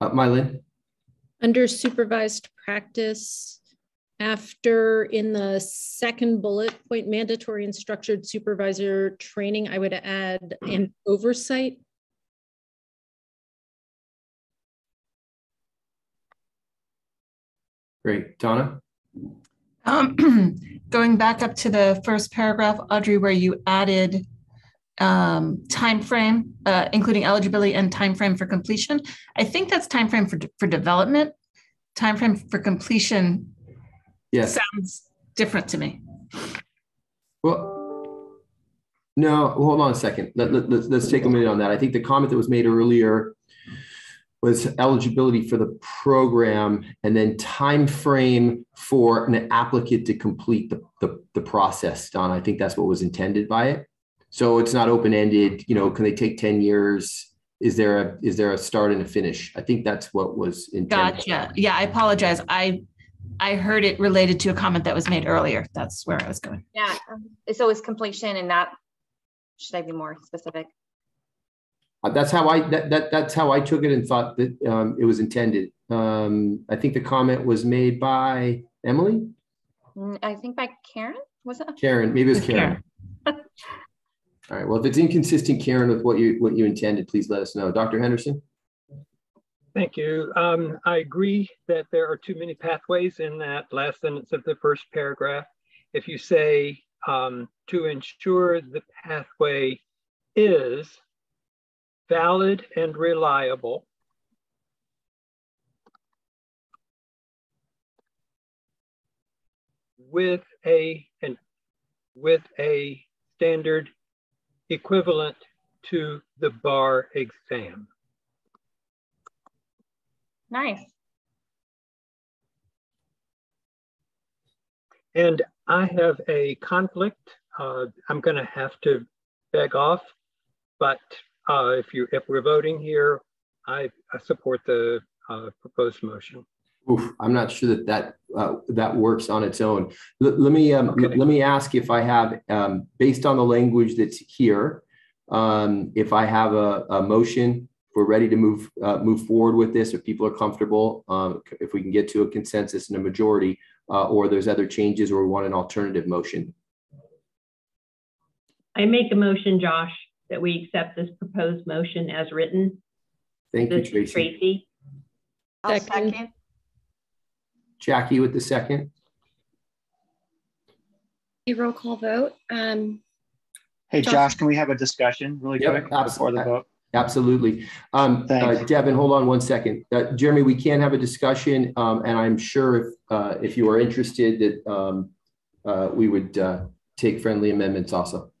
Uh, Mylan? Under supervised practice, after in the second bullet point, mandatory and structured supervisor training, I would add an oversight. Great. Donna? Um, going back up to the first paragraph, Audrey, where you added um, time frame, uh, including eligibility and time frame for completion. I think that's time frame for, for development. Time frame for completion yes. sounds different to me. Well, no, hold on a second. Let, let, let's, let's take a minute on that. I think the comment that was made earlier was eligibility for the program and then time frame for an applicant to complete the, the, the process don. I think that's what was intended by it. So it's not open-ended you know can they take 10 years? Is there a is there a start and a finish? I think that's what was intended. Gotcha. Yeah i apologize. I i heard it related to a comment that was made earlier. That's where i was going. Yeah um, so is completion and that should i be more specific uh, that's how I that, that that's how I took it and thought that um, it was intended. Um, I think the comment was made by Emily. Mm, I think by Karen was it? Karen, maybe it was Karen. Karen. All right. Well, if it's inconsistent, Karen, with what you what you intended, please let us know. Dr. Henderson. Thank you. Um, I agree that there are too many pathways in that last sentence of the first paragraph. If you say um, to ensure the pathway is valid and reliable. with a and with a standard equivalent to the bar exam. Nice. And I have a conflict. Uh, I'm going to have to beg off, but uh, if you if we're voting here, I, I support the uh, proposed motion. Oof, I'm not sure that that uh, that works on its own. L let me um, okay. let me ask if I have, um, based on the language that's here, um, if I have a, a, motion, we're ready to move uh, move forward with this. If people are comfortable, um, if we can get to a consensus and a majority, uh, or there's other changes, or we want an alternative motion. I make a motion, Josh that we accept this proposed motion as written. Thank this you, Tracy. Tracy. I'll second. second. Jackie with the second. A roll call vote. Um, hey, Josh, Josh, can we have a discussion really yep, quick before the vote? Absolutely. Um, uh, Devin, hold on one second. Uh, Jeremy, we can have a discussion, um, and I'm sure if, uh, if you are interested that um, uh, we would uh, take friendly amendments also.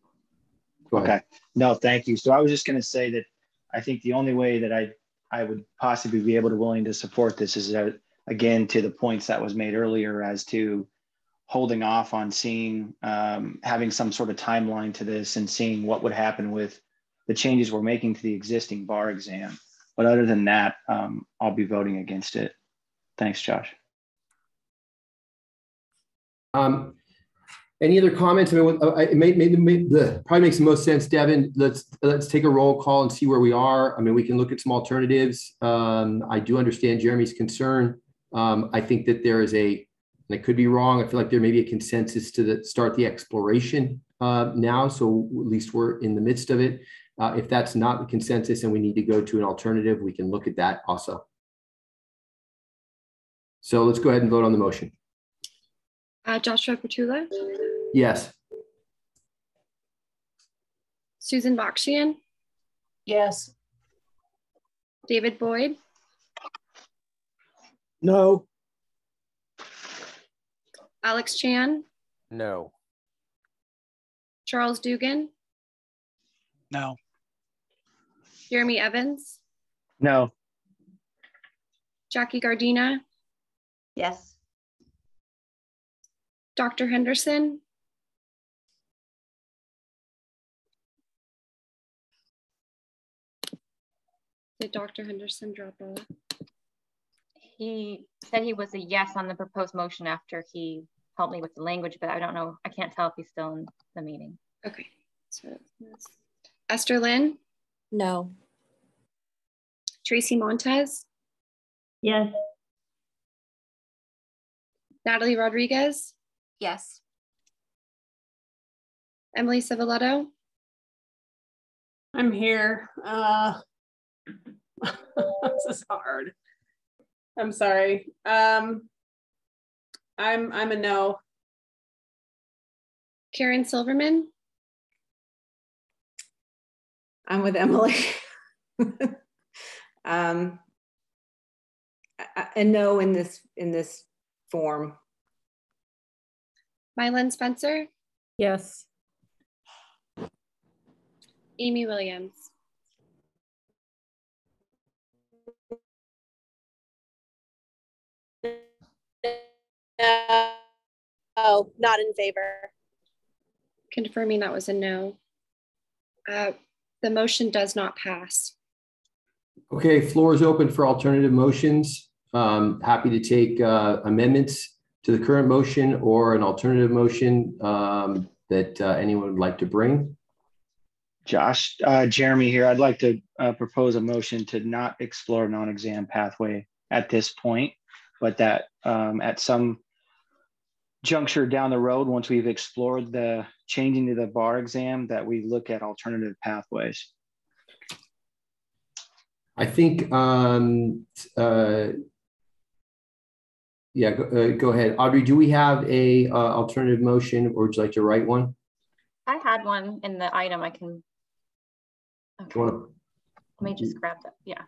Okay. No, thank you. So I was just going to say that I think the only way that I I would possibly be able to willing to support this is that, again to the points that was made earlier as to holding off on seeing um, having some sort of timeline to this and seeing what would happen with the changes we're making to the existing bar exam. But other than that, um, I'll be voting against it. Thanks, Josh. Um, any other comments? I mean, uh, it may, maybe the, probably makes the most sense, Devin. Let's let's take a roll call and see where we are. I mean, we can look at some alternatives. Um, I do understand Jeremy's concern. Um, I think that there is a, and I could be wrong. I feel like there may be a consensus to the, start the exploration uh, now. So at least we're in the midst of it. Uh, if that's not the consensus and we need to go to an alternative, we can look at that also. So let's go ahead and vote on the motion. Uh, Joshua Perttula. Yes. Susan Bakshian. Yes. David Boyd. No. Alex Chan. No. Charles Dugan. No. Jeremy Evans. No. Jackie Gardina. Yes. Dr. Henderson? Did Dr. Henderson drop off? He said he was a yes on the proposed motion after he helped me with the language, but I don't know. I can't tell if he's still in the meeting. Okay. So Esther Lynn? No. Tracy Montez? Yes. Natalie Rodriguez? Yes. Emily Civiletto? I'm here. Uh, this is hard. I'm sorry. Um, I'm I'm a no. Karen Silverman. I'm with Emily. um, and no in this in this form. Mylan Spencer. Yes. Amy Williams. No, oh, not in favor. Confirming that was a no. Uh, the motion does not pass. Okay, floor is open for alternative motions. Um, happy to take uh, amendments to the current motion or an alternative motion um, that uh, anyone would like to bring. Josh, uh, Jeremy here. I'd like to uh, propose a motion to not explore non-exam pathway at this point, but that um, at some juncture down the road, once we've explored the changing to the bar exam, that we look at alternative pathways. I think, um, uh, yeah, go, uh, go, ahead. Audrey, do we have a uh, alternative motion or would you like to write one? I had one in the item. I can. Okay. Wanna... Let me just grab that. Yeah.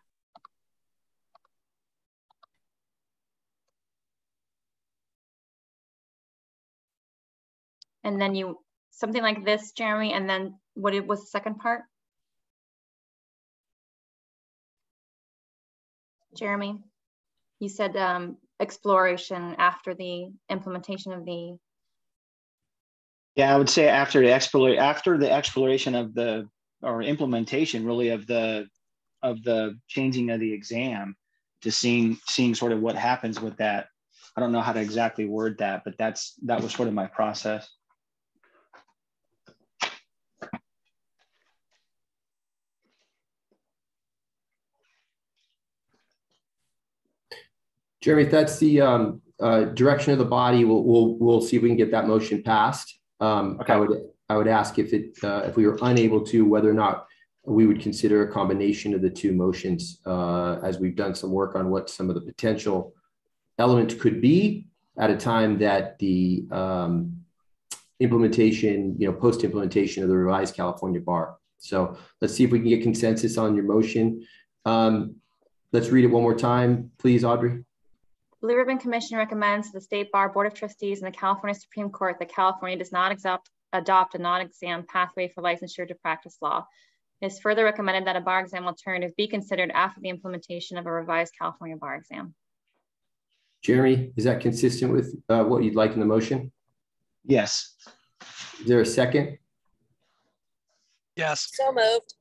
And then you, something like this, Jeremy, and then what it was the second part? Jeremy, you said um, exploration after the implementation of the. Yeah, I would say after the exploration, after the exploration of the or implementation really of the of the changing of the exam to seeing seeing sort of what happens with that. I don't know how to exactly word that, but that's that was sort of my process. Jeremy, if that's the um, uh, direction of the body, we'll, we'll, we'll see if we can get that motion passed. Um, okay. I would I would ask if it uh, if we were unable to, whether or not we would consider a combination of the two motions, uh, as we've done some work on what some of the potential elements could be at a time that the um, implementation, you know, post implementation of the revised California bar. So let's see if we can get consensus on your motion. Um, let's read it one more time, please, Audrey. Blue Ribbon Commission recommends to the State Bar Board of Trustees and the California Supreme Court that California does not accept, adopt a non-exam pathway for licensure to practice law. It is further recommended that a bar exam alternative be considered after the implementation of a revised California bar exam. Jeremy, is that consistent with uh, what you'd like in the motion? Yes. Is there a second? Yes. So moved.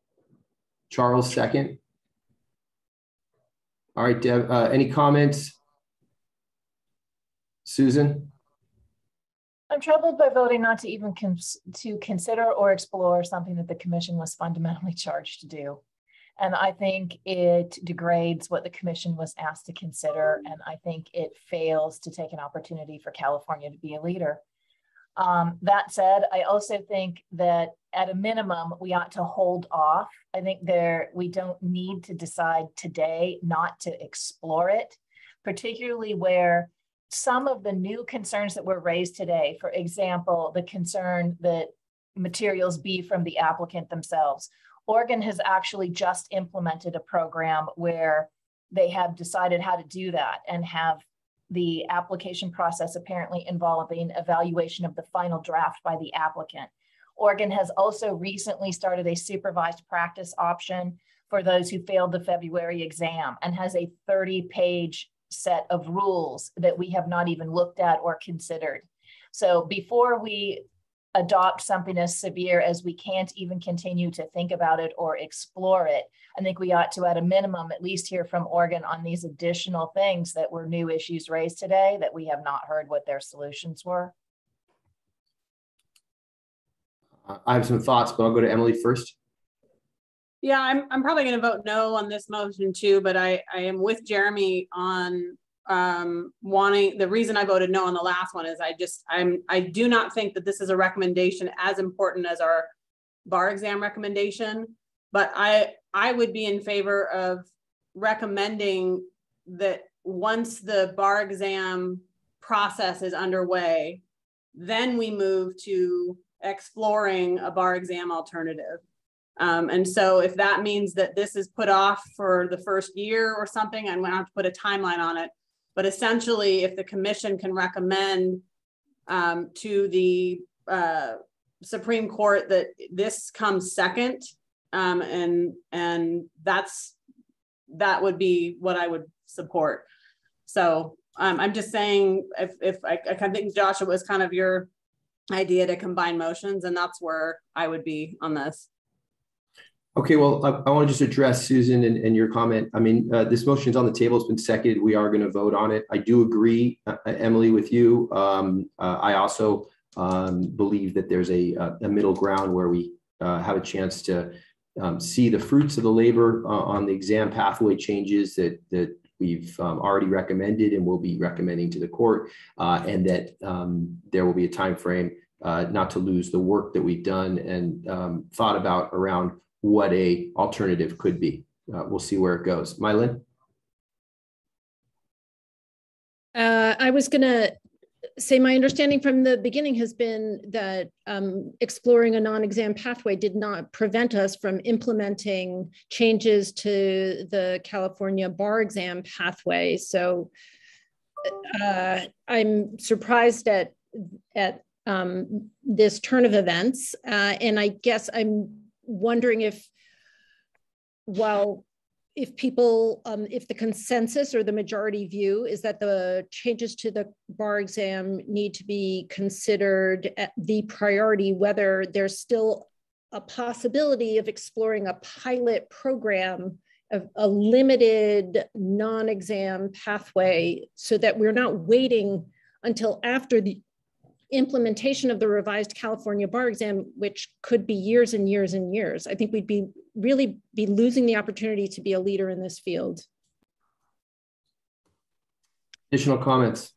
Charles, second. All right, Deb, uh, any comments? Susan? I'm troubled by voting not to even to consider or explore something that the commission was fundamentally charged to do. And I think it degrades what the commission was asked to consider. And I think it fails to take an opportunity for California to be a leader. Um, that said, I also think that at a minimum, we ought to hold off. I think there we don't need to decide today not to explore it, particularly where some of the new concerns that were raised today, for example, the concern that materials be from the applicant themselves. Oregon has actually just implemented a program where they have decided how to do that and have the application process apparently involving evaluation of the final draft by the applicant. Oregon has also recently started a supervised practice option for those who failed the February exam and has a 30 page set of rules that we have not even looked at or considered. So before we adopt something as severe as we can't even continue to think about it or explore it, I think we ought to, at a minimum, at least hear from Oregon on these additional things that were new issues raised today that we have not heard what their solutions were. I have some thoughts, but I'll go to Emily first. Yeah, I'm, I'm probably going to vote no on this motion too, but I, I am with Jeremy on um, wanting, the reason I voted no on the last one is I just, I'm, I do not think that this is a recommendation as important as our bar exam recommendation, but I, I would be in favor of recommending that once the bar exam process is underway, then we move to exploring a bar exam alternative. Um, and so if that means that this is put off for the first year or something, I'm gonna have to put a timeline on it. But essentially, if the commission can recommend um, to the uh, Supreme Court that this comes second, um, and and that's that would be what I would support. So um, I'm just saying, if if I, I think Joshua was kind of your idea to combine motions, and that's where I would be on this. Okay, well, I, I want to just address Susan and, and your comment. I mean, uh, this motion is on the table. It's been seconded. We are going to vote on it. I do agree, uh, Emily, with you. Um, uh, I also um, believe that there's a, a middle ground where we uh, have a chance to um, see the fruits of the labor uh, on the exam pathway changes that that we've um, already recommended and will be recommending to the court, uh, and that um, there will be a time frame uh, not to lose the work that we've done and um, thought about around what a alternative could be. Uh, we'll see where it goes. Mylan? Uh, I was going to say my understanding from the beginning has been that um, exploring a non-exam pathway did not prevent us from implementing changes to the California bar exam pathway. So uh, I'm surprised at at um, this turn of events, uh, and I guess I'm wondering if while if people, um, if the consensus or the majority view is that the changes to the bar exam need to be considered the priority, whether there's still a possibility of exploring a pilot program of a limited non-exam pathway so that we're not waiting until after the implementation of the revised California bar exam, which could be years and years and years. I think we'd be really be losing the opportunity to be a leader in this field. Additional comments?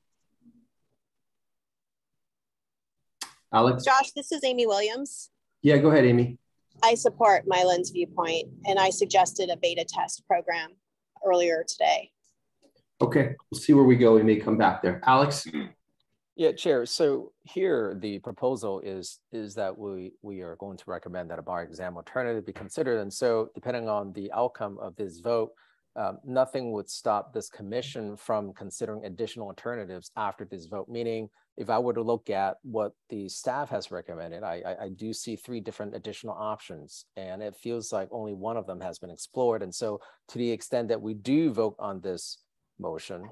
Alex? Josh, this is Amy Williams. Yeah, go ahead, Amy. I support Mylan's viewpoint, and I suggested a beta test program earlier today. Okay, we'll see where we go. We may come back there. Alex? Mm-hmm. Yeah, Chair. So here the proposal is is that we we are going to recommend that a bar exam alternative be considered. And so depending on the outcome of this vote, um, nothing would stop this commission from considering additional alternatives after this vote. Meaning, if I were to look at what the staff has recommended, I, I, I do see three different additional options, and it feels like only one of them has been explored. And so, to the extent that we do vote on this motion,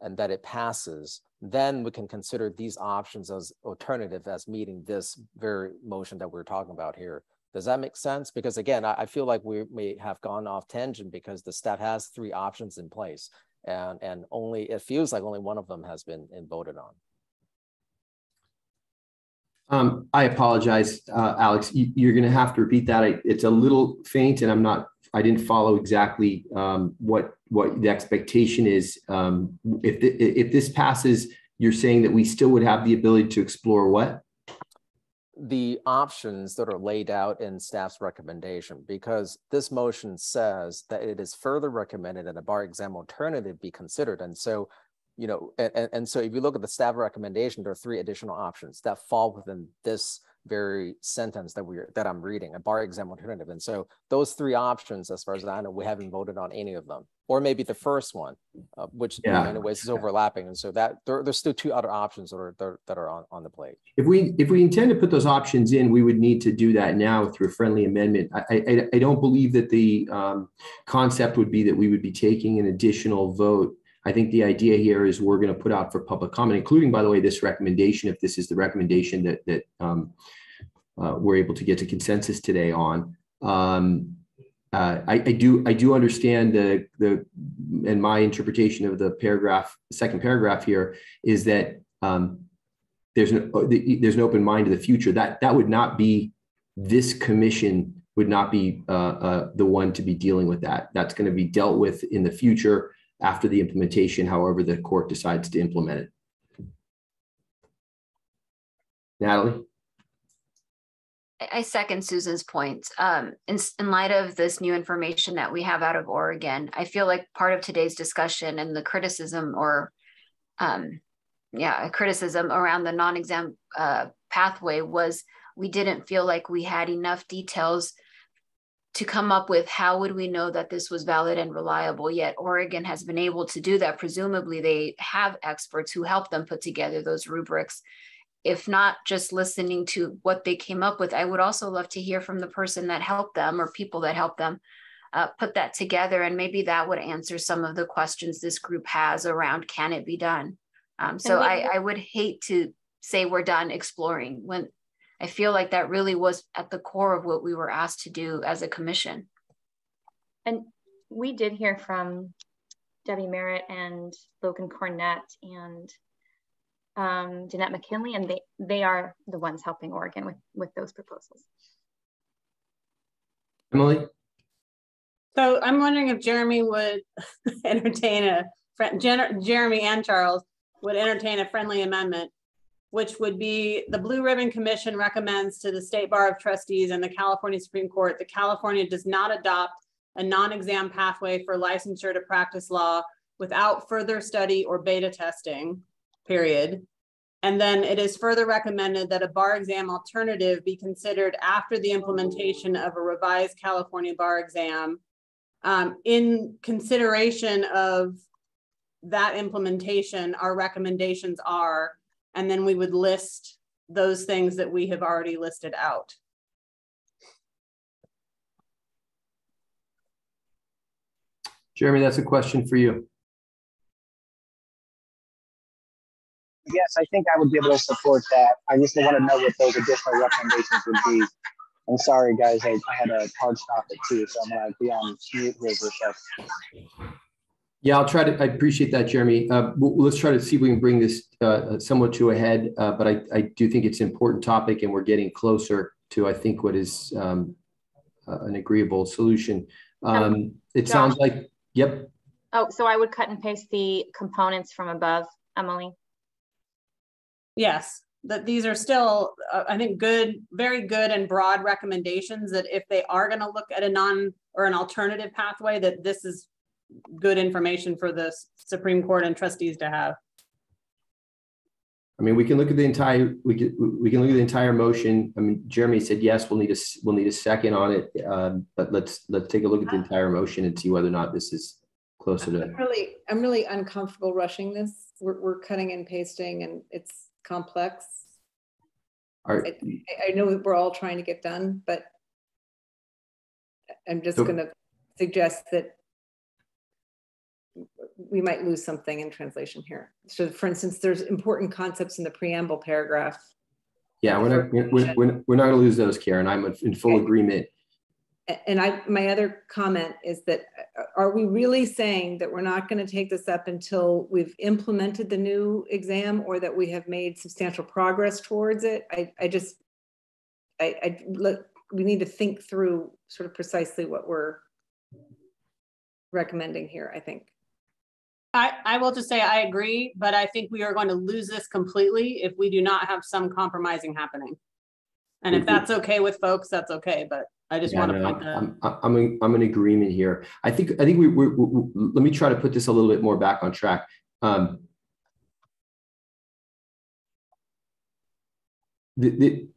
and that it passes, then we can consider these options as alternative as meeting this very motion that we're talking about here. Does that make sense? Because again, I, feel like we may have gone off tangent because the staff has three options in place and, and only, it feels like only one of them has been voted on. Um, I apologize, uh, Alex. You, are going to have to repeat that. I, it's a little faint, and I'm not. I didn't follow exactly um, what what the expectation is. Um, if if this passes, you're saying that we still would have the ability to explore what? The options that are laid out in staff's recommendation, because this motion says that it is further recommended that a bar exam alternative be considered, and so you know, and, and so if you look at the staff recommendation, there are three additional options that fall within this very sentence that we're that I'm reading, a bar exam alternative. And so those three options, as far as I know, we haven't voted on any of them, or maybe the first one, uh, which yeah. in many ways is overlapping. And so that there, there's still two other options that are that are on, on the plate. If we if we intend to put those options in, we would need to do that now through a friendly amendment. I I, I don't believe that the um, concept would be that we would be taking an additional vote I think the idea here is we're going to put out for public comment, including, by the way, this recommendation, if this is the recommendation that that um, uh, we're able to get to consensus today on. Um, uh, I, I, do I do understand the the and my interpretation of the paragraph, second paragraph here is that um, there's an there's an open mind to the future. That that would not be this commission would not be uh, uh the one to be dealing with that. That's going to be dealt with in the future after the implementation, however the court decides to implement it. Natalie? I second Susan's point. Um, in, in light of this new information that we have out of Oregon, I feel like part of today's discussion and the criticism or, um, yeah, criticism around the non-exam uh, pathway was we didn't feel like we had enough details to come up with how would we know that this was valid and reliable yet oregon has been able to do that. Presumably they have experts who help them put together those rubrics. If not just listening to what they came up with i would also love to hear from the person that helped them or people that helped them uh, put that together and maybe that would answer some of the questions this group has around can it be done? Um, so I, I would hate to say we're done exploring when I feel like that really was at the core of what we were asked to do as a commission. And we did hear from Debbie Merritt and Logan Cornett and um, Jeanette McKinley, and they, they are the ones helping Oregon with, with those proposals. Emily? So I'm wondering if Jeremy would entertain a friend, Jeremy and Charles would entertain a friendly amendment, which would be the Blue Ribbon Commission recommends to the State Bar of Trustees and the California Supreme Court that California does not adopt a non-exam pathway for licensure to practice law without further study or beta testing, period. And then it is further recommended that a bar exam alternative be considered after the implementation of a revised California bar exam um, in consideration of that implementation, our recommendations are, and then we would list those things that we have already listed out. Jeremy, that's a question for you. Yes, I think I would be able to support that. I just want to know what those additional recommendations would be. I'm sorry, guys. I, I had a hard stop at two, so I'm going to be on mute here for a second. Yeah, I'll try to. I appreciate that, Jeremy. Uh, we'll, let's try to see if we can bring this uh, somewhat to a head. Uh, but I, I do think it's an important topic, and we're getting closer to, I think, what is um, uh, an agreeable solution. Um, it Josh, sounds like, yep. Oh, so I would cut and paste the components from above, Emily. Yes, that these are still, uh, I think, good, very good and broad recommendations. That if they are going to look at a non or an alternative pathway, that this is good information for the Supreme Court and trustees to have. I mean, we can look at the entire we can we can look at the entire motion. I mean, Jeremy said yes. We'll need a we'll need a second on it, um, but let's let's take a look at the entire motion and see whether or not this is closer to. I'm really I'm really uncomfortable rushing this. We're we're cutting and pasting, and it's complex. Are, I, I know we're all trying to get done, but I'm just so, going to suggest that we might lose something in translation here. So for instance, there's important concepts in the preamble paragraph. Yeah, we're not, we're, we're, we're not gonna lose those, Karen. I'm in full okay. agreement. And I, my other comment is that, uh, are we really saying that we're not gonna take this up until we've implemented the new exam or that we have made substantial progress towards it? I, I just, I, I look, we need to think through sort of precisely what we're recommending here, I think. I, I will just say I agree, but I think we are going to lose this completely if we do not have some compromising happening. And if that's okay with folks, that's okay. But I just yeah, want to no, point that. I'm, I'm, in, I'm in agreement here. I think I think we, we, we, let me try to put this a little bit more back on track. Um, the, the,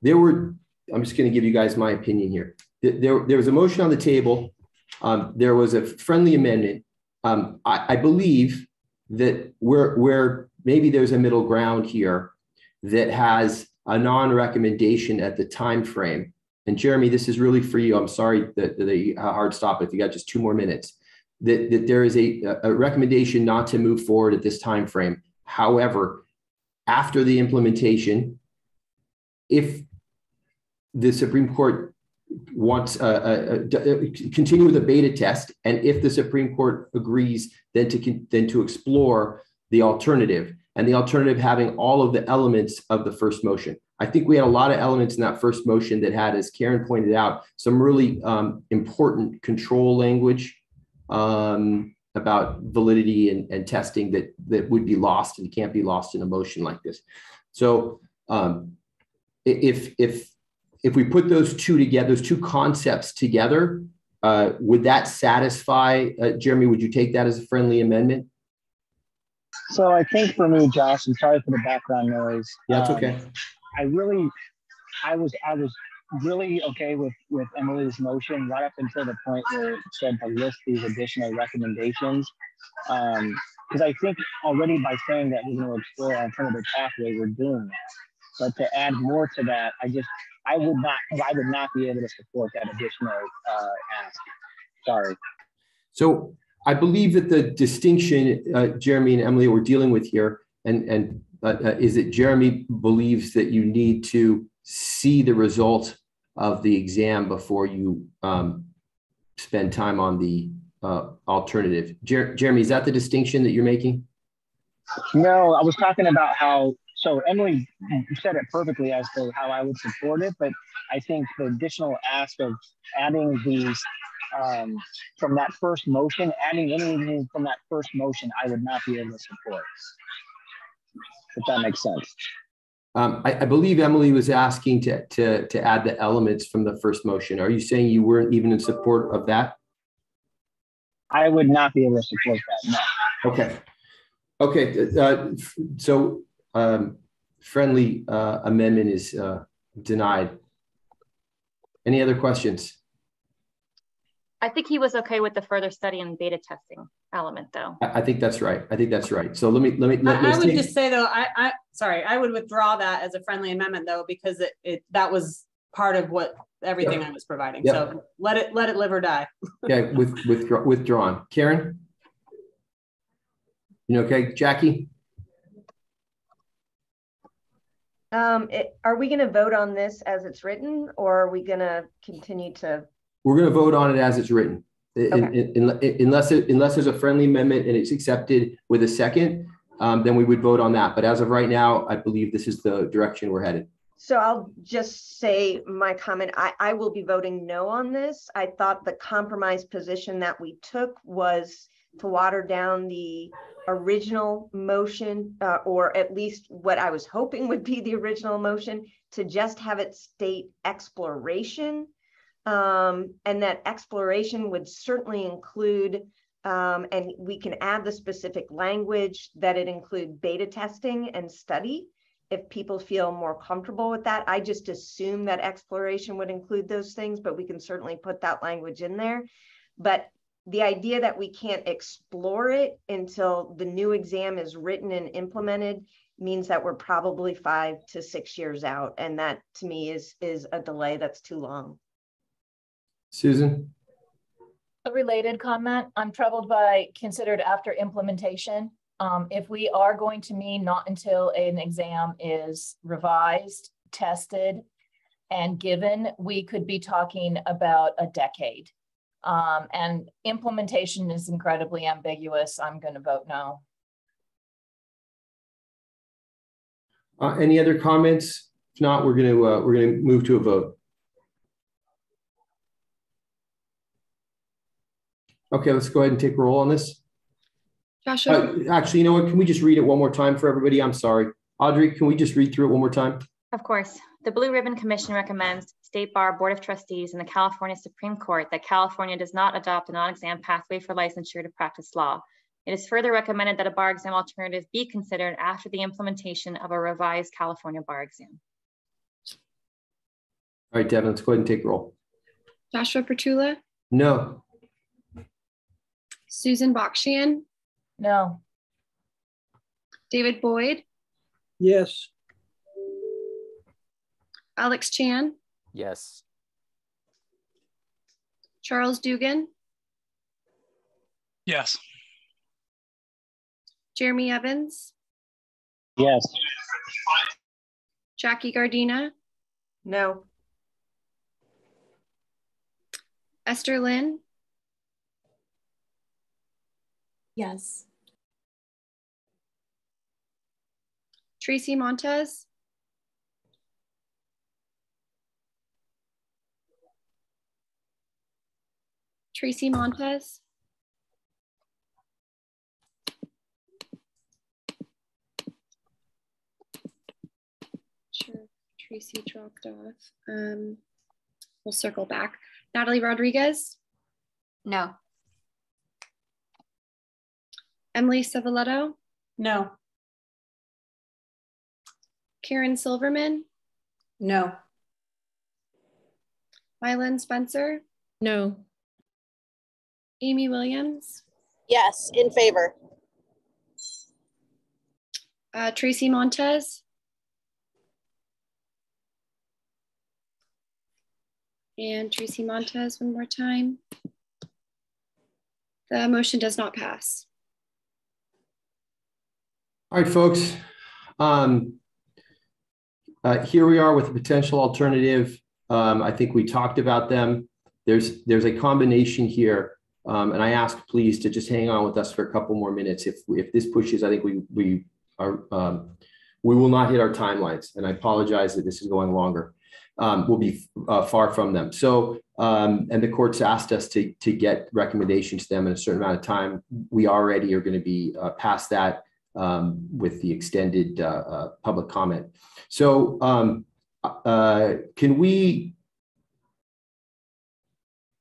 there were. I'm just going to give you guys my opinion here. There, there was a motion on the table. Um, there was a friendly amendment um, I, I, believe that where, maybe there's a middle ground here that has a non-recommendation at the time frame. And Jeremy, this is really for you. I'm sorry that, the hard stop. If you got just two more minutes, that, that there is a, a recommendation not to move forward at this time frame. However, after the implementation, if the Supreme Court wants uh, uh, uh, continue with a beta test, and if the Supreme Court agrees, then to then to explore the alternative, and the alternative having all of the elements of the first motion. I think we had a lot of elements in that first motion that had, as Karen pointed out, some really um, important control language um, about validity and, and, testing that that would be lost and can't be lost in a motion like this. So um, if if if we put those two together, those two concepts together, uh, would that satisfy, uh, Jeremy, would you take that as a friendly amendment? So I think for me, Josh, I'm sorry for the background noise. Yeah, that's um, okay. I really, I was I was really okay with with Emily's motion right up until the point where it said to list these additional recommendations. Because um, I think already by saying that we're going to explore alternative pathway, we're doing that. But to add more to that, I just I would not I would not be able to support that additional uh, ask. Sorry. So I believe that the distinction uh, Jeremy and Emily were dealing with here, and and uh, uh, is that Jeremy believes that you need to see the result of the exam before you um, spend time on the uh, alternative. Jer Jeremy, is that the distinction that you're making? No, I was talking about how so Emily said it perfectly as to how I would support it, but I think the additional ask of adding these um, from that first motion, adding anything from that first motion, I would not be able to support. If that makes sense. Um, I, I, believe Emily was asking to, to, to add the elements from the first motion. Are you saying you weren't even in support of that? I would not be able to support that, no. Okay. Okay, uh, so um, friendly uh, amendment is uh, denied. Any other questions? I think he was okay with the further study and beta testing element though. I, I think that's right. I think that's right. So let me, let me, let, I, I would take... just say though, I, I, sorry, I would withdraw that as a friendly amendment though, because it, it that was part of what everything yep. I was providing. Yep. So let it, let it live or die. yeah, with, with, withdrawn. Karen? You know, okay, Jackie? Um, it, are we going to vote on this as it's written, or are we going to continue to? We're going to vote on it as it's written, okay. in, in, in, unless it, unless there's a friendly amendment and it's accepted with a second. Um, then we would vote on that. But as of right now, I believe this is the direction we're headed. So I'll just say my comment. I, I will be voting no on this. I thought the compromise position that we took was to water down the original motion, uh, or at least what I was hoping would be the original motion, to just have it state exploration. Um, and that exploration would certainly include, um, and we can add the specific language that it include beta testing and study if people feel more comfortable with that. I just assume that exploration would include those things, but we can certainly put that language in there. But the idea that we can't explore it until the new exam is written and implemented means that we're probably five to six years out. And that to me is, is a delay that's too long. Susan? A related comment, I'm troubled by considered after implementation. Um, if we are going to mean not until an exam is revised, tested, and given, we could be talking about a decade. Um, and implementation is incredibly ambiguous. I'm going to vote no. Uh, any other comments? If not, we're going to uh, we're going to move to a vote. Okay, let's go ahead and take a roll on this. Joshua. Uh, actually, you know what? Can we just read it one more time for everybody? I'm sorry. Audrey, can we just read through it one more time? Of course. The Blue Ribbon Commission recommends State Bar Board of Trustees and the California Supreme Court that California does not adopt a non-exam pathway for licensure to practice law. It is further recommended that a bar exam alternative be considered after the implementation of a revised California bar exam. All right, Devin, let's go ahead and take roll. Joshua Perttula? No. Susan Bakshian? No. David Boyd? Yes. Alex Chan? Yes. Charles Dugan? Yes. Jeremy Evans? Yes. Jackie Gardina? No. Esther Lynn? Yes. Tracy Montez? Tracy Montez. Sure, Tracy dropped off. Um, we'll circle back. Natalie Rodriguez. No. Emily Savoletto. No. Karen Silverman. No. Mylan Spencer, No. Amy Williams, Yes, in favor. uh, Tracy Montez, and Tracy Montez one more time. The motion does not pass. All right, folks. Um, uh, here we are with a potential alternative. Um, I think we talked about them. There's there's a combination here, um, and I ask please to just hang on with us for a couple more minutes. If if this pushes, I think we we are um, we will not hit our timelines, and I apologize that this is going longer. Um, we'll be uh, far from them. So, um, and the courts asked us to to get recommendations to them in a certain amount of time. We already are going to be uh, past that um, with the extended uh, uh, public comment. So um, uh, can we,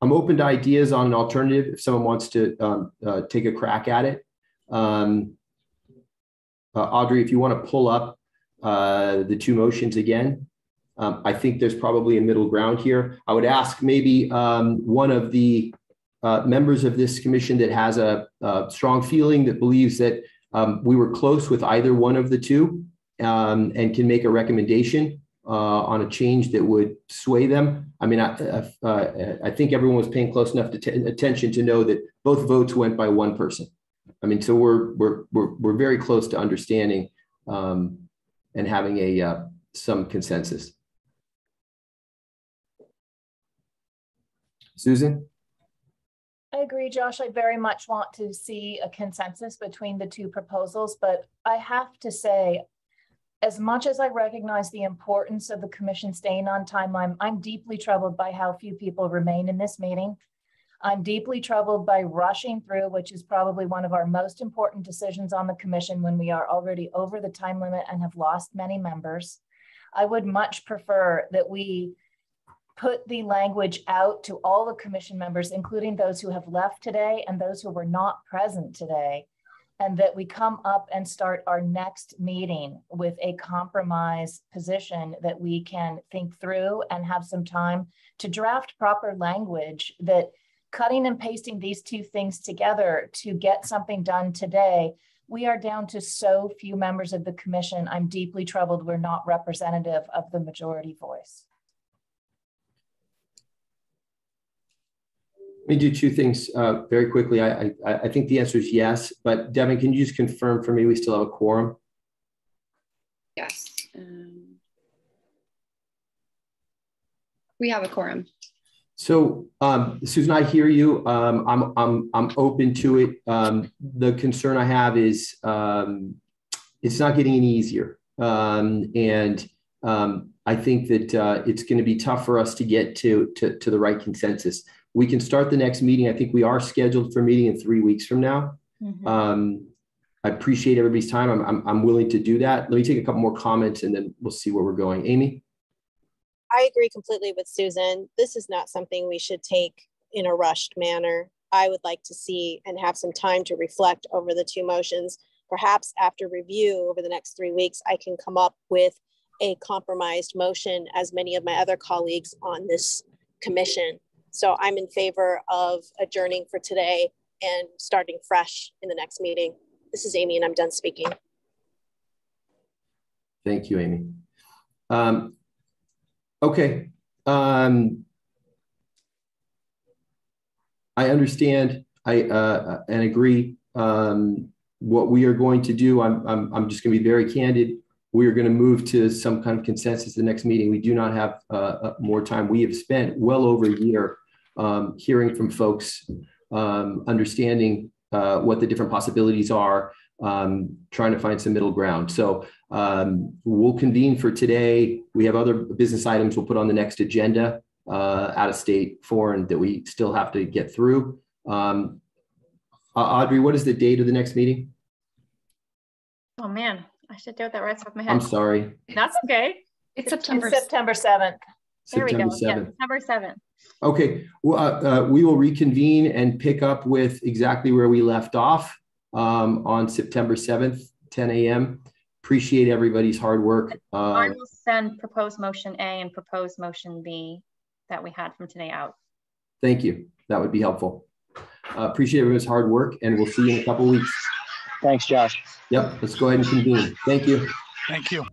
I'm open to ideas on an alternative if someone wants to um, uh, take a crack at it. Um, uh, Audrey, if you want to pull up uh, the two motions again, um, I think there's probably a middle ground here. I would ask maybe um, one of the members of this commission that has a, a strong feeling that believes that um, we were close with either one of the two um, and can make a recommendation uh, on a change that would sway them. I mean, I, uh, I think everyone was paying close enough to attention to know that both votes went by one person. I mean, so we're we're we're, we're very close to understanding um, and having a uh, some consensus. Susan. I agree, Josh. I very much want to see a consensus between the two proposals, but I have to say, as much as I recognize the importance of the commission staying on timeline, I'm deeply troubled by how few people remain in this meeting. I'm deeply troubled by rushing through, which is probably one of our most important decisions on the commission when we are already over the time limit and have lost many members. I would much prefer that we put the language out to all the commission members, including those who have left today and those who were not present today, and that we come up and start our next meeting with a compromise position that we can think through and have some time to draft proper language that cutting and pasting these two things together to get something done today we are down to so few members of the commission. I'm deeply troubled we're not representative of the majority voice. Let me do two things uh, very quickly. I, I, I think the answer is yes, but Devin, can you just confirm for me we still have a quorum? Yes. Um, we have a quorum. So, um, Susan, I hear you. Um, I'm, I'm, I'm open to it. Um, the concern I have is um, it's not getting any easier. Um, and um, I think that uh, it's going to be tough for us to get to, to, to the right consensus we can start the next meeting. I think we are scheduled for meeting in three weeks from now. Mm-hmm. Um, I appreciate everybody's time. I'm, I'm, I'm willing to do that. Let me take a couple more comments and then we'll see where we're going. Amy? I agree completely with Susan. This is not something we should take in a rushed manner. I would like to see and have some time to reflect over the two motions. Perhaps after review over the next three weeks, I can come up with a compromised motion as many of my other colleagues on this commission so I'm in favor of adjourning for today and starting fresh in the next meeting. This is Amy and I'm done speaking. Thank you, Amy. Um, okay. Um, I understand I uh, and agree um, what we are going to do. I'm, I'm, I'm just going to be very candid we are going to move to some kind of consensus the next meeting. We do not have uh, uh, more time. We have spent well over a year um, hearing from folks, um, understanding uh, what the different possibilities are, um, trying to find some middle ground. So um, we'll convene for today. We have other business items we'll put on the next agenda, uh, out of state, foreign, that we still have to get through. Um, Audrey, what is the date of the next meeting? Oh man, I should know that right off my head. I'm sorry. That's okay. It's September, it's September 7th. There September we go. 7th. Yeah, September 7th. Okay, well, uh, uh, we will reconvene and pick up with exactly where we left off um, on September 7th, 10 a.m. Appreciate everybody's hard work. Uh, I will send proposed motion A and proposed motion B that we had from today out. Thank you. That would be helpful. Uh, appreciate everyone's hard work and we'll see you in a couple weeks. Thanks, Josh. Yep, let's go ahead and convene. Thank you. Thank you.